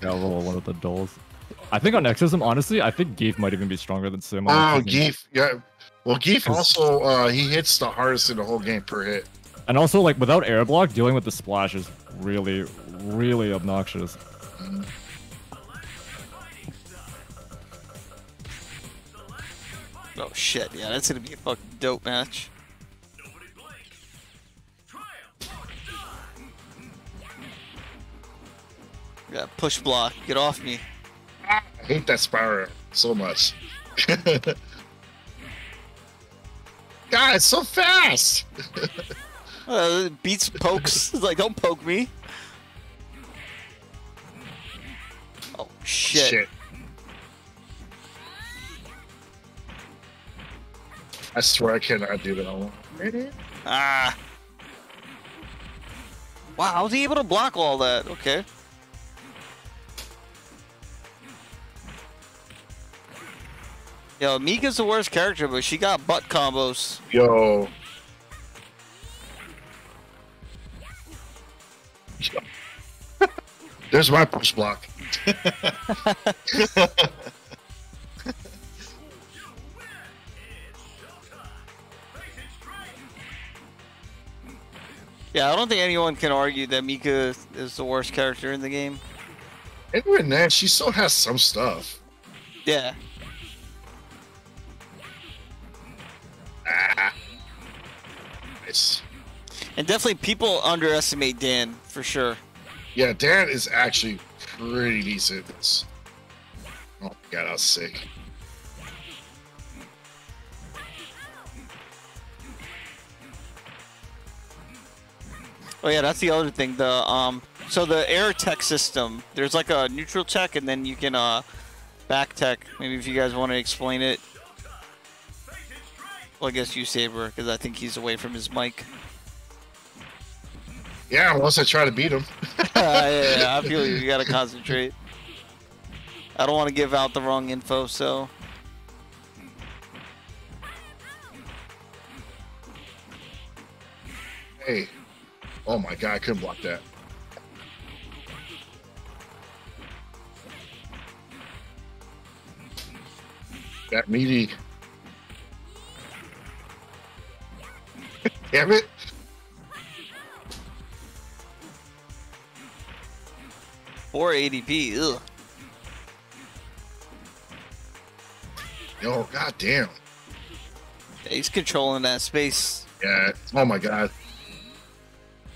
Yeah, roll one of the dolls. I think on X-ism, honestly, I think Gief might even be stronger than Sim. oh, X-ism. Gief. Yeah. Well, Gief also uh, he hits the hardest in the whole game per hit. And also, like without air block, dealing with the splash is really, really obnoxious. Oh shit, yeah, that's gonna be a fucking dope match. Yeah, push block, get off me. I hate that spiral so much. God, it's so fast. Uh, beats pokes. It's like, don't poke me. Oh shit. I swear I cannot do that. on Ah. Wow, was he able to block all that? Okay. Yo, Mika's the worst character, but she got butt combos. Yo. There's my push block. Yeah, I don't think anyone can argue that Mika is the worst character in the game. Anyway, Nash, she still has some stuff. Yeah. And definitely people underestimate Dan, for sure. Yeah, Dan is actually pretty decent. Oh my god, I was sick. Oh yeah, that's the other thing. The um, so the air tech system. There's like a neutral tech, and then you can uh, back tech. Maybe if you guys want to explain it. Well, I guess you Sabre, because I think he's away from his mic. Yeah, unless I try to beat him. Uh, yeah, yeah, I feel you. You gotta concentrate. I don't want to give out the wrong info, so. Hey. Oh my god, I couldn't block that. That meaty. Damn it. Four ADP. Ugh. Yo, god damn. Yeah, he's controlling that space. Yeah. Oh my god.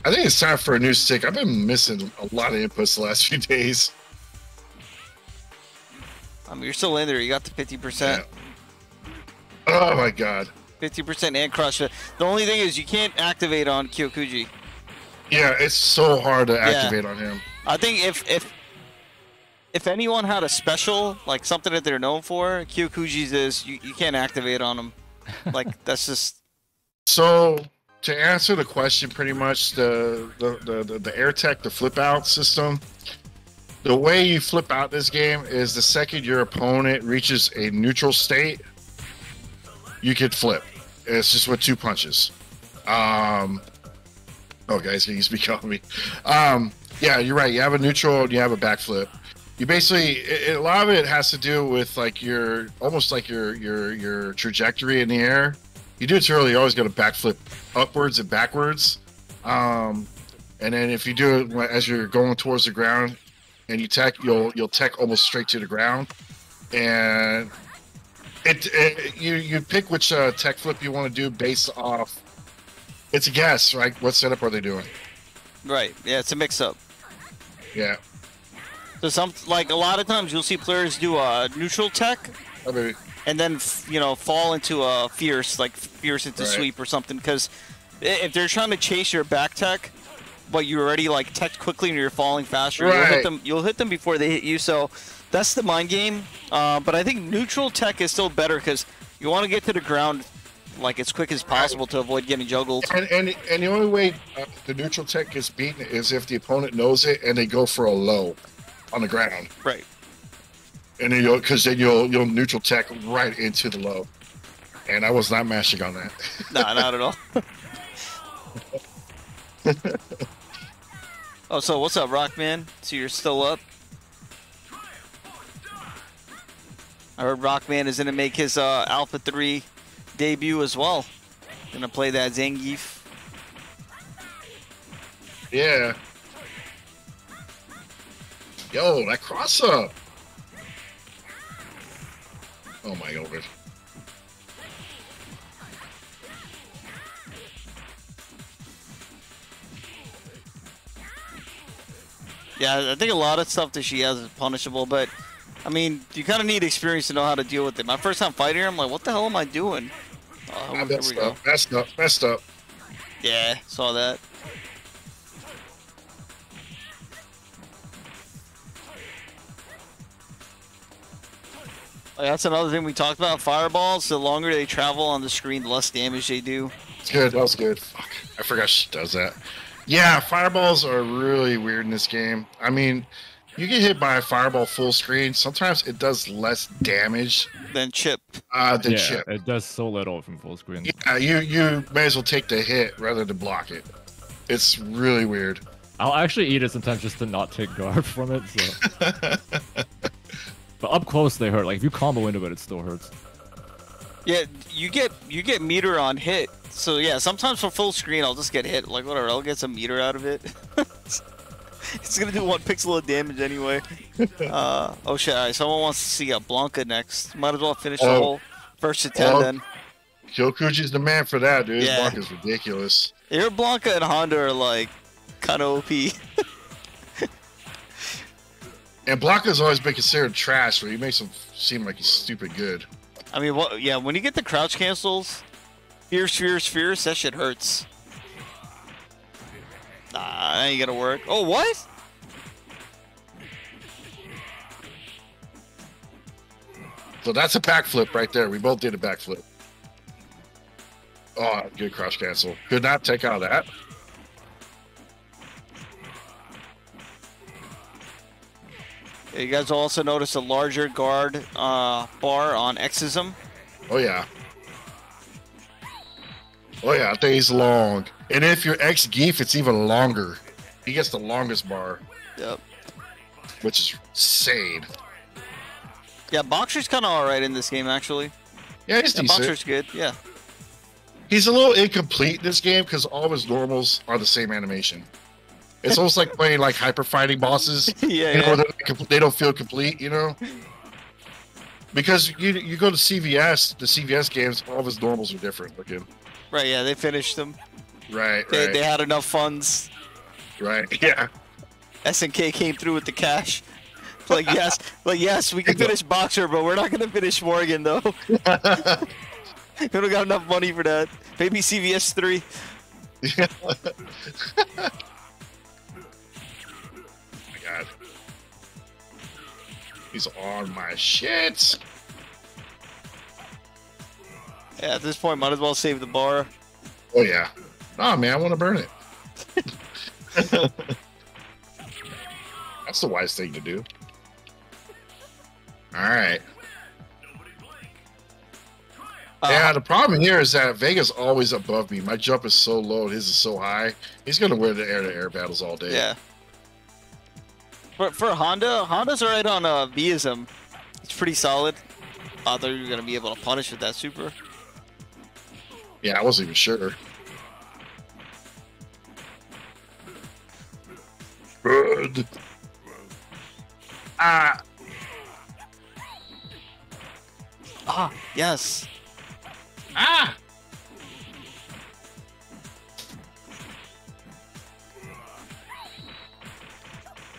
I think it's time for a new stick. I've been missing a lot of inputs the last few days. I mean, you're still in there. You got the 50%. Yeah. Oh my god. 50% and crush. The only thing is you can't activate on Kyokuji. Yeah, it's so hard to activate on him. I think if if if anyone had a special, like something that they're known for, Kyokuji's is you, you can't activate on them. Like that's just So to answer the question, pretty much the the the, the, the AirTech, the flip out system. The way you flip out this game is the second your opponent reaches a neutral state, you could flip. It's just with two punches. Um, oh, guys, can you speak on me? Um, yeah, you're right. You have a neutral and you have a backflip. You basically it, a lot of it has to do with like your almost like your your your trajectory in the air. You do it too early, you always got to backflip upwards and backwards. Um, and then if you do it as you're going towards the ground and you tech, you'll you'll tech almost straight to the ground. And it, it you you pick which uh, tech flip you want to do based off. It's a guess, right? What setup are they doing? Right. Yeah, it's a mix up. Yeah, So some like a lot of times you'll see players do a neutral tech and then you know fall into a fierce like fierce into Right. sweep or something because if they're trying to chase your back tech but you already like tech quickly and you're falling faster you'll hit Right. them you'll hit them before they hit you so that's the mind game uh, but i think neutral tech is still better because you want to get to the ground like as quick as possible to avoid getting juggled. And and and the only way uh, the neutral tech gets beaten is if the opponent knows it and they go for a low on the ground, right. And then you'll because then you'll you'll neutral tech right into the low. And I was not mashing on that. nah not at all. Oh so what's up rockman? So you're still up? I heard Rockman is going to make his uh, Alpha 3 debut as well. To play that Zangief. Yeah. Yo, that cross up. Oh my god. Yeah, I think a lot of stuff that she has is punishable, but I mean, you kind of need experience to know how to deal with it. My first time fighting I'm like, what the hell am I doing? Oh, I messed we go. up. Messed up. Messed up. Yeah, saw that. Oh, That's another thing we talked about. Fireballs, the longer they travel on the screen, the less damage they do. It's good. That was good. Fuck. I forgot she does that. Yeah, fireballs are really weird in this game. I mean, you get hit by a fireball full screen. Sometimes it does less damage Then chip. uh, than yeah, chip. it does so little from full screen. Yeah, you you may as well take the hit rather than block it. It's really weird. I'll actually eat it sometimes just to not take guard from it. So. but up close they hurt. Like if you combo into it, it still hurts. Yeah, you get you get meter on hit. So yeah, sometimes for full screen I'll just get hit. Like whatever, I'll get some meter out of it. it's gonna do one pixel of damage anyway. Uh, oh shit! Alright, someone wants to see a Blanka next. Might as well finish the Oh. whole first attempt. ten Oh. then. Kyokuji's the man for that, dude. Yeah. His block is ridiculous. Your Blanka and Honda are like kind of OP. And Blanka's always been considered trash, but he makes him seem like he's stupid good. I mean, what? Yeah, when you get the crouch cancels, fierce, fierce, fierce, that shit hurts. Nah, that ain't gonna work. Oh, what? So that's a backflip right there. We both did a backflip. Oh, good crouch cancel. Could not take out of that. You guys also notice a larger guard uh, bar on X-ism. Oh yeah. Oh yeah, I think he's long. And if you're ex Gief, it's even longer. He gets the longest bar, Yep. which is insane. Yeah, Boxer's kind of alright in this game, actually. Yeah, he's Yeah, decent. Boxer's good. Yeah. He's a little incomplete in this game because all of his normals are the same animation. It's almost like playing like hyper fighting bosses. yeah, you know, yeah. they don't feel complete, you know. Because you you go to CVS, the CVS games, all of his normals are different looking. Right, yeah, they finished them. Right, They, right, they had enough funds. right. Yeah, SNK came through with the cash. Like, yes, like, yes, we can finish Boxer, but we're not going to finish Morgan, though. we don't got enough money for that. Maybe CVS three. Yeah. oh my god. He's on my shit. Yeah, at this point, might as well save the bar. Oh yeah. Nah, man, I want to burn it. That's the wise thing to do. All right. Uh, yeah, the problem here is that Vega's always above me. My jump is so low, his is so high. He's gonna win the air-to-air battles all day. Yeah. For for Honda, Honda's alright on uh, V-ism. It's pretty solid. I thought you were gonna be able to punish with that super. Yeah, I wasn't even sure. Good. Ah, Ah, yes. ah.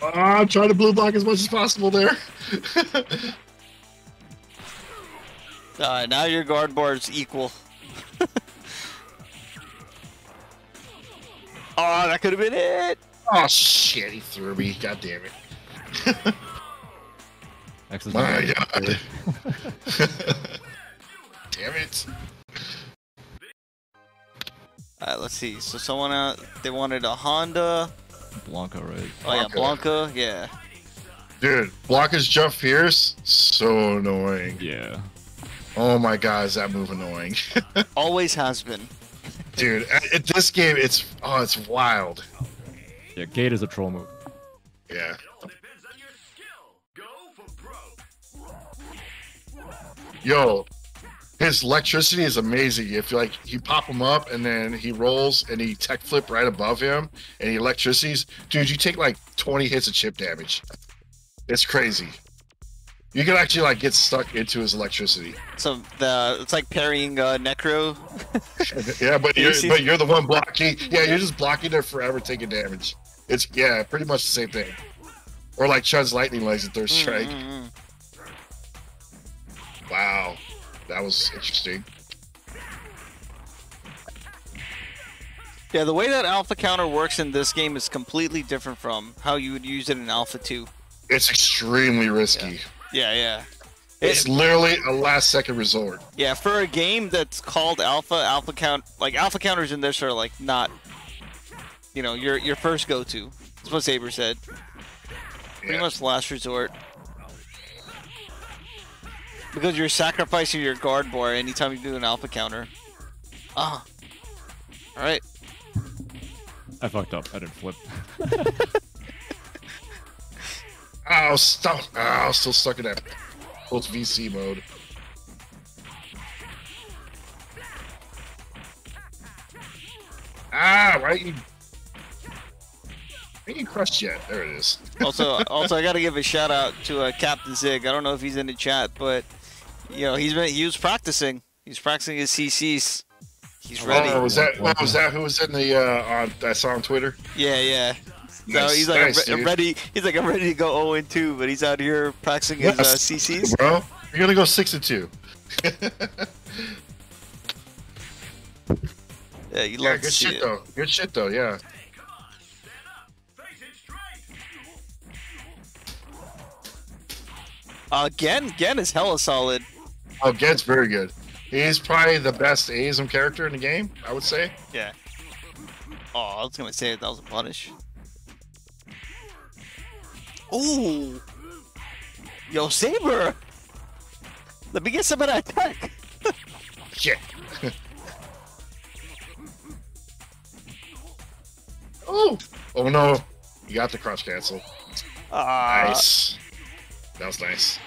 Ah, I'm trying to blue block as much as possible there. Alright, now your guard bar is equal. oh, that could have been it. Oh shit, he threw me. God damn it. X My god. damn it. Alright, let's see. So someone uh, they wanted a Honda. Blanka, right? Oh yeah, Blanka. Blanka. Yeah. Dude, Blanka's jump fierce, so annoying. Yeah. Oh my god, is that move annoying? Always has been. Dude, at, at this game, it's oh, it's wild. Yeah, Gate is a troll move. Yeah. Yo, his electricity is amazing. If like you pop him up and then he rolls and he tech flip right above him and he electricities, dude, you take like 20 hits of chip damage. It's crazy. You can actually like get stuck into his electricity. So the it's like parrying uh, Necro. yeah, but You you're but you're the one blocking. Yeah, you're just blocking there forever, taking damage. It's yeah, pretty much the same thing. Or like Chun's lightning legs at third strike. Mm, mm, mm. Wow, that was interesting. Yeah, the way that Alpha counter works in this game is completely different from how you would use it in Alpha 2. It's extremely risky. Yeah, yeah. It's literally a last second resort. Yeah, for a game that's called Alpha, Alpha count like Alpha counters in this are like not you know, your your first go to. That's what Sabre said. Pretty Yeah. much last resort. Because you're sacrificing your guard bar anytime you do an alpha counter. Ah. Alright. I fucked up. I didn't flip. Oh, stop! Oh, still stuck in that post VC mode. Ah, right. You ain't you crushed yet? There it is. Also, also, I gotta give a shout out to uh, Captain Zig. I don't know if he's in the chat, but you know he's been he was practicing. He's practicing his CCs. He's ready. Oh, was that? Oh, was that who was in the? Uh, on I saw on Twitter. Yeah, yeah. So Nice, he's like nice, ready. He's like I'm ready to go 0 and 2, but he's out here practicing his uh, CCs. Bro, you're gonna go six and two. Yeah, you love to good shit it. though. Good shit though. Yeah. Uh, Gen, Gen is hella solid. Oh, Gen's very good. He's probably the best A-ism character in the game. I would say. Yeah. Oh, I was gonna say that was a punish. Ooh. Yo, Sabre. Let me get some of that tech. Shit. oh. Oh no. You got the crouch cancel. Ah, Nice. That was nice.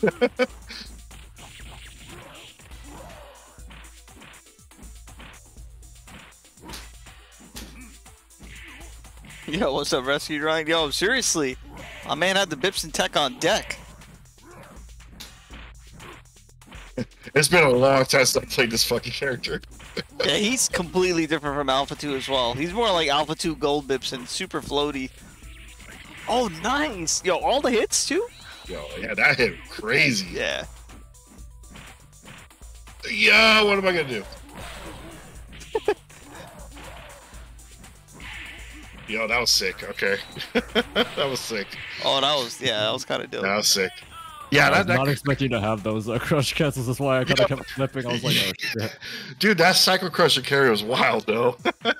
Yo, what's up, Rescue Ryan? Yo, seriously, my man had the Bips and Tech on deck. It's been a long time since I played this fucking character. Yeah, he's completely different from Alpha 2 as well. He's more like Alpha 2 Gold Bips and super floaty. Oh, nice! Yo, all the hits too? Yo, yeah, that hit crazy. Yeah. Yeah, what am I gonna do? Yo, that was sick. Okay, that was sick. Oh, that was, yeah, that was kind of dope. That was sick. Yeah, I that, was that not expecting to have those uh, crouch cancels. That's why I kind Yeah. of kept flipping. I was like, oh shit. dude, that Psycho Crusher carry was wild though.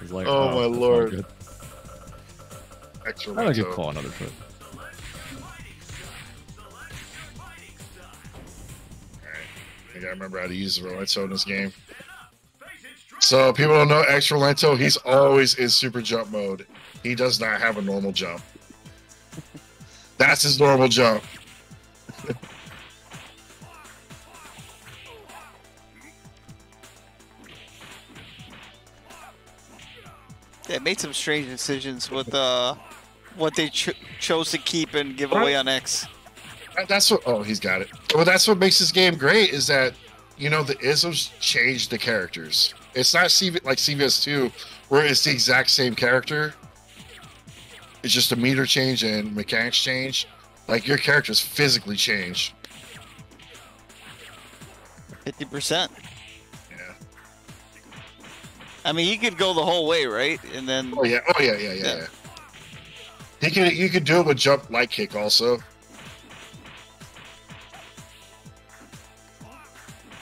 Was like, Oh, my lord. good. Extra I'm gonna give Lento. Claw another trip. I gotta remember how to use the Rolento in this game. So people don't know X-Rolento, he's always in super jump mode. He does not have a normal jump. That's his normal jump. They made some strange decisions with uh, what they cho- chose to keep and give away on X. That's what. Oh, he's got it. Well, that's what makes this game great is that you know the isms change the characters. It's not CV, like CVS two, where it's the exact same character. It's just a meter change and mechanics change. Like your characters physically change. 50%. Yeah. I mean, he could go the whole way, right? And then, Oh yeah. Oh yeah. Yeah. Yeah. Yeah. yeah. He can. You could do it with jump light kick also.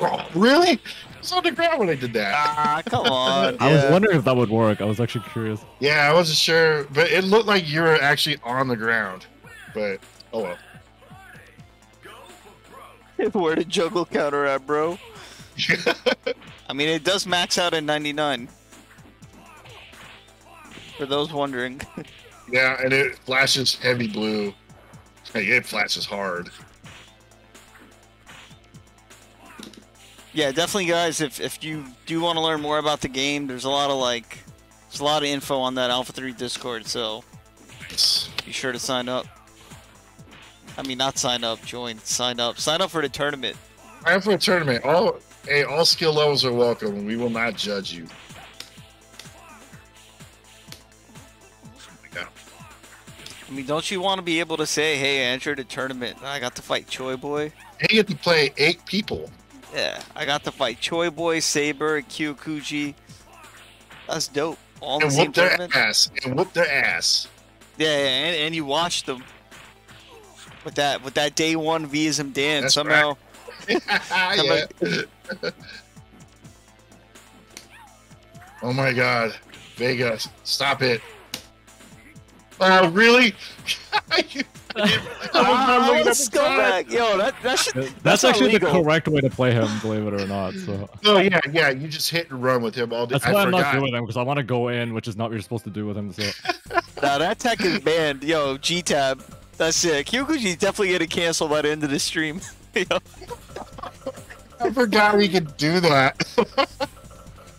Oh, really? It's on the ground when I did that. ah, come on. I was wondering if that would work. I was actually curious. Yeah, I wasn't sure, but it looked like you were actually on the ground. But oh well. Where to juggle counter at, bro? I mean, it does max out at 99. For those wondering. yeah, and it flashes heavy blue. Hey, it flashes hard. Yeah, definitely, guys. If if you do want to learn more about the game, there's a lot of like, there's a lot of info on that Alpha 3 Discord. So be sure to sign up. I mean, not sign up, join, sign up, sign up for the tournament. Time for a tournament. All hey, all skill levels are welcome, and we will not judge you. I mean, don't you want to be able to say, "Hey, I entered a tournament. I got to fight Choi Boy." You get to play eight people. Yeah, I got to fight Choi Boy, Sabre, Kyokuji. That's dope. All the And same whoop their tournament. ass. And whoop their ass. Yeah, yeah, and, and you watched them with that with that day one V-ism Dan That's somehow. yeah. oh my god. Vegas, stop it. Oh, really? Ah, what a scumbag. Yo, that that should That's, that's, actually the correct way to play him, believe it or not. So Oh yeah, yeah. You just hit and run with him all day. that's I why I'm not doing him because I want to go in, which is not what you're supposed to do with him. So Nah, that tech is banned. Yo, G Tab. That's it. Kyokuji's definitely gonna cancel by the end of the stream. I forgot we could do that.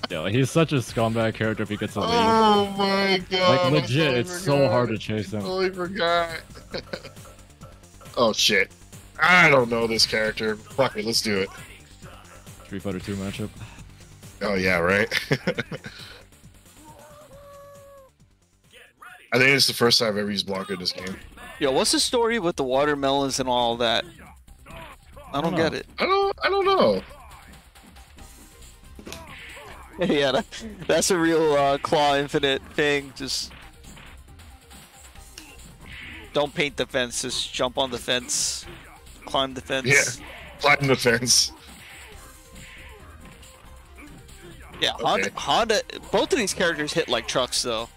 Yeah, he's such a scumbag character if he gets a lead. oh my god! like legit, totally it's so hard to chase him. Totally forgot. oh shit! I don't know this character. Fuck it, let's do it. Street Fighter 2 matchup. Oh yeah, right. I think it's the first time I've ever used Blanka in this game. Yo, what's the story with the watermelons and all that? I don't don't get it. I don't. I don't know. yeah, that, that's a real uh, Claw Infinite thing. Just don't paint the fence. Just jump on the fence, climb the fence. Yeah. Climb the fence. Yeah, Honda, Okay. Honda. Both of these characters hit like trucks, though.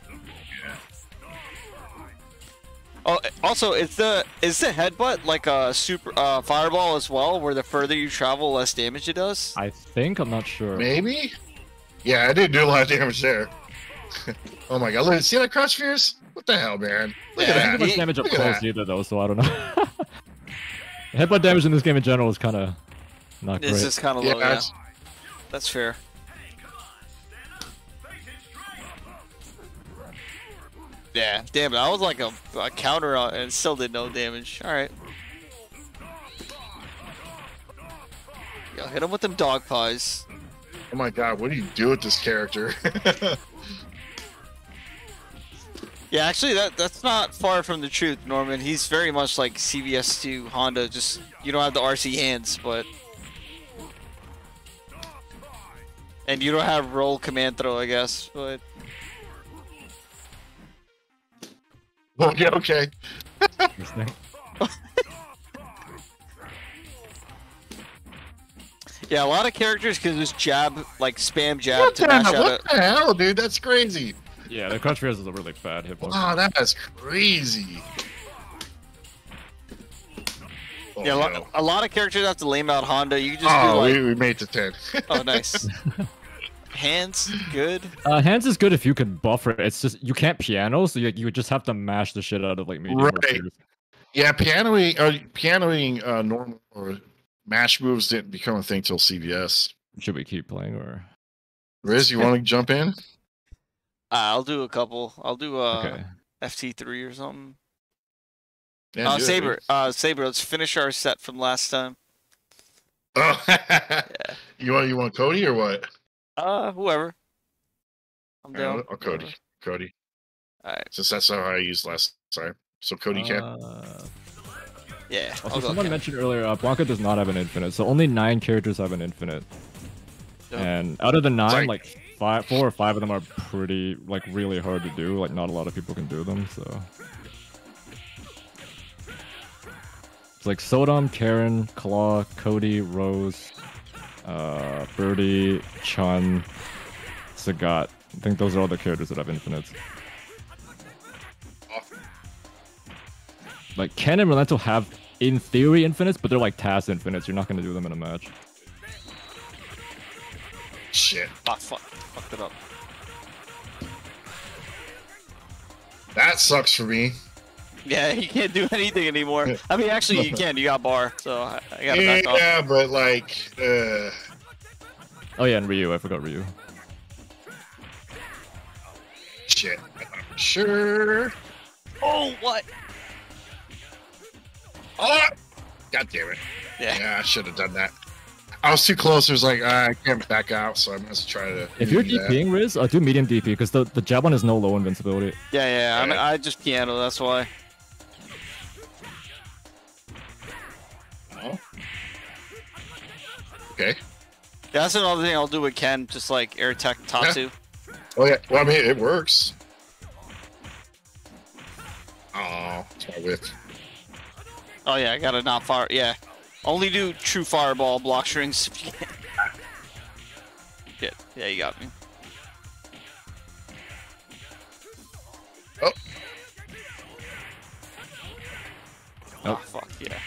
Oh, also, is the is the headbutt like a super uh, fireball as well, where the further you travel, less damage it does? I think I'm not sure. Maybe. Yeah, I didn't do a lot of damage there. oh my god! Look, see that crouch fierce? What the hell, man? Look Yeah, I at that. much damage up Look close either, though, so I don't know. Headbutt damage in this game in general is kind of not It's great. just kind of low. Yeah, that's- that's fair. Yeah, damn it! I was like a, a counter on, and still did no damage. All right. Yo, hit him with them dog pies. Oh my god, what do you do with this character? Yeah, actually, that that's not far from the truth, Norman. He's very much like CVS2 Honda. Just you don't have the RC hands, but and you don't have roll command throw, I guess. But okay, okay. yeah, a lot of characters can just jab, like spam jab What to the, mash out what a. the hell, dude? That's crazy. Yeah, the crouch raise is a really bad hitbox. Wow, that's crazy. Oh, Yeah, a no. lot, a lot of characters have to lame out Honda. You just Oh, do like, we, we made the 10. oh, nice. Hands, good. Uh, hands is good if you can buffer. it. It's just you can't piano, so you you would just have to mash the shit out of like medium Right. yeah, pianoing, or pianoing uh, normal or mash moves didn't become a thing till CVS. Should we keep playing or? Riz, you want to jump in? Uh, I'll do a couple. I'll do uh Okay. FT3 or something. Yeah, uh, do it, Sabre, uh, Sabre. Let's finish our set from last time. Oh, you want you want Cody or what? Uh, whoever. I'm down. or Cody? Cody, All right. since that's how I used last time. So Cody can. Uh, Yeah. also, someone mentioned earlier, uh, Blanka does not have an infinite, so only nine characters have an infinite. Yep. And out of the nine, like- like five, four or five of them are pretty, like, really hard to do. Like, not a lot of people can do them. So it's like Sodom, Karin, Claw, Cody, Rose, uh, Birdie, Chun, Sagat. I think those are all the characters that have infinites. Like Ken and Rolento have, in theory, infinites, but they're like task infinites. You're not going to do them in a match. Shit, Ah, fuck. Fucked it up. that sucks for me. Yeah, you can't do anything anymore. I mean, actually, you can. You got bar, so I, I gotta back off. Yeah, but like, uh, Oh yeah, and Ryu. I forgot Ryu. shit. I thought for Sure. Oh, what? Oh, god damn it. Yeah. Yeah, I should have done that. I was too close. It was like ah, I can't back out, so I must try to. If you're do that. DPing Riz, uh, do medium DP because the, the jab one has no low invincibility. Yeah, yeah. I, mean, I just piano. That's why. Oh. Okay. Yeah, that's another thing I'll do with Ken. Just like air tech Tatsu. Oh yeah. Well, I mean, it works. Oh, it's my whip. Oh yeah, I gotta not fire. Yeah, only do true fireball block strings. if you can. Shit. Yeah, you got me. Oh. Oh Nope. fuck yeah.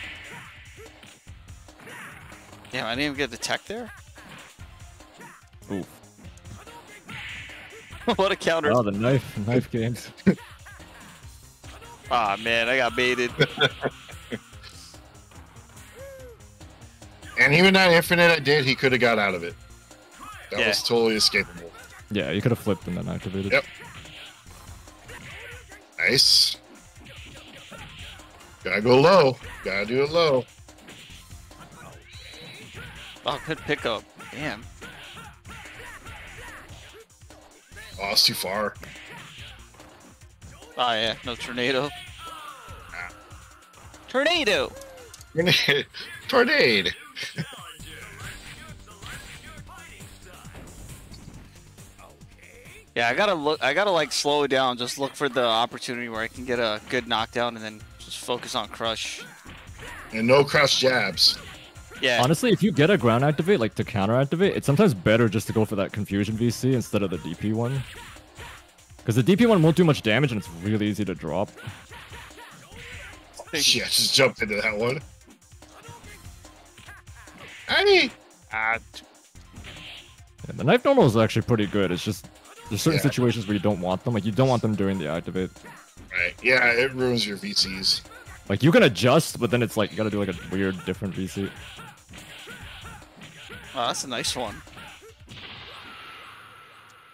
Damn, I didn't even get the tech there. Oof. what a counter! Oh, the knife, knife games. Ah man, I got baited. And even that infinite I did, he could have got out of it. That Yeah. was totally escapable. Yeah, you could have flipped and then activated. Yep. Nice. Gotta go low. Gotta do it low. Oh, good pickup. Damn. Oh, it's too far. Oh yeah, no tornado. Ah. Tornado. Tornado. Yeah, I gotta look. I gotta like slow it down. Just look for the opportunity where I can get a good knockdown, and then just focus on crush. And no cross jabs. Yeah, Honestly, if you get a ground activate, like to counter activate, it's sometimes better just to go for that confusion VC instead of the DP one. Because the DP one won't do much damage and it's really easy to drop. Shit, just jumped into that one. Hey! Ah, Yeah, the knife normal is actually pretty good. It's just there's certain Yeah. situations where you don't want them. Like you don't want them during the activate. Right. Yeah, it ruins your VCs. Like you can adjust, but then it's like you gotta do like a weird different VC. oh, that's a nice one.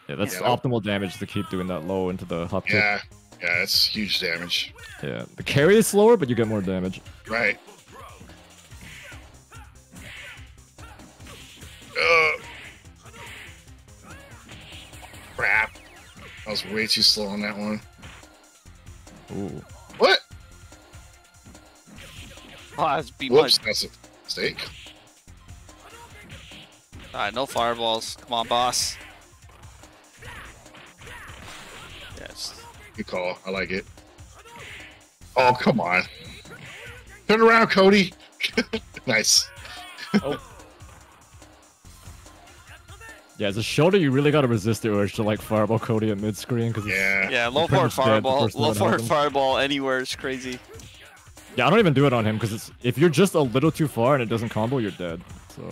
Yeah, that's Yeah. optimal damage to keep doing that low into the hop kick. Yeah. Yeah, it's huge damage. Yeah. The carry is slower, but you get more damage. Right. Uh, crap. I was way too slow on that one. Ooh. What? Oh, that's B Whoops, much. that's a mistake. Alright, no fireballs. Come on, boss. Yes. Good call. I like it. Oh, come on. Turn around, Cody. nice. Oh. Yeah, as a shoto, you really gotta resist the urge to like fireball Cody at mid screen because Yeah. Yeah, low pretty forward much dead the fireball. Low one forward fireball anywhere is crazy. yeah, I don't even do it on him because it's if you're just a little too far and it doesn't combo, you're dead. So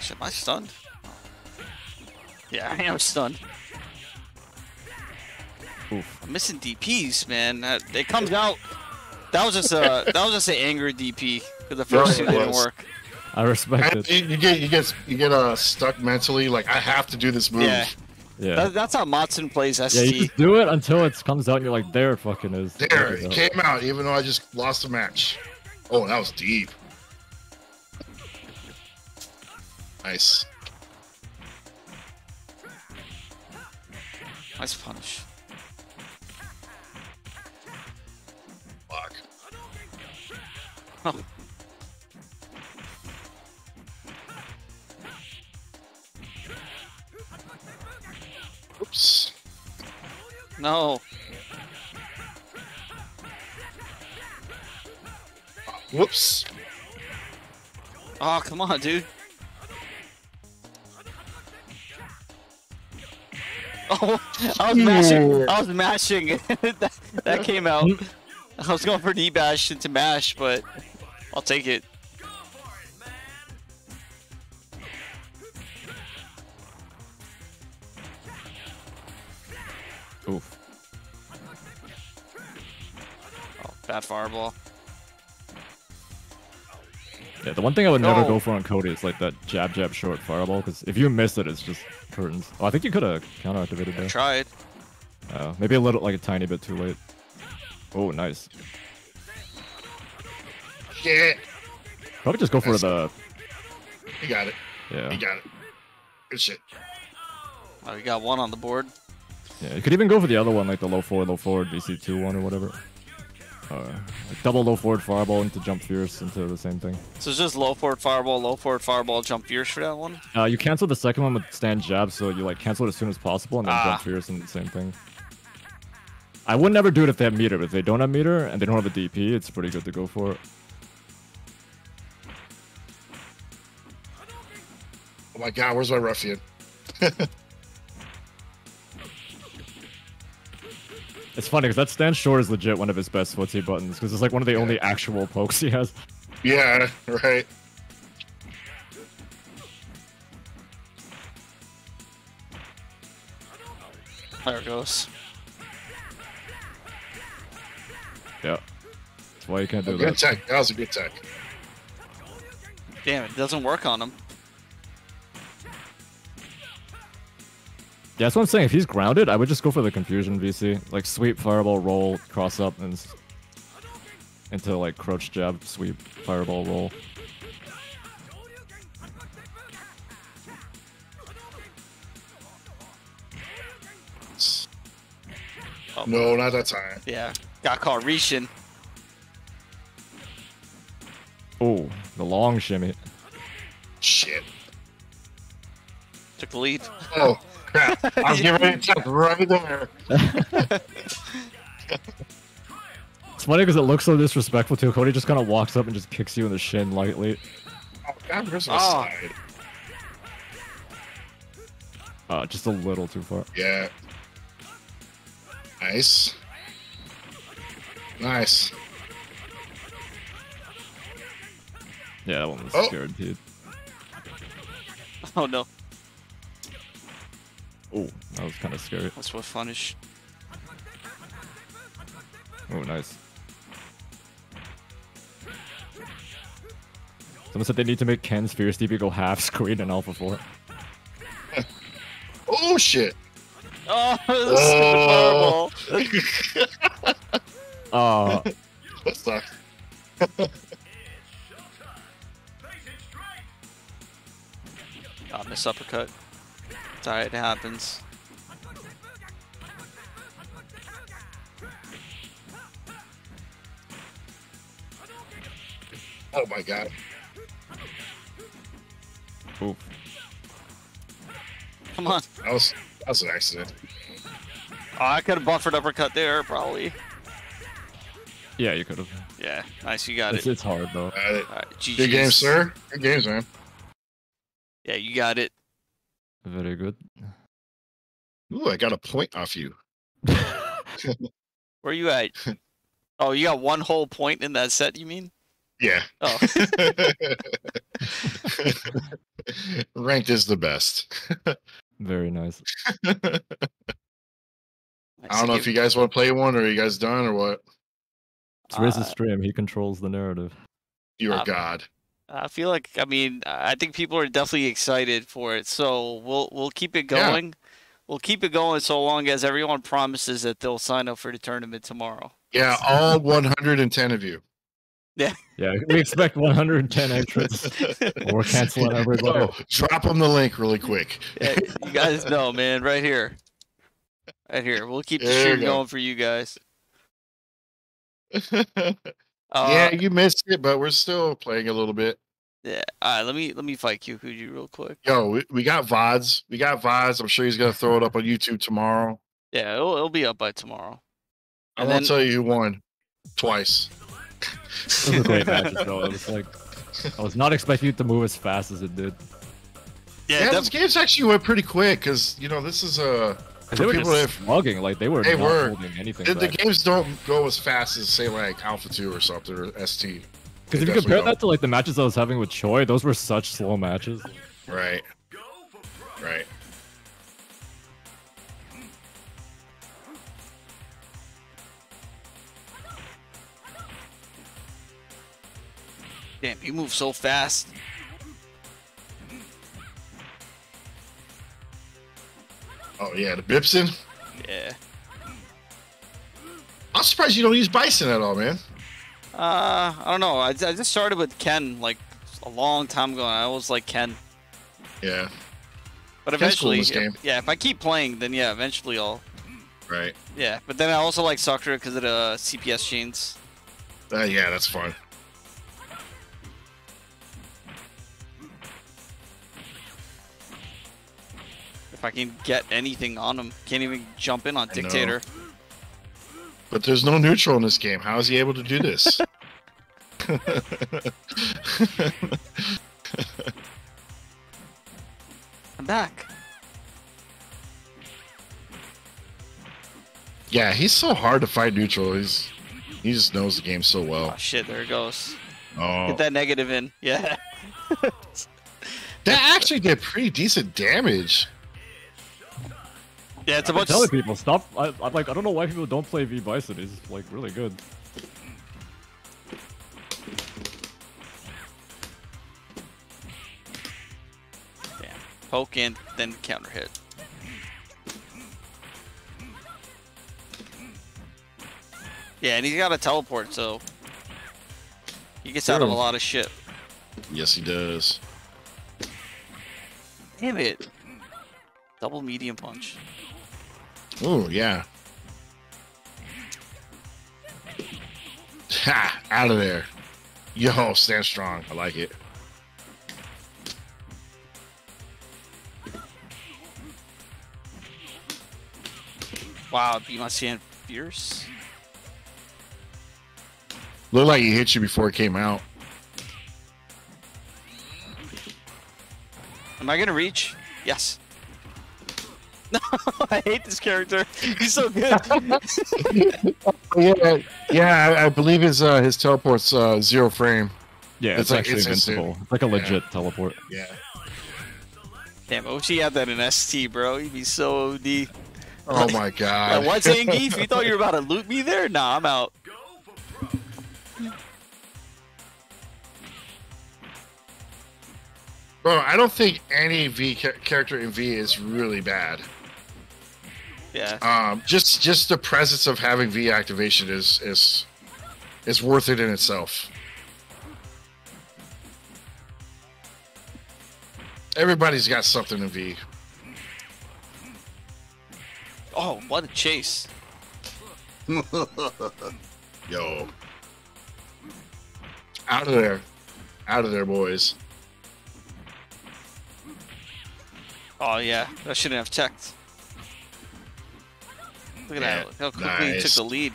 Shit, am I stunned? Yeah, I am stunned. oof. I'm missing DPs, man. That, it comes out. That was just a that was just an angry DP because the first Yeah, two didn't work. I respect And it. you you get you get you get uh stuck mentally. Like I have to do this move. Yeah, Yeah. that, that's how Matson plays ST. Yeah, you just do it until it comes out and you're like, there it fucking is. There, it it is. came out, even though I just lost the match. Oh, that was deep. Nice. Nice punish. Block. Oh. Oops. No. Whoops. Oh, come on, dude. Oh, I was mashing. I was mashing. that, that came out. Mm-hmm. I was going for knee bash into mash, but I'll take it. Bad fireball. Yeah, the one thing I would never No. go for on Cody is like that jab jab short fireball because if you miss it, it's just curtains. Oh, I think you could have counter activated I there. tried. Uh, maybe a little, like a tiny bit too late. Oh, nice. Shit. Probably just go for Nice. the You got it. yeah. You got it. Good shit. Oh, we got one on the board. Yeah, you could even go for the other one, like the low forward, low forward VC2 one or whatever. Uh, like double low forward fireball into jump fierce into the same thing. So it's just low forward fireball, low forward fireball, jump fierce for that one. Uh, you cancel the second one with stand jab, so you like cancel it as soon as possible and then Ah. jump fierce and the same thing. I would never do it if they have meter. But if they don't have meter and they don't have a DP, it's pretty good to go for it. Oh my god, where's my ruffian? It's funny because that stand short is legit one of his best footsie buttons because it's like one of the only actual pokes he has. Yeah, right. There it goes. Yeah. That's why you can't do Good that. tech. That was a good tech. Damn, it doesn't work on him. Yeah, that's what I'm saying. If he's grounded, I would just go for the confusion VC. Like sweep, fireball, roll, cross up, and into like crouch jab, sweep, fireball, roll. Oh, No, not that time. Yeah, got caught reaching. Oh, the long shimmy. Shit. Took the lead. Oh, crap. I was getting ready to check right there. It's funny because it looks so disrespectful too. Cody just kind of walks up and just kicks you in the shin lightly. Oh, God, where's my Oh. side? Uh, just a little too far. Yeah. Nice. Nice. Yeah, that one was Oh. guaranteed. Oh no, Oh, that was kind of scary. that's what punish. Oh, nice. Someone said they need to make Ken's Fierce DP go half screen in Alpha 4. Oh, shit. Oh, the stupid Oh. fireball. That sucks. Oh, miss uppercut. It's alright, it happens. Oh my god. Oof. Come on. That was that was an accident. Oh, I could have buffered uppercut there, probably. Yeah, you could have. Yeah, nice, you got It's, it. it's hard though. Got it. Alright, Good game, sir. Good games, man. Yeah, you got it. Very good. Ooh, I got a point off you. Where you at? Oh, you got one whole point in that set, you mean? Yeah. Oh, Ranked is the best. Very nice. I don't know if you guys want to play one or are you guys done or what. It's Riz's Uh, stream. He controls the narrative. You're Um, a god. I feel like I mean I think people are definitely excited for it, so we'll we'll keep it Yeah. going. We'll keep it going so long as everyone promises that they'll sign up for the tournament tomorrow. Yeah, all 110 of you. Yeah, Yeah, we expect 110 entrants. We're canceling everybody. Oh, drop them the link really quick. Yeah, you guys know, man, right here, right here. We'll keep the There you stream go. going for you guys. yeah, Uh, you missed it, but we're still playing a little bit. yeah. All right, let me let me fight Kyokuji real quick. Yo, we, we got VODs. We got VODs. I'm sure he's going to throw it up on YouTube tomorrow. Yeah, it'll, it'll be up by tomorrow. I And won't then- tell you who won twice. It was a great match though. It was like I was not expecting it to move as fast as it did. Yeah, Yeah, def- this games actually went pretty quick because, you know, this is a. They were people just that- slugging, like they were They not were. holding anything The, the games don't go as fast as, say, like Alpha 2 or something or ST. Because if you compare don't. that to like the matches I was having with Choi, those were such slow matches. Right. Right. damn, you move so fast. Oh, yeah, the Bipson. Yeah. I'm surprised you don't use Bison at all, man. Uh, I don't know. I, I just started with Ken like a long time ago. And I was like Ken, Yeah, but cool eventually, game. yeah, if I keep playing, then yeah, eventually I'll. right. Yeah, but then I also like Sakura because of the CPS chains. Uh, yeah, that's fun. If I can get anything on him, can't even jump in on Dictator. But there's no neutral in this game. How is he able to do this? I'm back. yeah, he's so hard to fight neutral. He's he just knows the game so well. Oh shit! There it goes. Oh, Get that negative in. Yeah. that actually did pretty decent damage. Yeah, it's a I'm bunch. telling people, stop. I, I'm like, I don't know why people don't play V Bison. He's like really good. damn. Poke and then counter hit. Yeah, and he's got a teleport, so he gets out of a lot of shit. Yes, he does. Damn it! Double medium punch. Oh yeah. Ha! Out of there. Yo, stand strong. I like it. Wow, beat my sand fierce. Looked like he hit you before it came out. Am I gonna reach? Yes. No, I hate this character. He's so good. Yeah, yeah. I, I believe his uh, his teleport's uh, zero frame. Yeah, It's it's, like- actually it's invincible. It's like a Yeah. legit teleport. Yeah. Damn, I wish he had that in ST, bro. He'd be so OD. Oh my god. Like, god. what, Zangief? You thought you were about to loot me there? Nah, I'm out. Bro, I don't think any V cha- character in V is really bad. Yeah. Um, just just the presence of having V activation is is is worth it in itself. Everybody's got something in V. Oh, what a chase! Yo. Out of there. Out of there, boys. Oh yeah, I shouldn't have checked. Look at Yeah, that! Look how quickly he took the lead.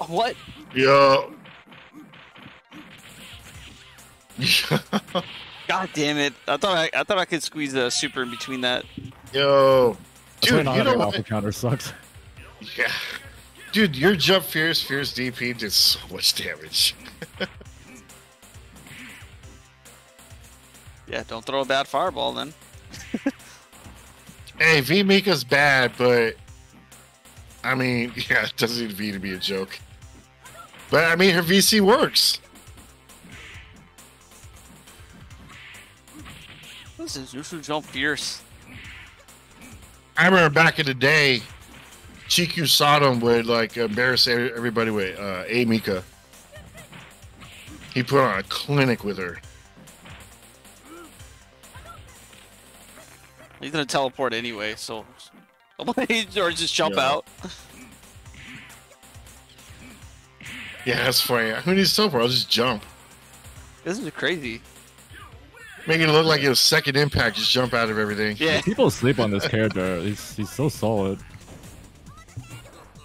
Oh, what? Yo. God damn it! I thought I, I thought I could squeeze a super in between that. Yo. Dude, not you know what? alpha counter sucks. Yeah. Dude, your jump fierce, fierce DP did so much damage. Yeah, don't throw a bad fireball then. Hey, V Mika's bad, but I mean, yeah, it doesn't need V to be a joke. But I mean, her VC works. This is Zushu jump fierce. I remember back in the day, Chiku Sodom would like embarrass everybody with uh, A Mika. He put on a clinic with her. He's gonna teleport anyway, so or just jump Yeah. out. Yeah, that's funny. Who needs teleport? I'll just jump. This is crazy. Make it look like it was second impact. Just jump out of everything. Yeah, People sleep on this character. He's he's so solid.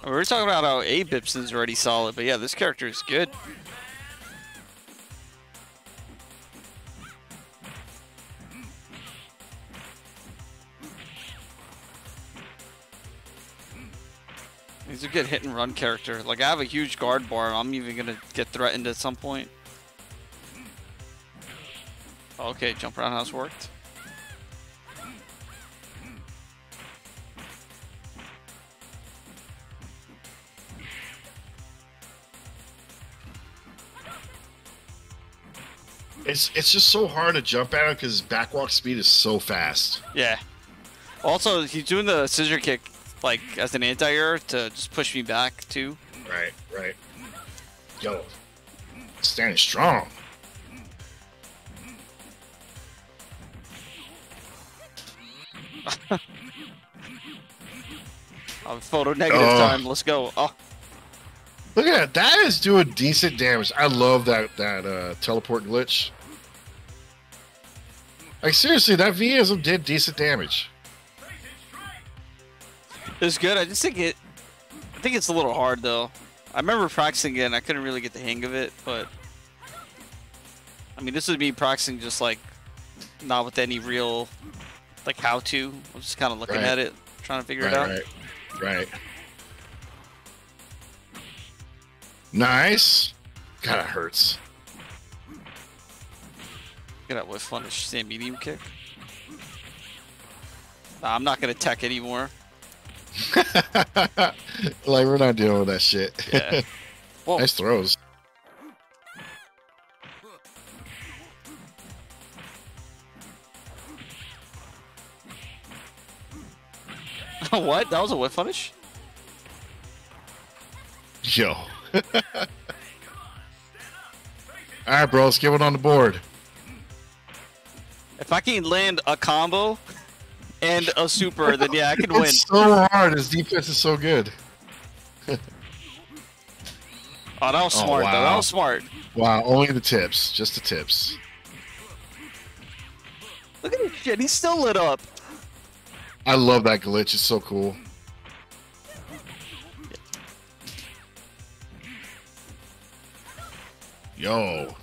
we were talking about how A Bipson's already solid, but yeah, this character is good. He's a good hit and run character. Like I have a huge guard bar. I'm even gonna get threatened at some point. Okay, jump around house worked. It's it's just so hard to jump at him because his backwalk speed is so fast. Yeah. Also, he's doing the scissor kick like as an anti-air to just push me back too. Right, right. Yo, standing strong. I'm photo negative Oh. time. Let's go. Oh, Look at that. That is doing decent damage. I love that that uh, teleport glitch. Like seriously, that V-ism did decent damage. It's good. I just think it. I think it's a little hard though. I remember practicing it. and I couldn't really get the hang of it, but I mean, this would be practicing just like not with any real like how to. I'm just kind of looking Right. at it, trying to figure Right, it out. right, right. Nice. God, it hurts. Get out with punish sand medium kick. Nah, I'm not gonna tech anymore. like we're not dealing with that shit. Yeah. Nice throws. what? That was a whip punish? Yo. All right, bro. Let's get one on the board. If I can land a combo and a super, then yeah, I can win. It's so hard. His defense is so good. Oh, that was Oh, smart though. That was smart. Wow. Only the tips. Just the tips. Look at this shit. He's still lit up. I love that glitch. It's so cool. Yo.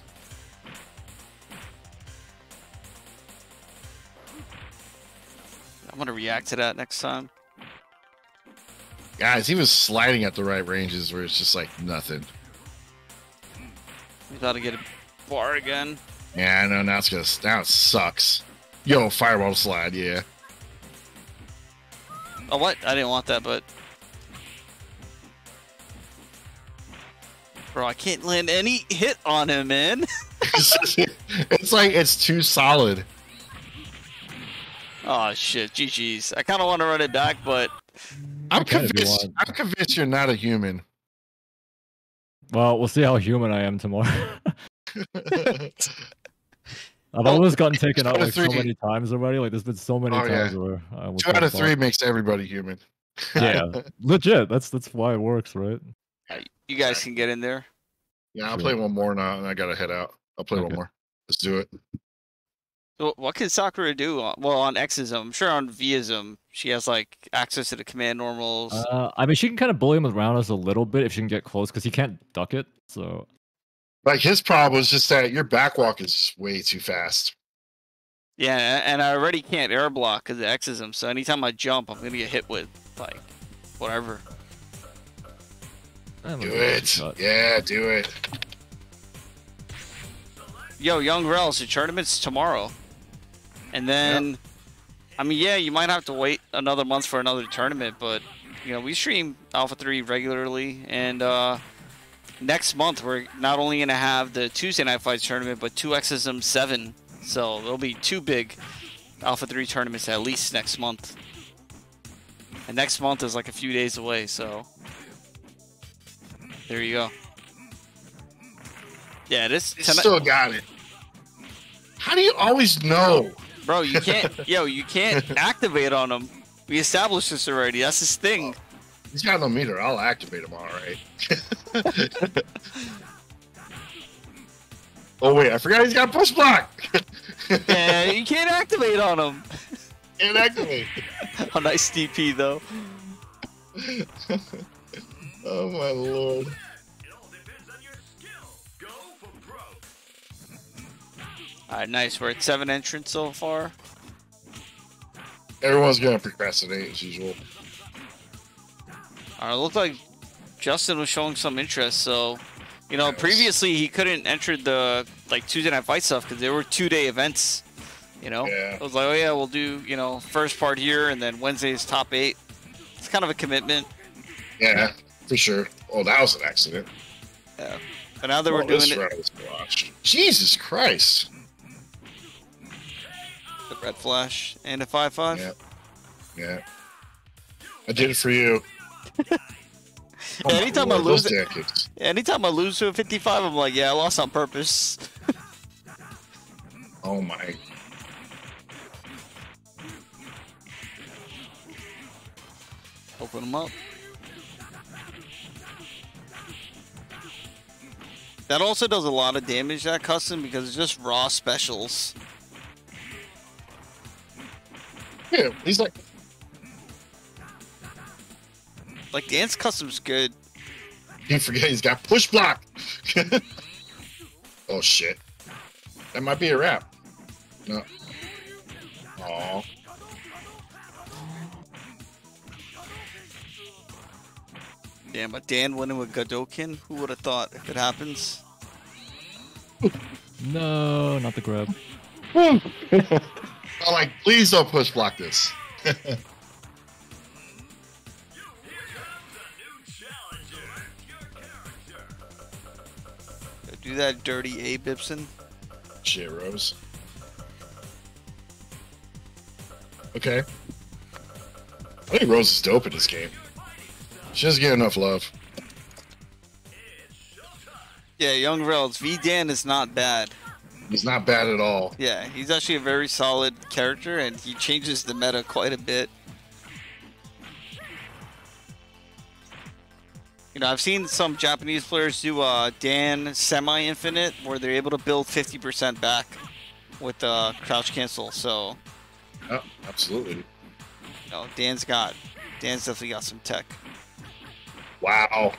I'm gonna react to that next time. Guys, he was sliding at the right ranges where it's just like nothing. He's about to get a bar again. Yeah, I know. Now it's gonna. Now it sucks. Yo, fireball slide. Yeah. Oh, what? I didn't want that, but. Bro, I can't land any hit on him, man. it's like it's too solid. Oh, shit. GG's. I kind of want to run it back, but I'm can if you convinced. I'm convinced you're not a human. Well, we'll see how human I am tomorrow. I've Oh, almost gotten taken out out of like so many times already. Like there's been so many Oh, yeah. times where I was Two out of like, three makes everybody human. Yeah, legit. That's that's why it works, right? You guys can get in there. yeah, I'll Sure. play one more now, and I gotta head out. I'll play one more. Let's do it. So what can Sakura do? on- Well, on X-ism, I'm sure on V-ism, she has like access to the command normals. Uh, I mean, she can kind of bully him around us a little bit if she can get close, because he can't duck it. So Like his problem is just that your back walk is way too fast. yeah, and I already can't air block because of X-ism. So anytime I jump, I'm gonna get hit with like whatever. I'm Do gonna give a it. Yeah, do it. Yo, Young Rels, the tournament's tomorrow. And then, I mean, yeah, you might have to wait another month for another tournament, but, you know, we stream Alpha 3 regularly. And uh, next month, we're not only going to have the Tuesday Night Fights tournament, but 2XSM 7. So there'll be two big Alpha 3 tournaments at least next month. And next month is like a few days away, so there you go. Yeah, this tonight- still got it. How do you always know? Bro, you can't. yo, you can't activate on him. We established this already. That's his thing. He's got no meter. I'll activate him. All right. oh wait, I forgot he's got push block. Yeah, you can't activate on him. Can't activate. A nice DP though. oh my lord. All right, nice. We're at seven entrants so far. Everyone's gonna procrastinate as usual. All right, it looked like Justin was showing some interest. So, you know, Yes. previously he couldn't enter the like Tuesday night fight stuff because there were two day events. You know, Yeah. it was like, oh yeah, we'll do you know first part here and then Wednesday's top eight. It's kind of a commitment. Yeah, for sure. Oh, that was an accident. Yeah. But now that we're doing this it, round was watched. Jesus Christ. The red flash and a five five. Yeah. Yeah. I did it for you. Oh Anytime I lose it- Anytime I lose to a 55, I'm like, yeah, I lost on purpose. Oh my. Open them up. That also does a lot of damage, that custom, because it's just raw specials. Yeah, he's like, Like, Dan's Custom's good. Can't forget he's got push block. oh shit. That might be a wrap. No. Oh. Damn, but Dan winning with Gadoken, who would have thought if it happens? No, not the grab. I'm like, please don't push block this. Do that dirty Abe Ibsen. Shit, Rose. Okay. I think Rose is dope in this game. She doesn't get enough love. Yeah, Young Rels. V Dan is not bad. He's not bad at all. Yeah, he's actually a very solid character, and he changes the meta quite a bit. You know, I've seen some Japanese players do uh, Dan semi-infinite, where they're able to build 50% back with uh, crouch cancel. So, Oh, absolutely. you know, Dan's got, Dan's definitely got some tech. Wow.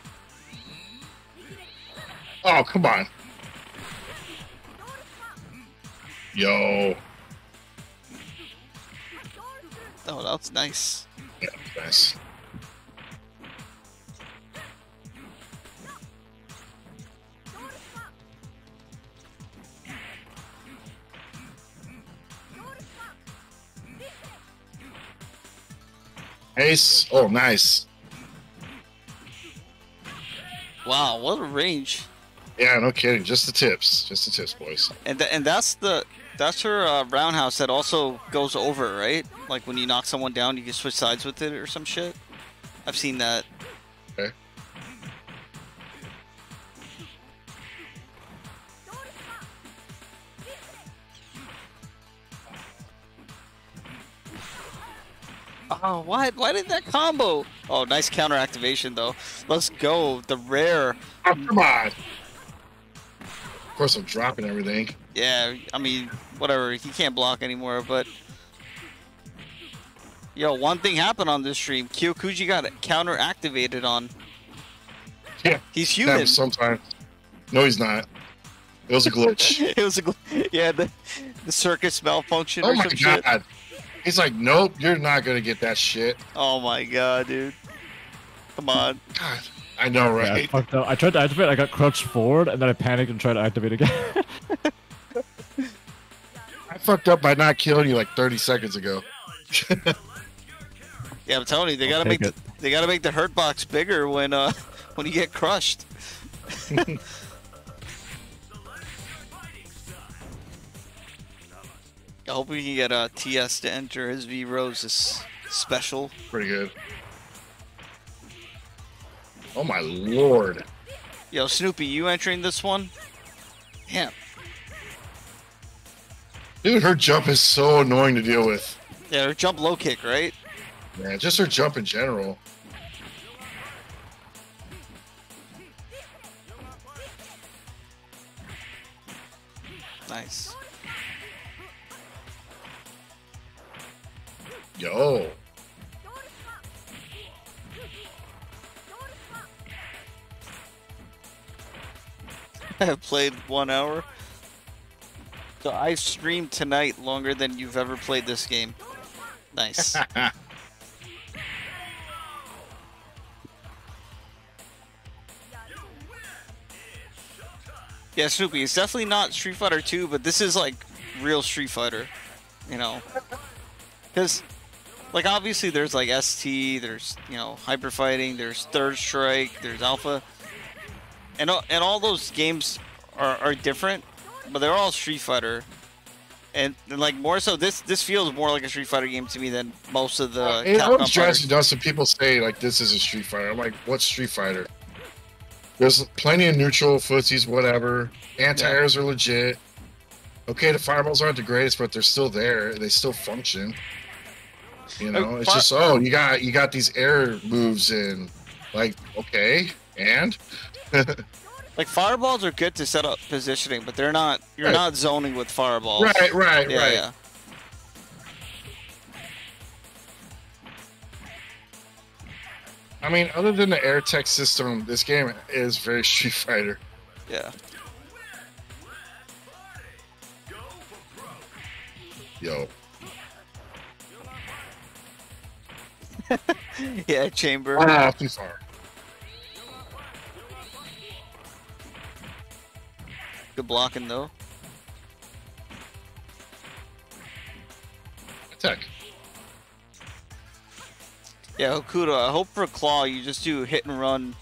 Oh, come on. Yo. Oh, that's nice. Yeah, nice. Ace. Oh, nice. Wow, what a range! Yeah, no kidding. Just the tips. Just the tips, boys. And th- and that's the that's her uh, roundhouse that also goes over, right? Like when you knock someone down, you can switch sides with it or some shit. I've seen that. Okay. Oh, what? Why did that combo? Oh, nice counter activation, though. Let's go. The rare. Oh, come on. Of course, I'm dropping everything. Yeah, I mean, whatever. He can't block anymore, but. Yo, one thing happened on this stream. Kyokuji got counter activated on. Yeah. He's human. Sometimes. No, he's not. It was a glitch. it was a glitch. yeah the the circus malfunction oh or my god. shit. He's like, nope, you're not gonna get that shit. Oh my god, dude. Come on. God, I know, Yeah, I right? fucked up. I tried to activate, I got crouched forward, and then I panicked and tried to activate again. I fucked up by not killing you like 30 seconds ago. Yeah, I'm telling you, they I'll gotta make take the, they gotta make the hurt box bigger when uh when you get crushed. I hope we can get uh, TS to enter his V Rose this special. Pretty good. Oh my lord. Yo, Snoopy, you entering this one? Damn. Dude, her jump is so annoying to deal with. Yeah, her jump low kick, right? Man, just her jump in general. Nice. Yo. I have played one hour. So I streamed tonight longer than you've ever played this game. Nice. yeah, Snoopy, it's definitely not Street Fighter 2, but this is like real Street Fighter. You know? Because, like, obviously there's like ST, there's, you know, Hyper Fighting, there's Third Strike, there's Alpha. And, all- and all those games are, are different, but they're all Street Fighter. And, and like more so, this this feels more like a Street Fighter game to me than most of the it Capcom always drives me nuts when people say like this is a Street Fighter. I'm like, what Street Fighter? There's plenty of neutral footsies, whatever. Anti-airs are legit. Okay, the fireballs aren't the greatest, but they're still there. They still function. You know, Uh, it's just oh, you got you got these air moves in. Like, okay, and Like fireballs are good to set up positioning, but they're not. You're Right. not zoning with fireballs. right, right, Yeah, right. yeah. I mean, other than the air tech system, this game is very Street Fighter. Yeah. Yo, Yeah, chamber. ah, too far. Good blocking though. Attack. Yeah, Hokuto, I hope for Claw you just do hit and run.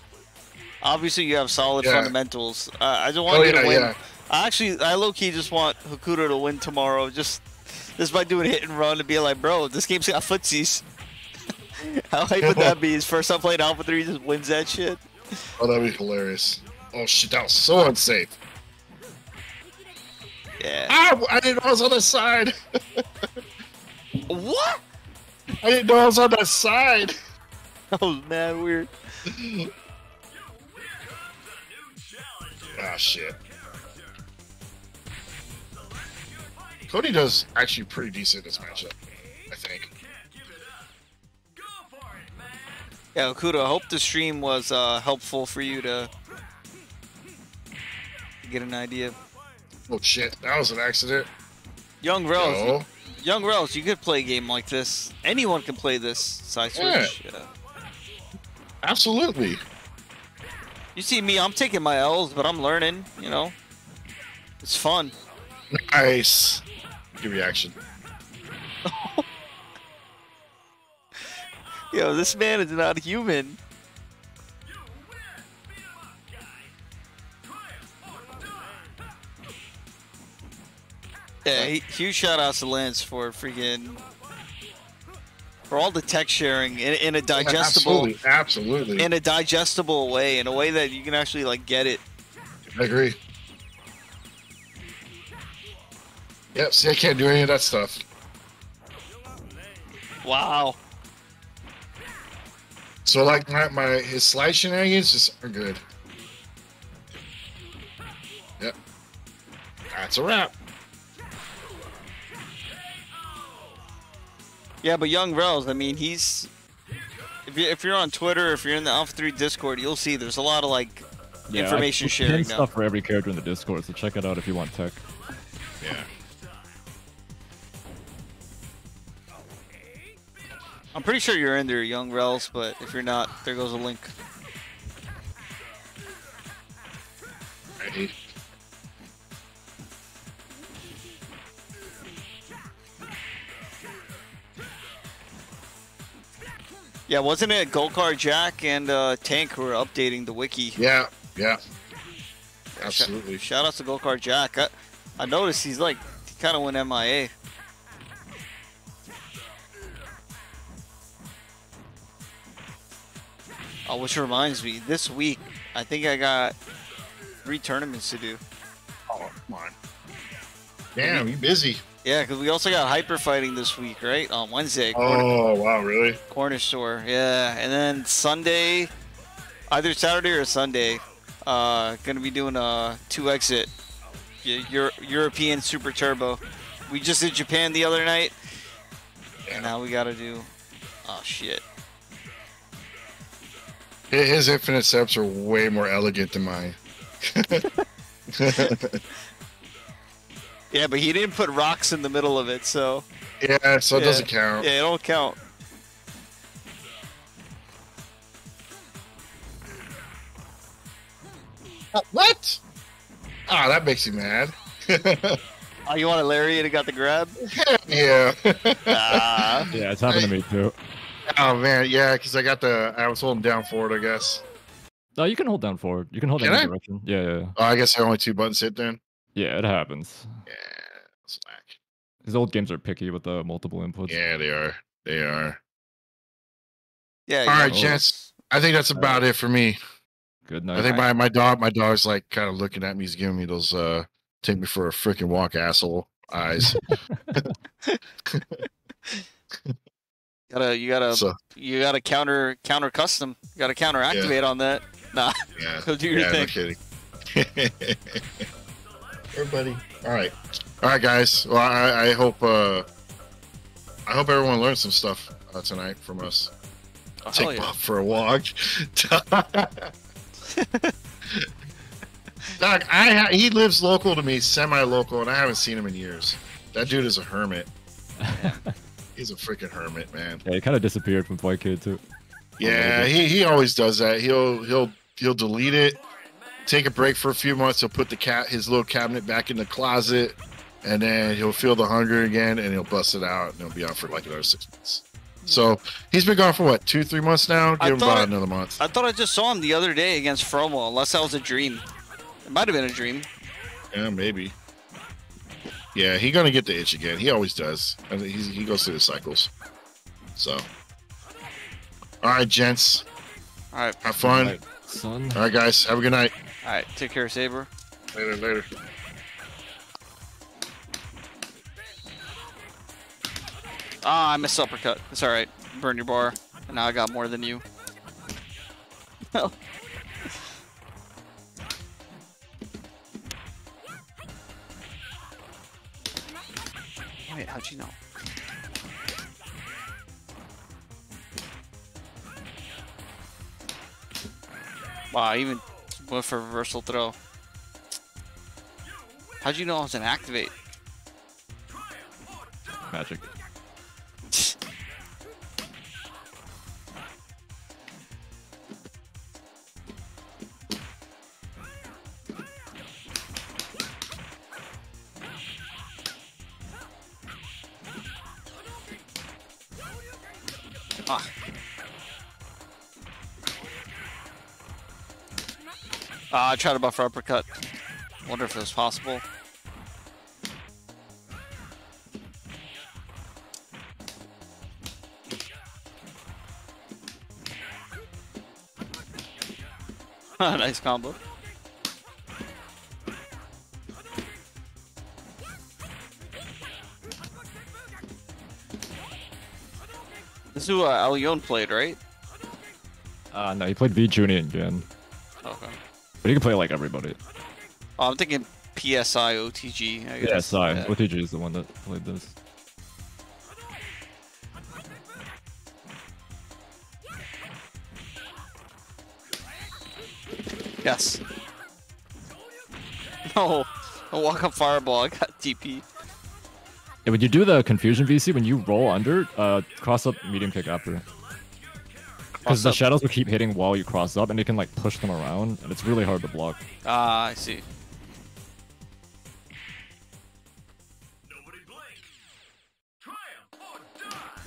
Obviously, you have solid Yeah. fundamentals. Uh, I just want Oh you yeah, to win. yeah. I actually, I low key just want Hokuto to win tomorrow. Just, just by doing hit and run and be like, bro, this game's got footsies. How hype would that be? His first time playing Alpha 3 he just wins that shit. Oh, that'd be hilarious. Oh shit, that was so unsafe. Yeah. Ah, I didn't know I was on the side. What? I didn't know I was on that side. That was mad weird. Ah, shit. Cody does actually pretty decent this matchup, I think. Yeah, Hokuto, I hope the stream was uh, helpful for you to get an idea. Oh shit, that was an accident. Young Rels, No. Young Rels, you could play a game like this. Anyone can play this side switch. Yeah. Absolutely. You see me, I'm taking my L's, but I'm learning. You know, it's fun. Nice. Good reaction. Yo, this man is not human. Yeah, he- huge shout outs to Lance for freaking for all the tech sharing in, in a digestible Absolutely. Absolutely. in a digestible way, in a way that you can actually like get it. I agree. Yep, see, I can't do any of that stuff. Wow. So like my, my his slide shenanigans just are good. Yep. That's a wrap. Yeah, but Young Rels, I mean, he's. If, you, if you're on Twitter, if you're in the Alpha 3 Discord, you'll see there's a lot of like Yeah, information put sharing pin now. stuff for every character in the Discord, so check it out if you want tech. Yeah. I'm pretty sure you're in there, Young Rels, but if you're not, there goes a link. Right. Yeah, wasn't it Golkar Jack and uh, Tank who were updating the wiki? Yeah. Yeah. Absolutely. Shout out to Golkar Jack. I, I noticed he's like, he kind of went MIA. Oh, which reminds me, this week, I think I got three tournaments to do. Oh, come on. Damn, you busy. Yeah, because we also got hyper fighting this week, right? On Wednesday, Oh, wow, really? corner store. Yeah, and then Sunday, either Saturday or Sunday, uh, gonna be doing a two exit Euro- European Super Turbo. We just did Japan the other night, and now we gotta do. Oh shit! His infinite steps are way more elegant than mine. Yeah, but he didn't put rocks in the middle of it, so yeah, so it Yeah. doesn't count. yeah, it don't count. Uh, What? Ah, that makes you mad. Oh, you want a lariat and got the grab? yeah. Ah. Yeah, it's happened to me too. oh man, yeah, because I got the I was holding down forward, I guess. No, you can hold down forward. You can hold Can any I? direction. Yeah, yeah, yeah. Oh, I guess I only two buttons hit then. Yeah, it happens. Yeah, slack. These old games are picky with the multiple inputs. Yeah, they are. They are. Yeah. All right, yeah. gents. I think that's about it for me. Good night. I think my, my dog my dog's like kind of looking at me. He's giving me those uh take me for a freaking walk asshole eyes. Gotta you gotta so you gotta counter counter custom. You gotta counter activate on that. Nah, yeah. go do your yeah, no thing. kidding. Everybody. All right. All right, guys. Well, I, I hope uh I hope everyone learned some stuff uh, tonight from us. Oh, Take yeah. Bob for a walk. Doc, I ha- he lives local to me, semi-local, and I haven't seen him in years. That dude is a hermit. He's a freaking hermit, man. Yeah, he kind of disappeared from Fightcade too. Yeah, he, he always does that. He'll he'll he'll delete it, take a break for a few months. He'll put the cat his little cabinet back in the closet, and then he'll feel the hunger again, and he'll bust it out, and he'll be out for like another six months. So he's been gone for what two three months now. I Give him about it- another month. I thought I just saw him the other day against Fromo, unless that was a dream. It might have been a dream. Yeah, maybe. Yeah, he gonna get the itch again. He always does. I think he's, he goes through the cycles. So, all right, gents, All right, have fun. Night, son. All right, guys, have a good night. All right. Take care, Sabre. Later, later. Ah, I missed uppercut. It's all right. Burn your bar. And now I got more than you. Wait, how'd you know? Wow, even went for reversal throw. How'd you know I was an activate? Magic. Ah, I tried to buffer uppercut. Wonder if it was possible. nice combo. This is who uh, Allion played, right? Uh, no, he played V Junior again, Okay. But he can play like everybody. Oh, I'm thinking PSI OTG. I Yeah, guess. Sai. Yeah. OTG is the one that played this. Yes. No. A walk up fireball. I got TP. Yeah, when you do the confusion VC, when you roll under, uh, cross up medium kick after. Because the up. shadows will keep hitting while you cross up, and you can like push them around, and it's really hard to block. Ah, I see. Nobody blink. Triumph or die.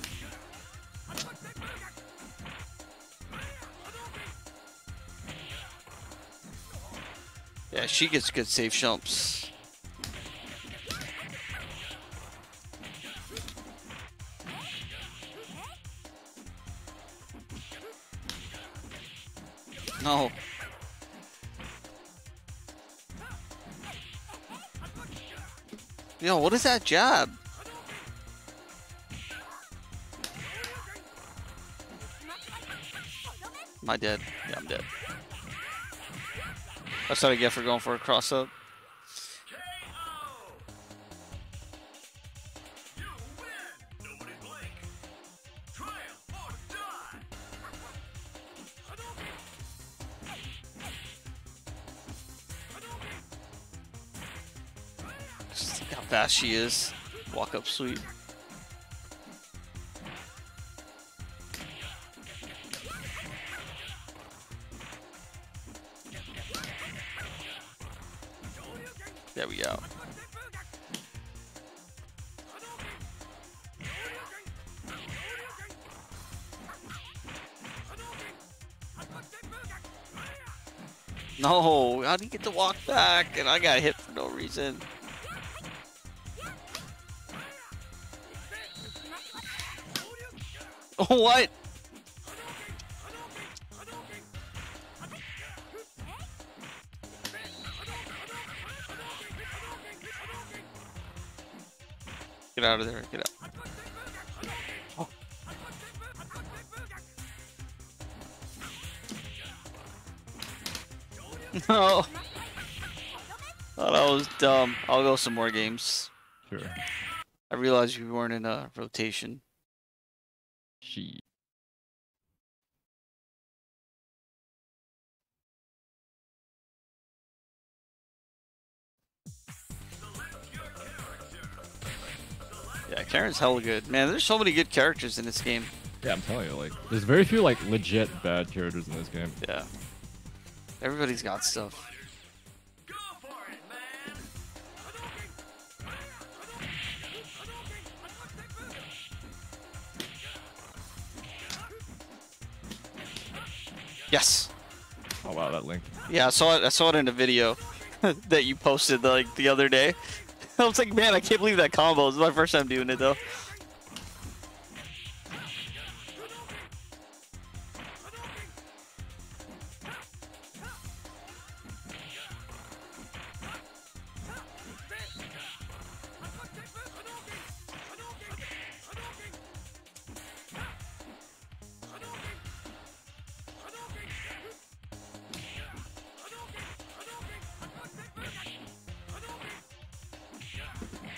Yeah, she gets good safe jumps. No. Yo, what is that jab? Am I dead? Yeah, I'm dead. That's what I get for going for a cross up. Fast she is. Walk up sweep. There we go. No, how do you get to walk back? And I got hit for no reason. What? Get out of there. Get out. Oh. No. Oh, that was dumb. I'll go some more games. Sure. I realized we weren't in a rotation. She. Yeah, Karin's hella good. Man, there's so many good characters in this game. Yeah, I'm telling you, like, there's very few like legit bad characters in this game. Yeah. Everybody's got stuff. Yes. Oh wow, that link. Yeah, I saw it. I saw it in a video that you posted like the other day. I was like, man, I can't believe that combo. This is my first time doing it though.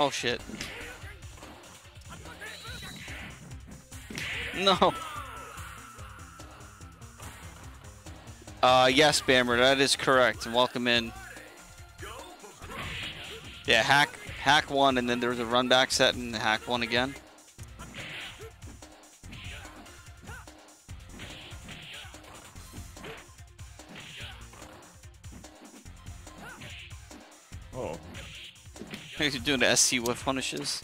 Oh shit. No. Uh, yes, Bammer, that is correct. Welcome in. Yeah, Haqq, Haqq one, and then there was a run back set and Haqq one again. You're doing the SC with punishes.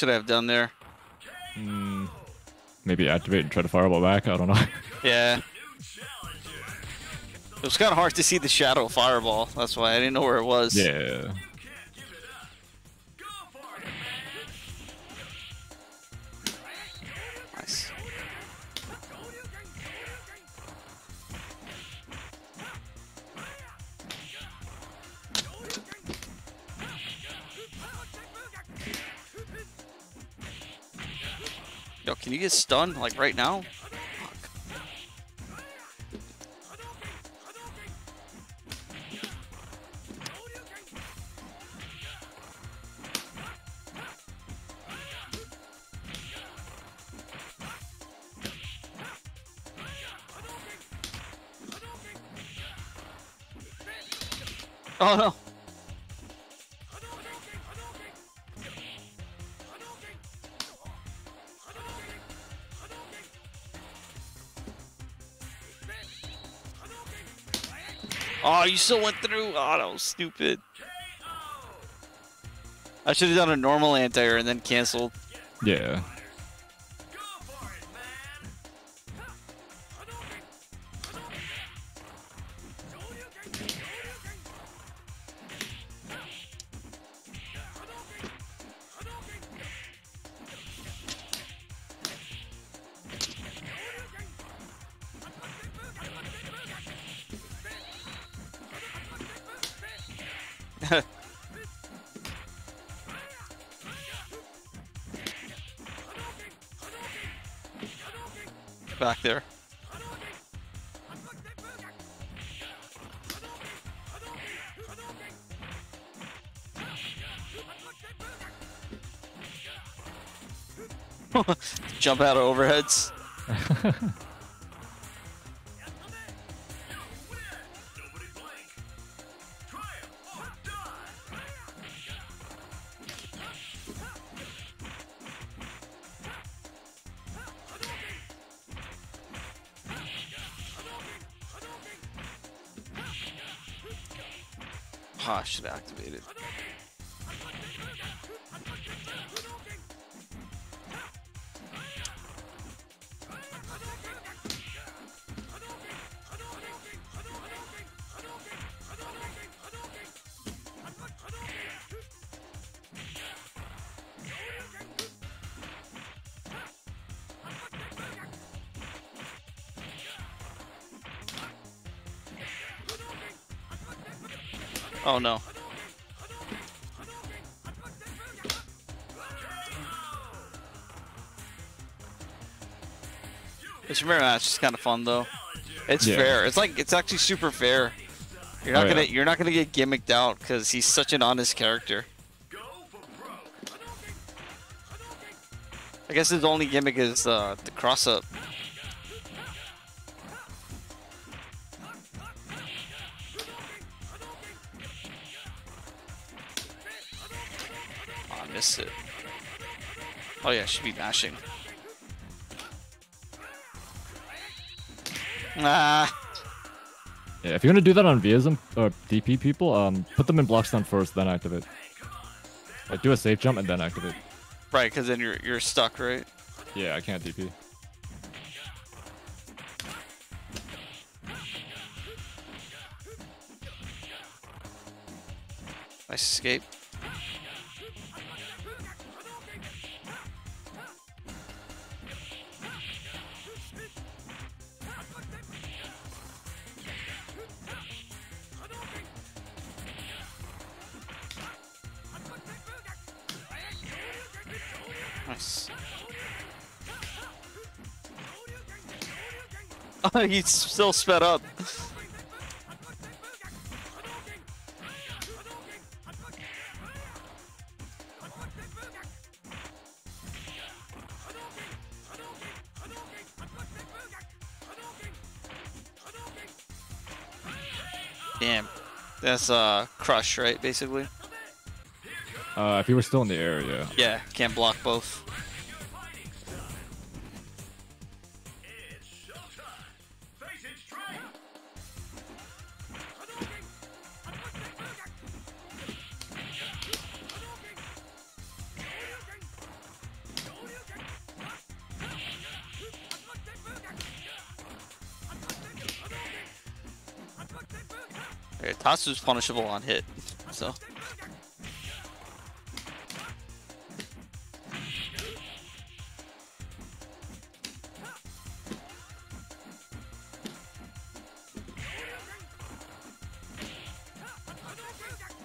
Should I have done there? Mm, maybe activate and try to fireball back. I don't know. Yeah. It was kind of hard to see the shadow fireball. That's why I didn't know where it was. yeah. Stunned like right now? You still went through. Oh, that was stupid. I should have done a normal anti-air and then canceled. Yeah. Jump out of overheads. Ah, I should have activated. Oh no. This mirror match is kind of fun though. It's Yeah. fair. It's like it's actually super fair. You're Oh, not gonna yeah. you're not gonna get gimmicked out because he's such an honest character. Go for broke. I guess his only gimmick is uh, the cross up. Should be mashing. Ah, Yeah, if you're gonna do that on V-ism or DP people, um, put them in block stun first, then activate. Like, do a safe jump and then activate. right, because then you're you're stuck, right? Yeah, I can't DP. Nice escape. he's still sped up. Damn. That's uh crush, right? Basically. Uh, if you were still in the air, yeah. Yeah, can't block both. Yeah, Tatsu's punishable on hit, so.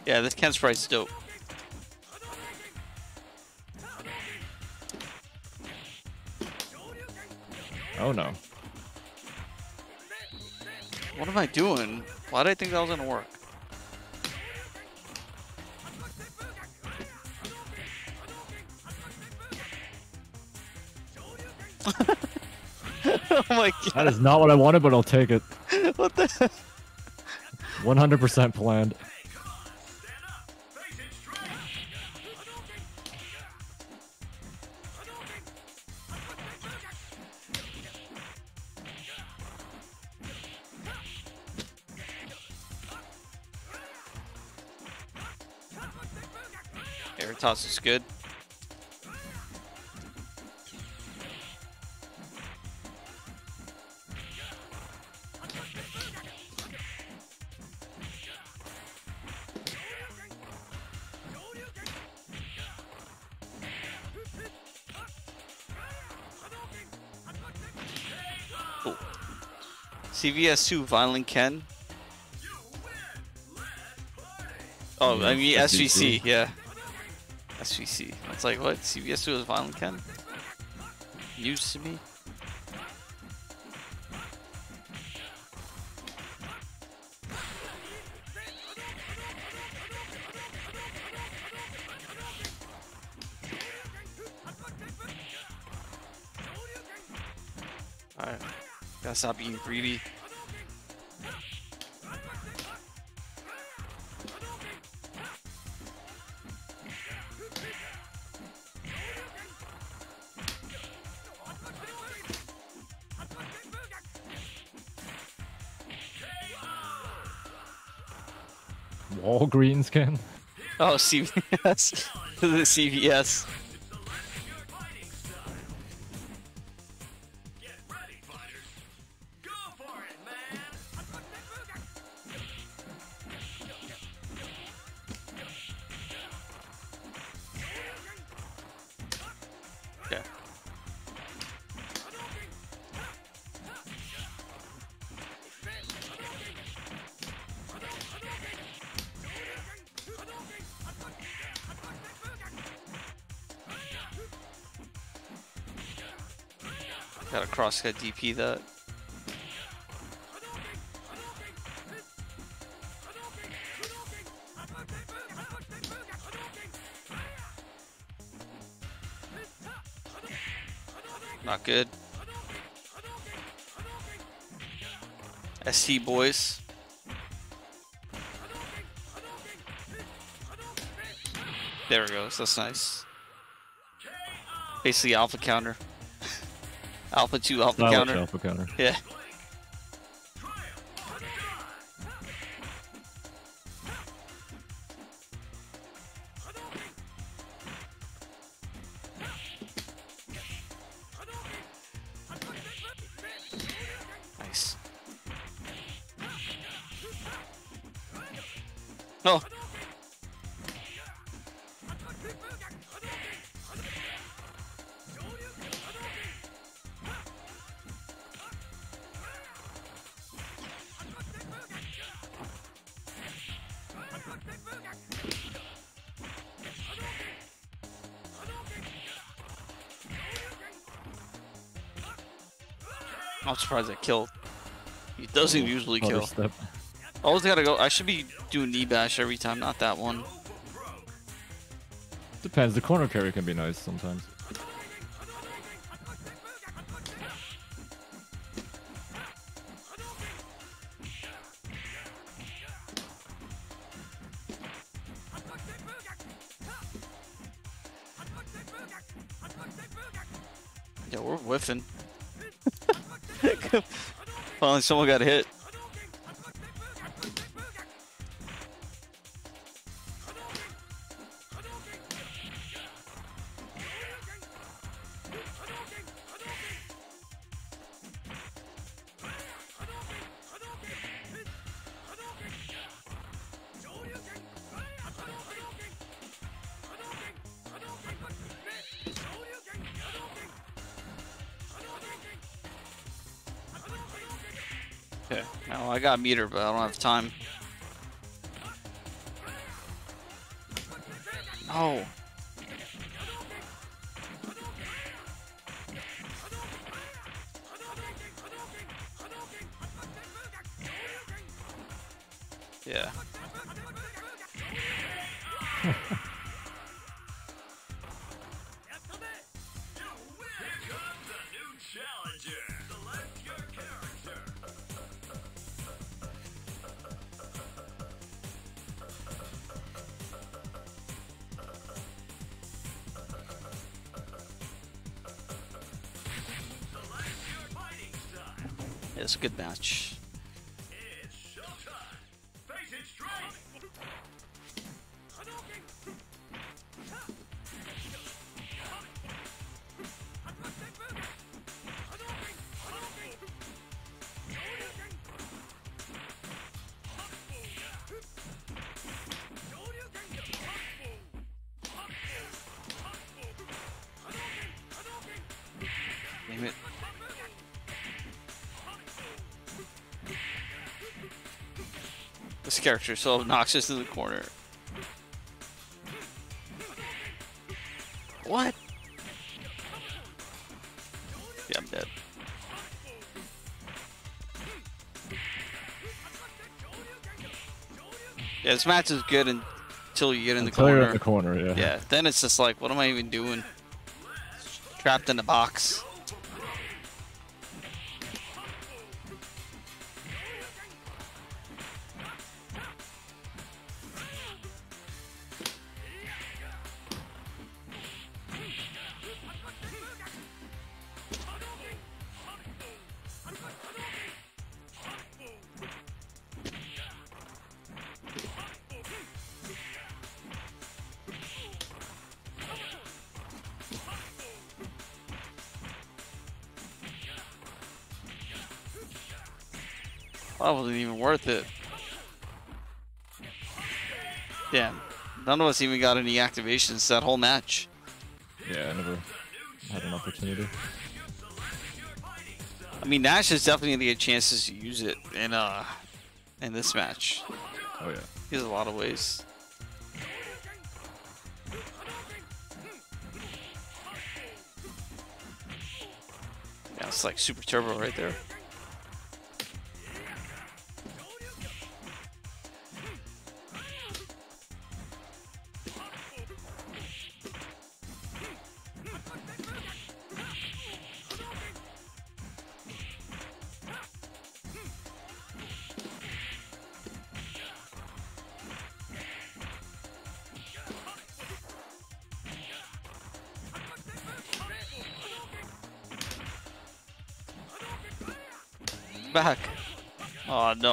Yeah, this Ken sprite's dope. Oh no. What am I doing? Why did I think that was gonna work? oh my god! That is not what I wanted, but I'll take it. What the? 100% planned. Air toss is good. CVS2 Violent Ken. Oh, I mean SVC, yeah. SVC. It's like what? CVS2 is Violent Ken? News to me. Alright. Gotta stop being greedy. Walgreens can. Oh, CVS. the CVS. Gotta cross DP that. Not good. ST boys. There it goes. That's nice. Basically alpha counter. Alpha 2 alpha Stylish counter. alpha counter. Yeah. Surprised I killed. He doesn't usually kill. step. Always gotta go. I should be doing knee bash every time, not that one. Depends. The corner carry can be nice sometimes. Someone got hit. Got meter, but I don't have time. No. Good match. Character so obnoxious in the corner. What? Yeah, I'm dead. Yeah, this match is good until you get in the Until you're corner. in the corner, yeah. Yeah, then it's just like, what am I even doing? Trapped in a box. Worth it. Damn. None of us even got any activations that whole match. Yeah, I never had an opportunity. I mean, Nash is definitely gonna get chances to use it in uh in this match. Oh yeah. He has a lot of ways. Yeah, it's like super turbo right there.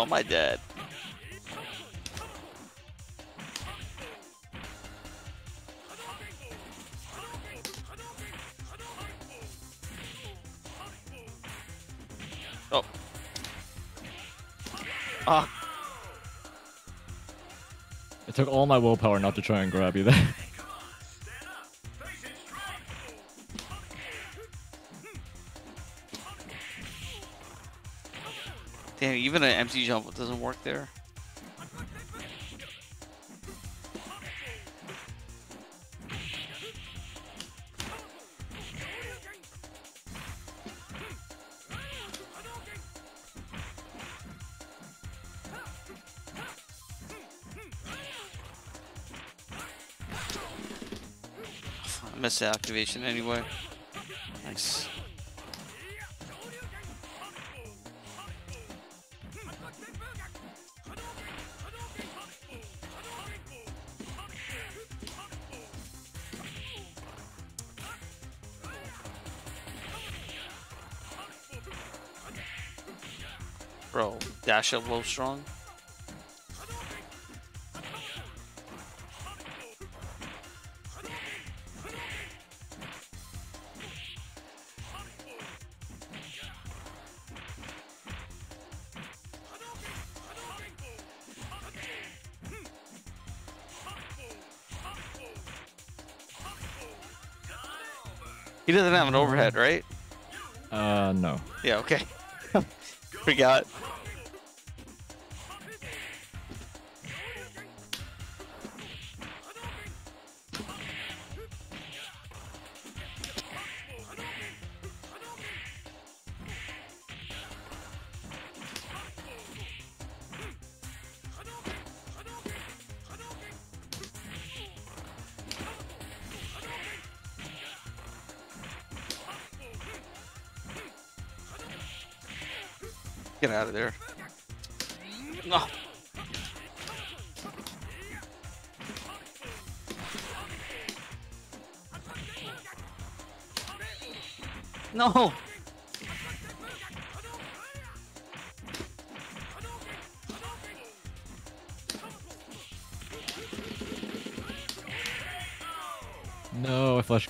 No, my dad. Oh. Ah, It took all my willpower not to try and grab you there. even an empty jump doesn't work there. I missed the activation anyway. Nice. Dash up low strong. He doesn't have an overhead, right? Uh, no. Yeah, okay. Forgot.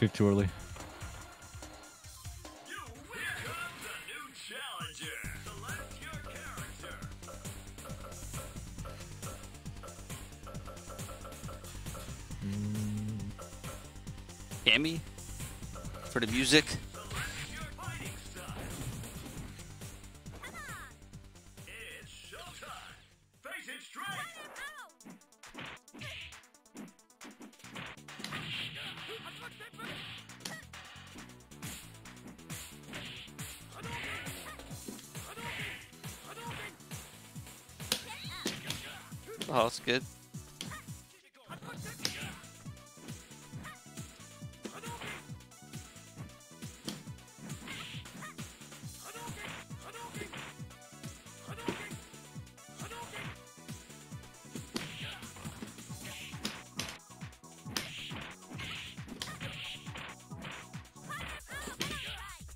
Too early.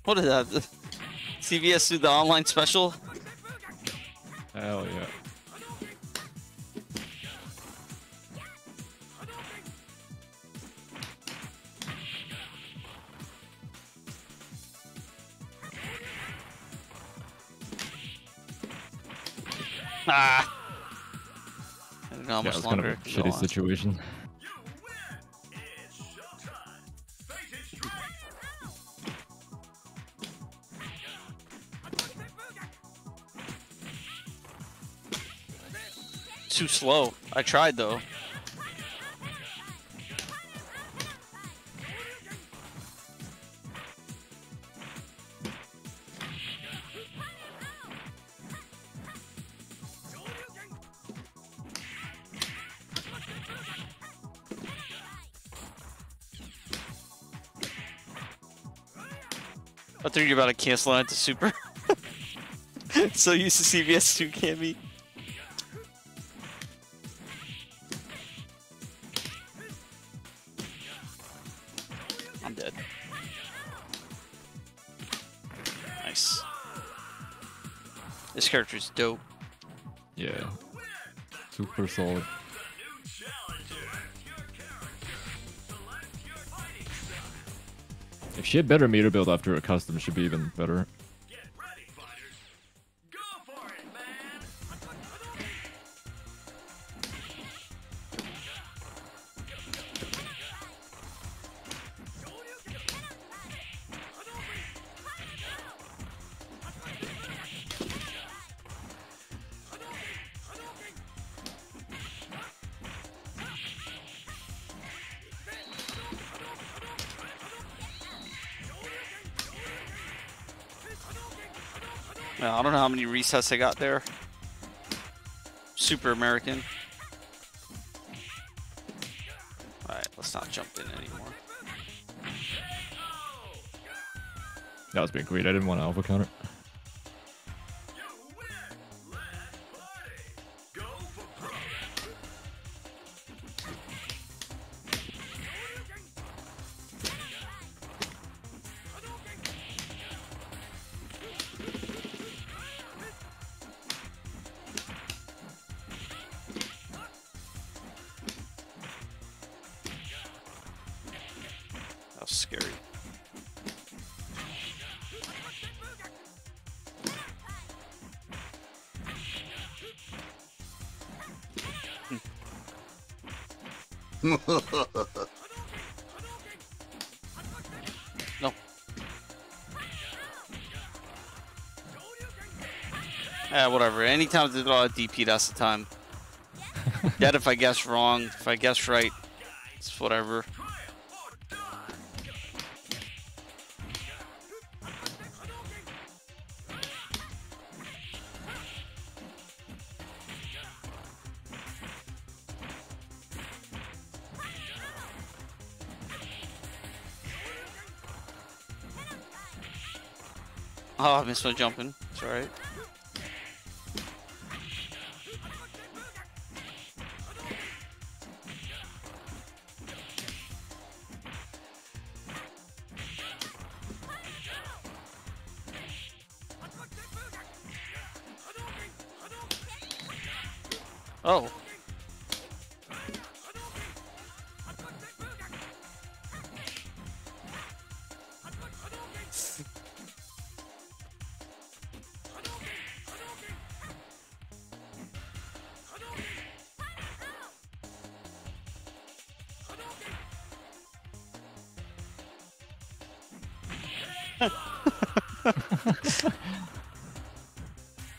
What is that? CVS do the online special? Hell yeah. Ah. I don't know how Yeah, much it's kind of a it can shitty on. situation. Too slow. I tried though. I thought you were about to cancel out to Super. so used to CVS 2 Cammy. I'm This character's dope. Yeah. Super solid. If she had better meter build after a custom, she'd be even better. How I got there. Super American. Alright, let's not jump in anymore. That was being great. I didn't want to alpha counter. No. Yeah, whatever. Anytime they draw a DP, that's the time. Dead if I guess wrong. If I guess right, it's whatever. I jumping. It's alright.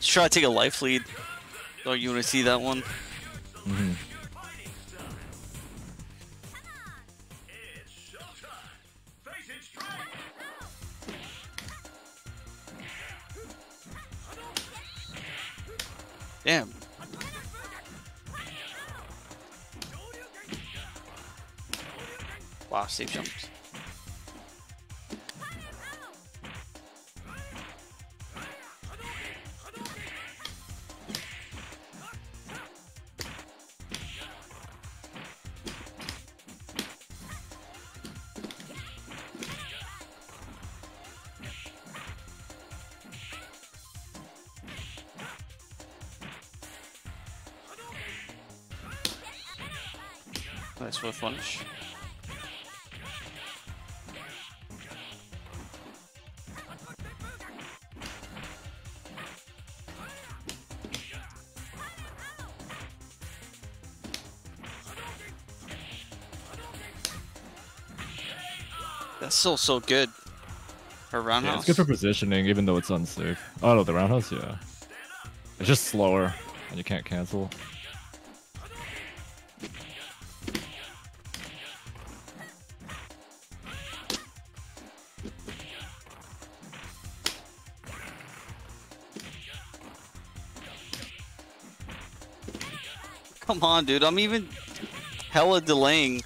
Try to take a life lead. Oh, you want to see that one? It's showtime. Face it straight. Damn. Wow, safe jumps. That's still so good. Yeah, roundhouse. it's good for positioning, even though it's unsafe. Oh no, the roundhouse, yeah. It's just slower, and you can't cancel. On, dude. I'm even hella delaying,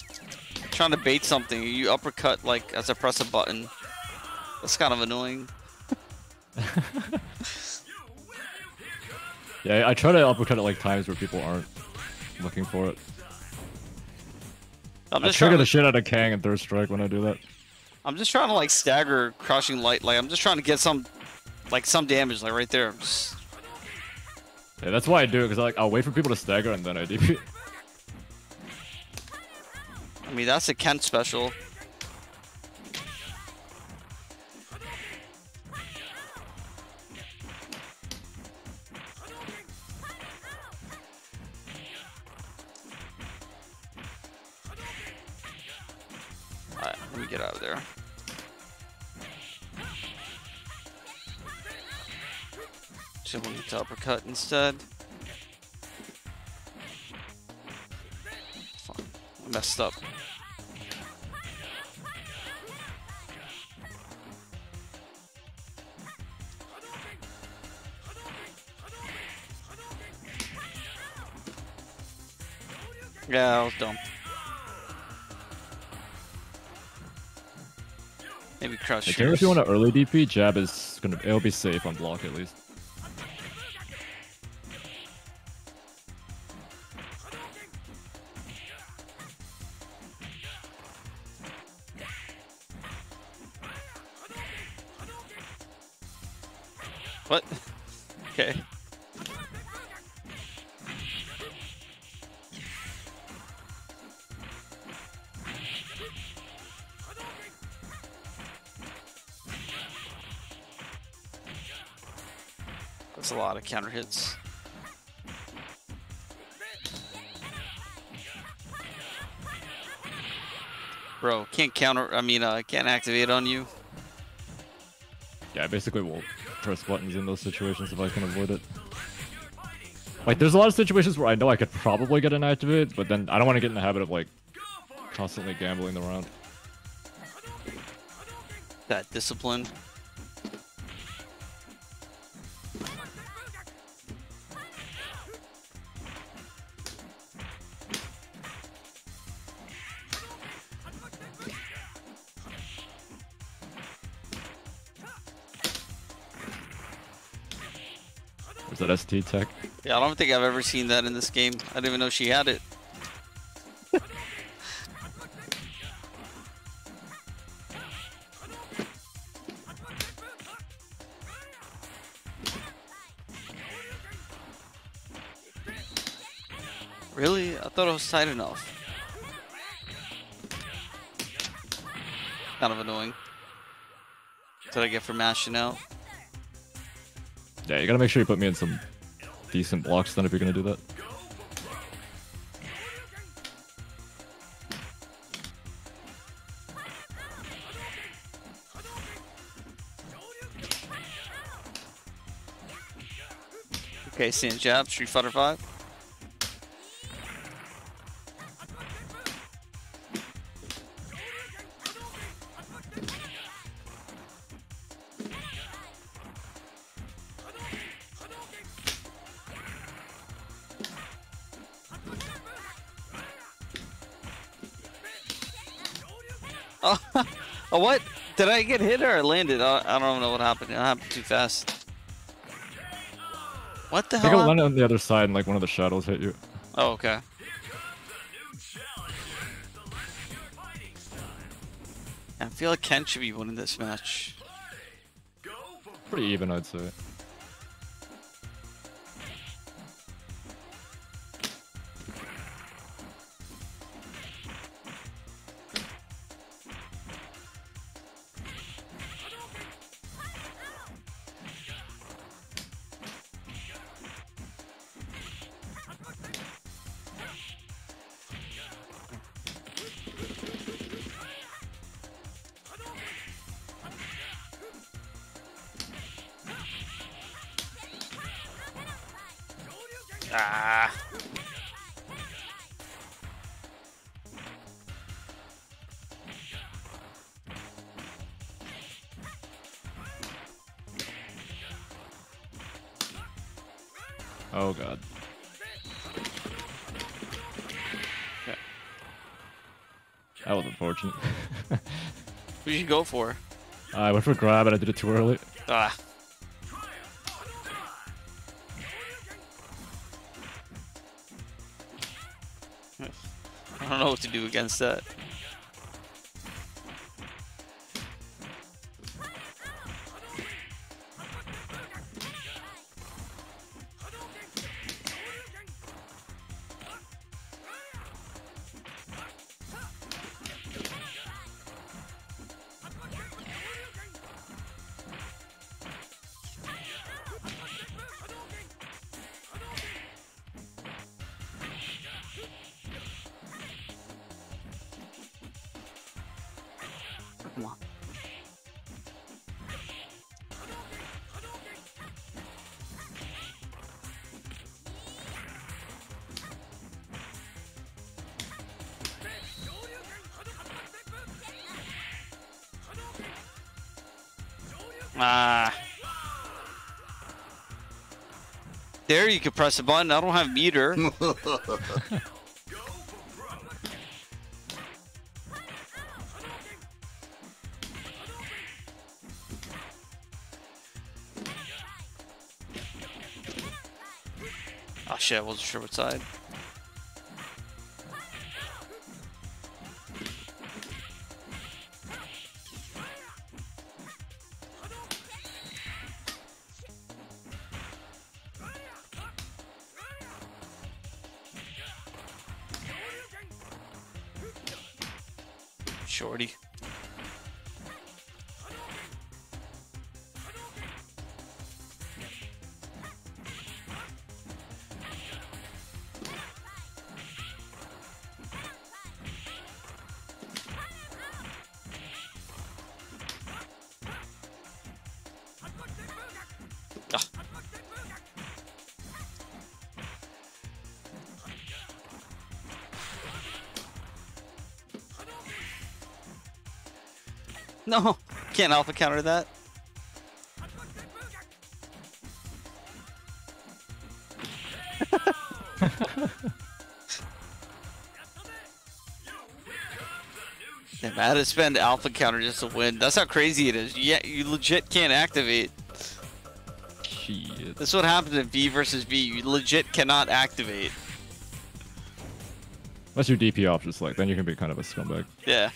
trying to bait something. You uppercut like as I press a button. That's kind of annoying. Yeah, I try to uppercut at like times where people aren't looking for it. I'm I just trigger trying. the To, shit out of Kang and third strike when I do that. I'm just trying to like stagger crushing light. Like I'm just trying to get some, like some damage, like right there. Just- Yeah, that's why I do it because like I'll wait for people to stagger and then I DP. I mean, that's a Kent special. To uppercut instead? Fuck, messed up. Yeah, that was dumb. Maybe crouch. Like, if you want an early DP, jab is gonna it'll be safe on block at least. Counter hits. Bro, can't counter. I mean, uh, can't activate on you. Yeah, I basically won't press buttons in those situations if I can avoid it. Like, there's a lot of situations where I know I could probably get an activate, but then I don't want to get in the habit of like constantly gambling the round. That discipline. Tech? Yeah, I don't think I've ever seen that in this game. I didn't even know she had it. Really? I thought it was tight enough. Kind of annoying. That's what I get for mashing out. Yeah, you gotta make sure you put me in some decent blocks then if you're gonna do that. Okay, sand job, Street Fighter 5. Oh, what? Did I get hit or I landed? I I don't know what happened. It happened too fast. What the I hell? I hap- landed on the other side and like one of the shadows hit you. Oh, okay. I feel like Ken should be winning this match. Pretty even, I'd say. Who should you go for? I went for grab and I did it too early. Ah. I don't know what to do against that. There you could press a button. I don't have meter. Oh shit, I wasn't sure what side. No, can't alpha counter that. Damn, I had to spend alpha counter just to win. That's how crazy it is. Yeah, you legit can't activate. Shit. This is what happens in V versus V. You legit cannot activate. Unless your DP just like, then you can be kind of a scumbag. Yeah.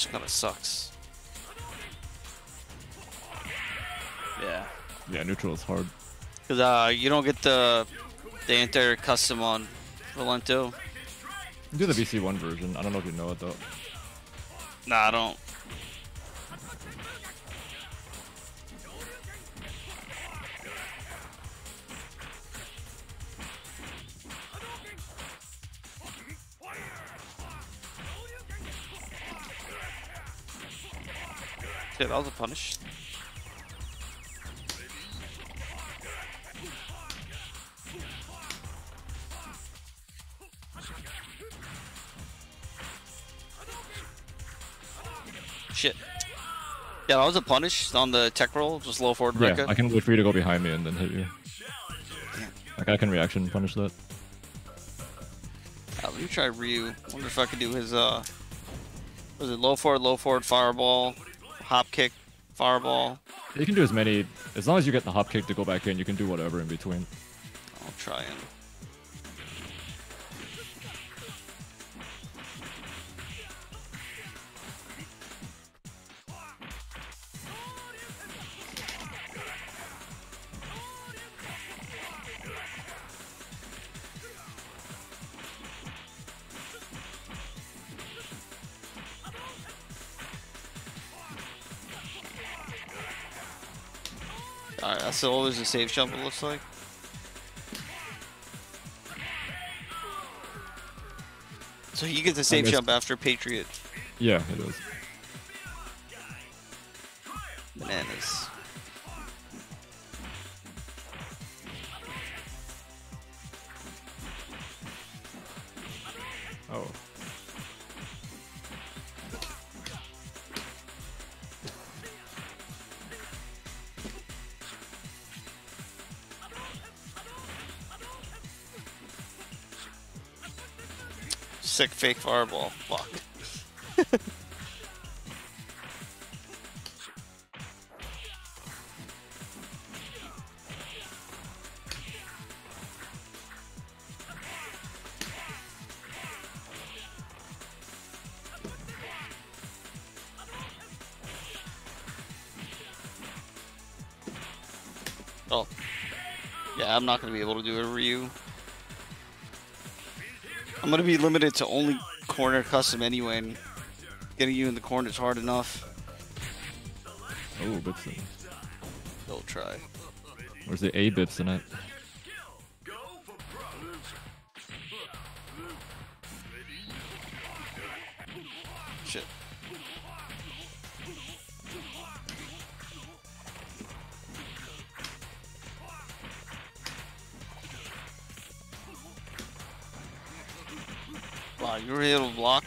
Smash kind of sucks. Yeah. Yeah, neutral is hard. Because uh, you don't get the the anti custom on Rolento. Do the VC1 version. I don't know if you know it though. Nah, I don't. Was a punish on the tech roll, just low forward Yeah. I can wait for you to go behind me and then hit you. Like I can reaction punish that. Uh, let me try Ryu. Wonder if I could do his uh was it low forward, low forward, fireball, hop kick, fireball. You can do as many as long as you get the hop kick to go back in. You can do whatever in between. That's always a safe jump it looks like. So you get the safe jump after Patriot Yeah, it is. bananas. Oh. Sick fake fireball. Fuck. Oh. Yeah, I'm not gonna be able to do a Ryu. I'm gonna be limited to only corner custom anyway, and getting you in the corner is hard enough. Oh, Bison. They'll try. Where's the A-Bison it?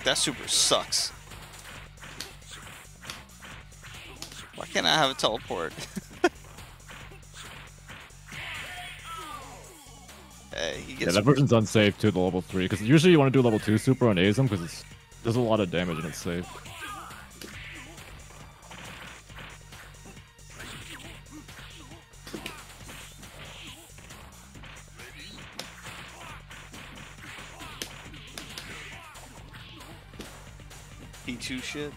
That super sucks. Why can't I have a teleport? hey, he Yeah, that version's unsafe to the level 3, because usually you want to do level 2 super on Azum, because there's a lot of damage and it's safe. P2 shit.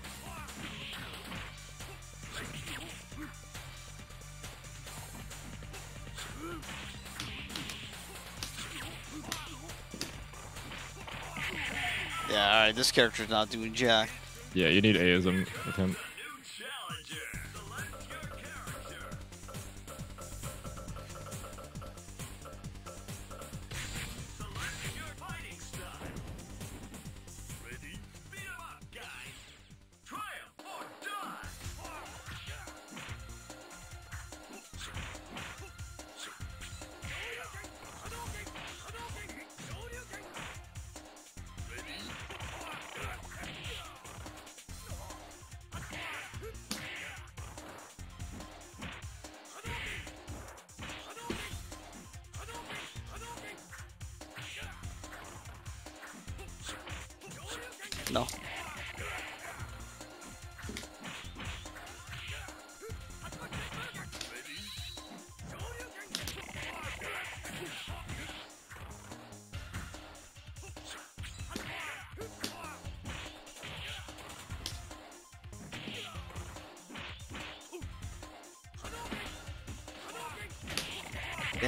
Yeah, alright, this character's not doing jack. Yeah, you need A-ism with him.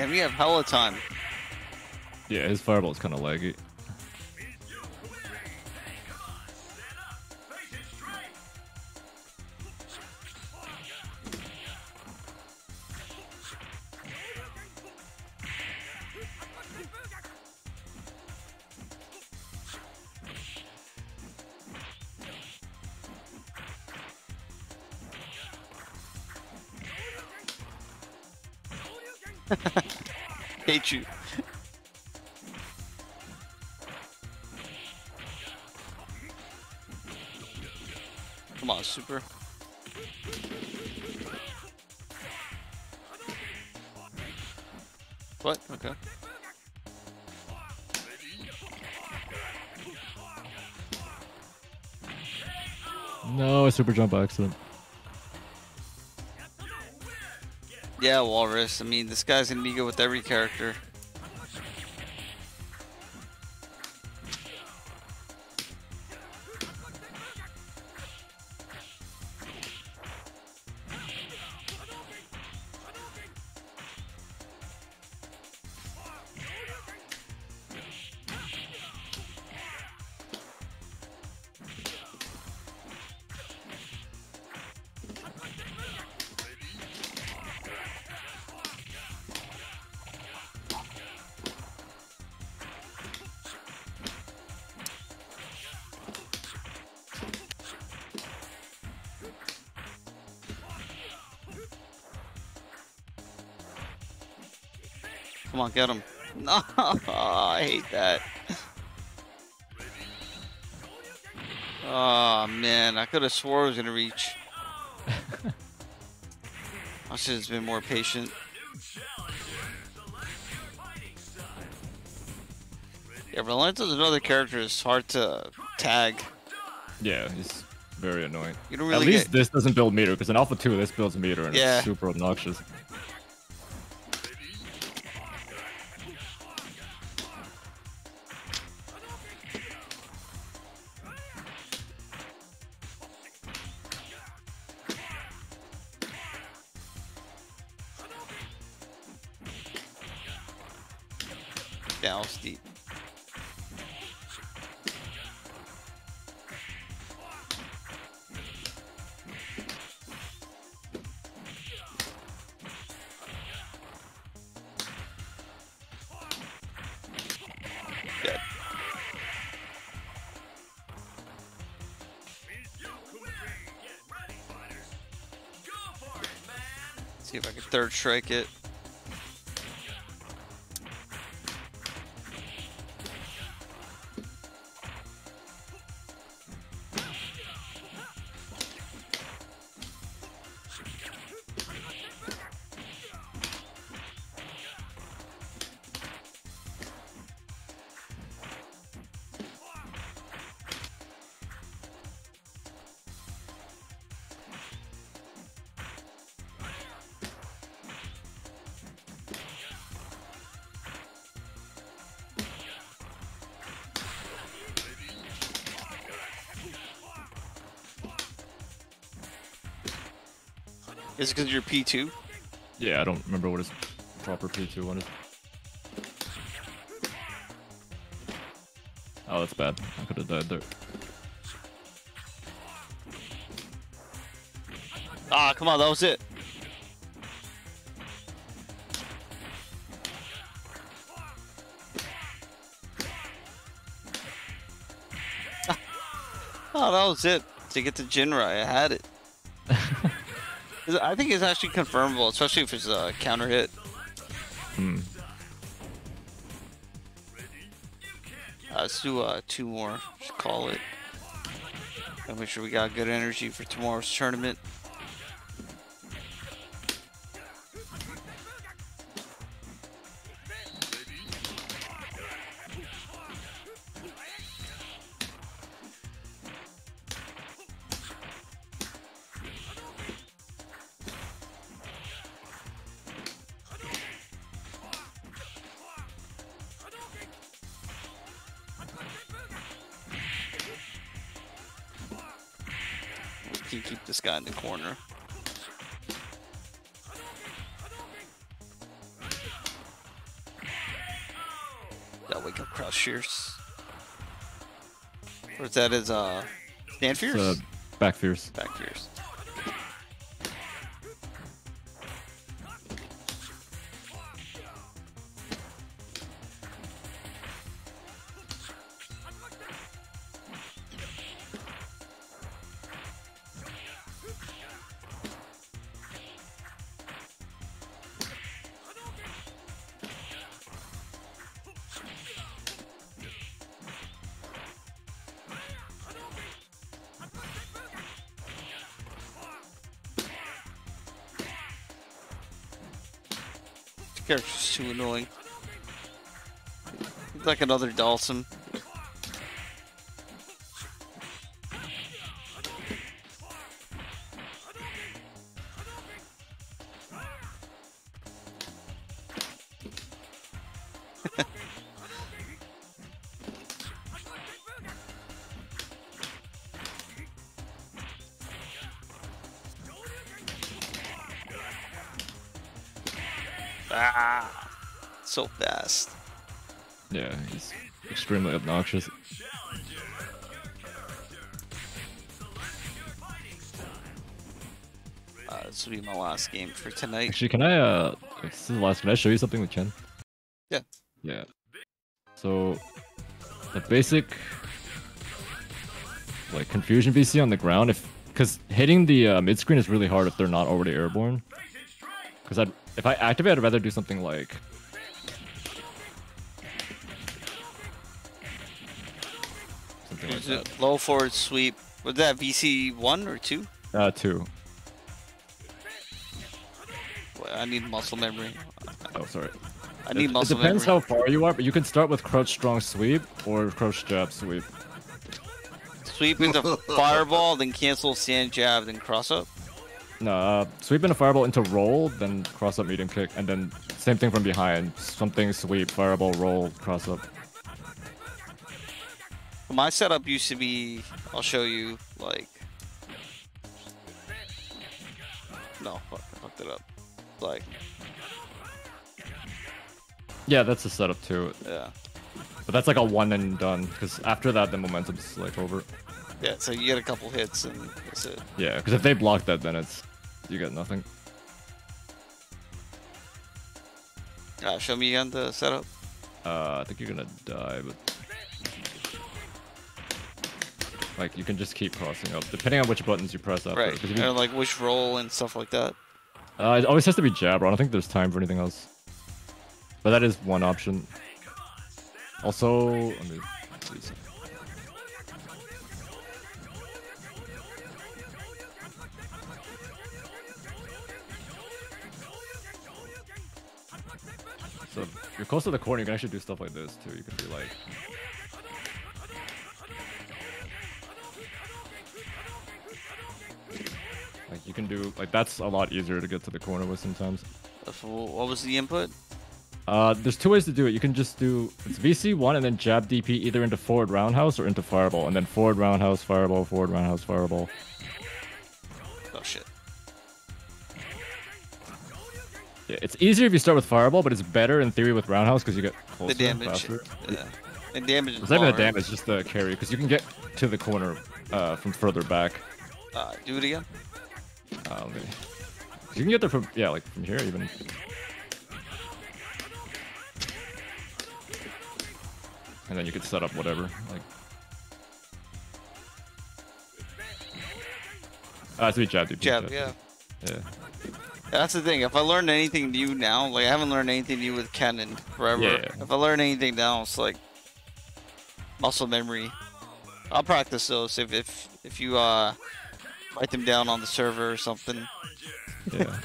Damn, we have hella time. Yeah, his fireball is kind of laggy. Super. What? Okay. No, a super jump by accident. Yeah, Walrus. I mean, this guy's gonna be good with every character. On, get him. No, I hate that. Oh man, I could have swore I was gonna reach. I should have been more patient. Yeah, Rolento's another character is hard to tag. Yeah, he's very annoying. You don't At least get. this doesn't build meter, because in Alpha 2 this builds meter and Yeah. it's super obnoxious. Third strike it. Is it because you're P2? Yeah, I don't remember what his proper P2 one is. Oh, that's bad. I could have died there. Ah, come on, that was it. Oh, that was it. To get to Jinra, I had it. I think it's actually confirmable, especially if it's a counter hit. Hmm. Uh, let's do uh, two more. Just call it. And make sure we got good energy for tomorrow's tournament. Is that his uh It's, fierce? uh, back fierce. Back fierce. Another Dawson. Obnoxious. Uh, this will be my last game for tonight. Actually, can I, uh, this is the last, can I show you something with Ken? Yeah. Yeah. So, the basic, like, confusion VC on the ground, if, because hitting the uh, mid screen is really hard if they're not already airborne. Because I'd, if I activate, I'd rather do something like, something like Is that. it low forward sweep? Was that VC one or two? Uh, two. Well, I need muscle memory. Oh, sorry. I need it, muscle it depends memory. how far you are, but you can start with crouch strong sweep or crouch jab sweep. Sweep into fireball, then cancel sand jab, then cross up. No, uh, sweep into fireball into roll, then cross up medium kick, and then same thing from behind. Something sweep, fireball, roll, cross up. My setup used to be. I'll show you. Like. No, fuck, I fucked it up. Like, Yeah, that's a setup too. yeah, But that's like a one and done, because after that, the momentum's like over. yeah. So you get a couple hits and that's it. Yeah, because if they block that, then it's you get nothing. Uh, show me again the setup. Uh, I think you're gonna die, but like you can just keep crossing up, depending on which buttons you press after. Right. you- Or like which roll and stuff like that. Uh, it always has to be jab, I don't think there's time for anything else. But that is one option. Also, let me see. So if you're close to the corner, you can actually do stuff like this too. You can be like, can do like that's a lot easier to get to the corner with sometimes. What was the input? Uh, there's two ways to do it. You can just do it's VC one and then jab DP either into forward roundhouse or into fireball, and then forward roundhouse, fireball, forward roundhouse, fireball. Oh shit. Yeah, it's easier if you start with fireball, but it's better in theory with roundhouse because you get closer The damage. faster. Yeah. And damage. is It's not even the damage, just the carry because you can get to the corner uh, from further back. Uh, do it again. Uh, me- You can get there from yeah, like from here even. And then you could set up whatever. Like. Ah, it's be jab, DP, Jab. Yeah. Yeah. That's the thing. If I learn anything new now, like I haven't learned anything new with in forever. Yeah, yeah. If I learn anything now, it's like muscle memory. I'll practice those if if if you uh write them down on the server or something. Yeah.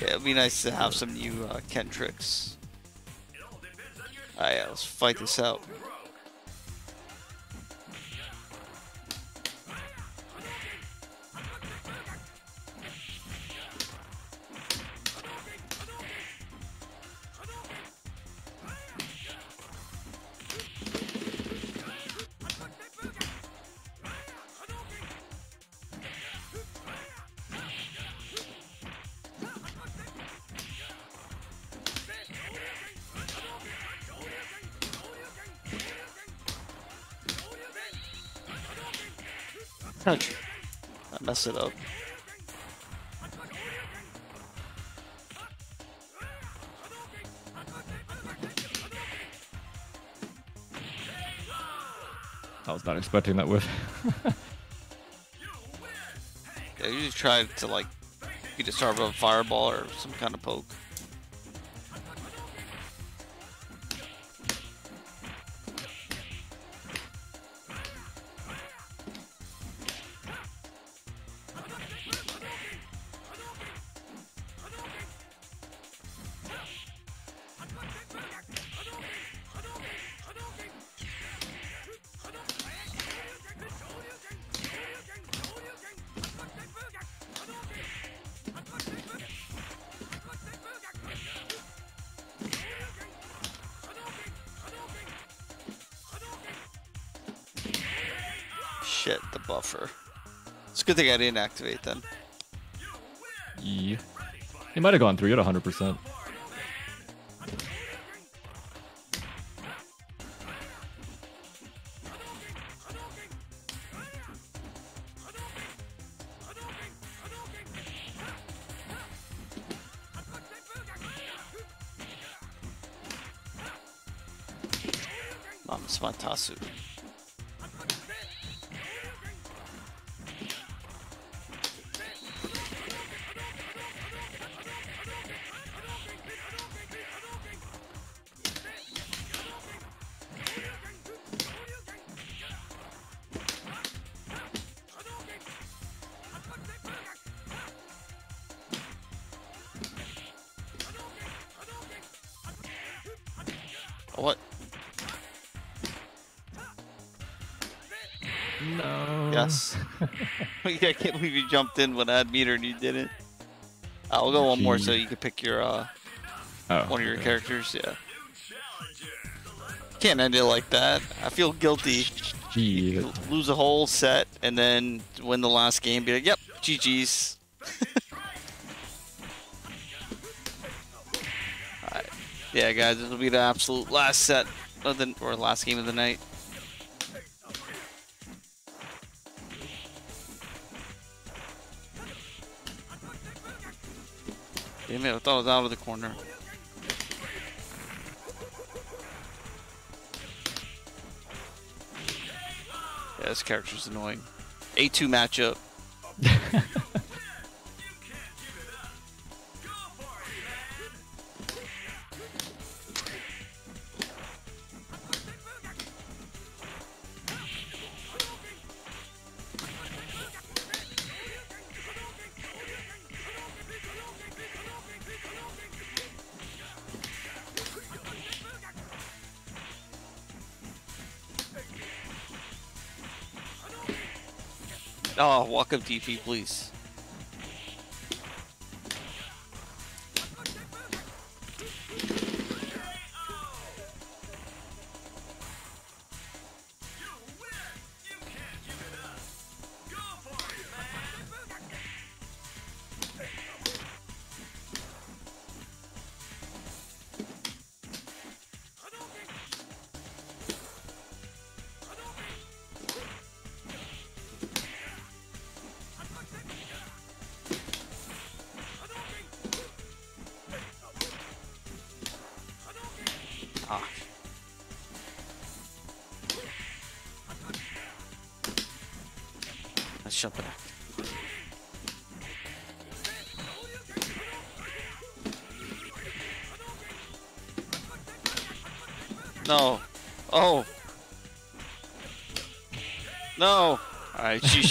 Yeah, it'd be nice to have some new uh, Ken tricks. Alright, let's fight this out. Mess it up. I was not expecting that whiff. Yeah, you just try to like get a start with a fireball or some kind of poke. Shit, the buffer. It's a good thing I didn't activate then. yeah. He might have gone through it 100%. Mom, it's Yes. I can't believe you jumped in when I had meter and you didn't. I'll go one more so you can pick your uh Oh, one of your okay. characters. Yeah. Can't end it like that. I feel guilty. Lose a whole set and then win the last game. Be like, yep, GG's. Yeah, guys, this will be the absolute last set of the or last game of the night. Damn it, I thought it was out of the corner. Yeah, this character's annoying. A2 matchup. Up DP, please.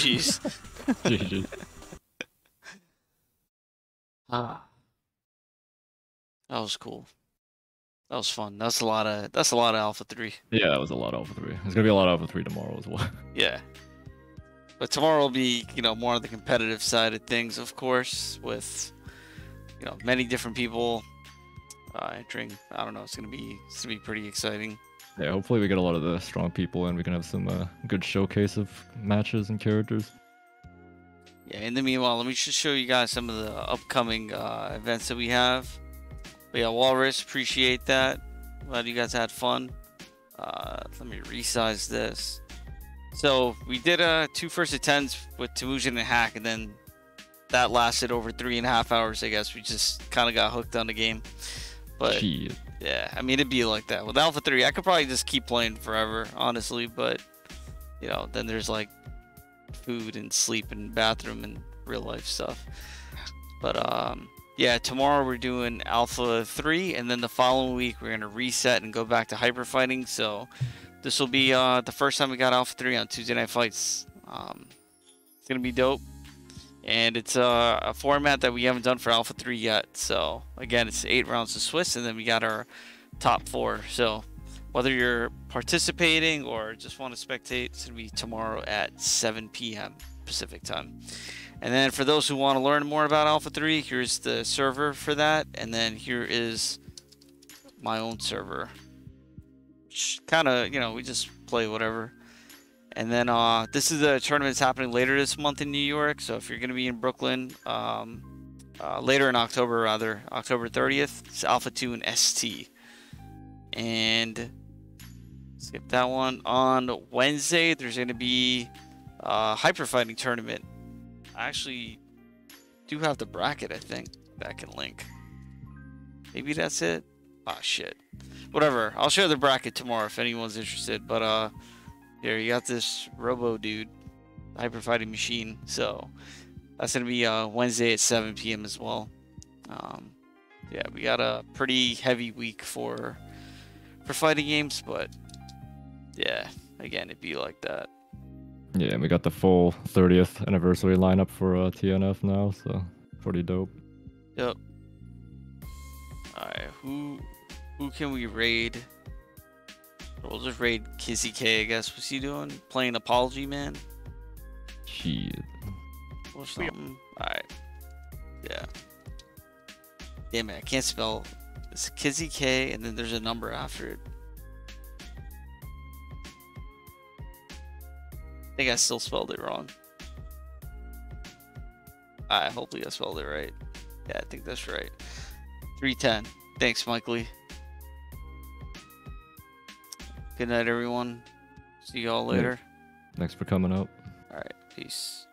Alright, GG's. GG. Ah. That was cool. That was fun. That's a lot of that's a lot of Alpha 3. Yeah, that was a lot of Alpha 3. There's gonna be a lot of Alpha 3 tomorrow as well. Yeah. But tomorrow will be, you know, more on the competitive side of things, of course, with you know, many different people uh, entering. I don't know, it's gonna be it's gonna be pretty exciting. Yeah, hopefully we get a lot of the strong people and we can have some uh, good showcase of matches and characters. Yeah, in the meanwhile, let me just show you guys some of the upcoming uh, events that we have. But yeah, Walrus, appreciate that. Glad you guys had fun. Uh, let me resize this. So we did uh two first attempts with Temujin and Haqq, and then that lasted over three and a half hours. I guess we just kind of got hooked on the game. But Shit. Yeah, I mean it'd be like that with Alpha Three. I could probably just keep playing forever, honestly. But you know, then there's like food and sleep and bathroom and real life stuff. But um, yeah, tomorrow we're doing Alpha Three, and then the following week we're gonna reset and go back to hyper fighting. So this will be uh, the first time we got Alpha Three on Tuesday Night Fights. Um, it's gonna be dope, and it's uh, a format that we haven't done for Alpha Three yet. So again, it's eight rounds of Swiss, and then we got our top four. So whether you're participating or just want to spectate, it's gonna be tomorrow at 7 p.m. Pacific time. And then for those who want to learn more about Alpha 3, here's the server for that. And then here is my own server. Kind of, you know, we just play whatever. And then uh, this is a tournament that's happening later this month in New York. So if you're going to be in Brooklyn, um, uh, later in October, rather, October 30th, it's Alpha 2 and ST. And skip that one. On Wednesday, there's going to be a hyper fighting tournament. I actually do have the bracket, I think, that I can link. Maybe that's it. Ah, shit. Whatever. I'll share the bracket tomorrow if anyone's interested. But uh, here you got this Robo dude, hyper fighting machine. So that's gonna be uh Wednesday at 7 p.m. as well. Um, yeah, we got a pretty heavy week for for fighting games, but yeah, again, it'd be like that. Yeah, and we got the full 30th anniversary lineup for uh, TNF now, so pretty dope. Yep. Alright, who who can we raid? We'll just raid Kizzy K, I guess. What's he doing? Playing Apology Man? Shit. Or something? Alright. Yeah. Damn it, I can't spell. It's Kizzy K, and then there's a number after it. I think I still spelled it wrong. Alright, hopefully I spelled it right. Yeah, I think that's right. 310. Thanks, Mike Lee. Good night, everyone. See y'all later. Thanks for coming up. All right. Peace.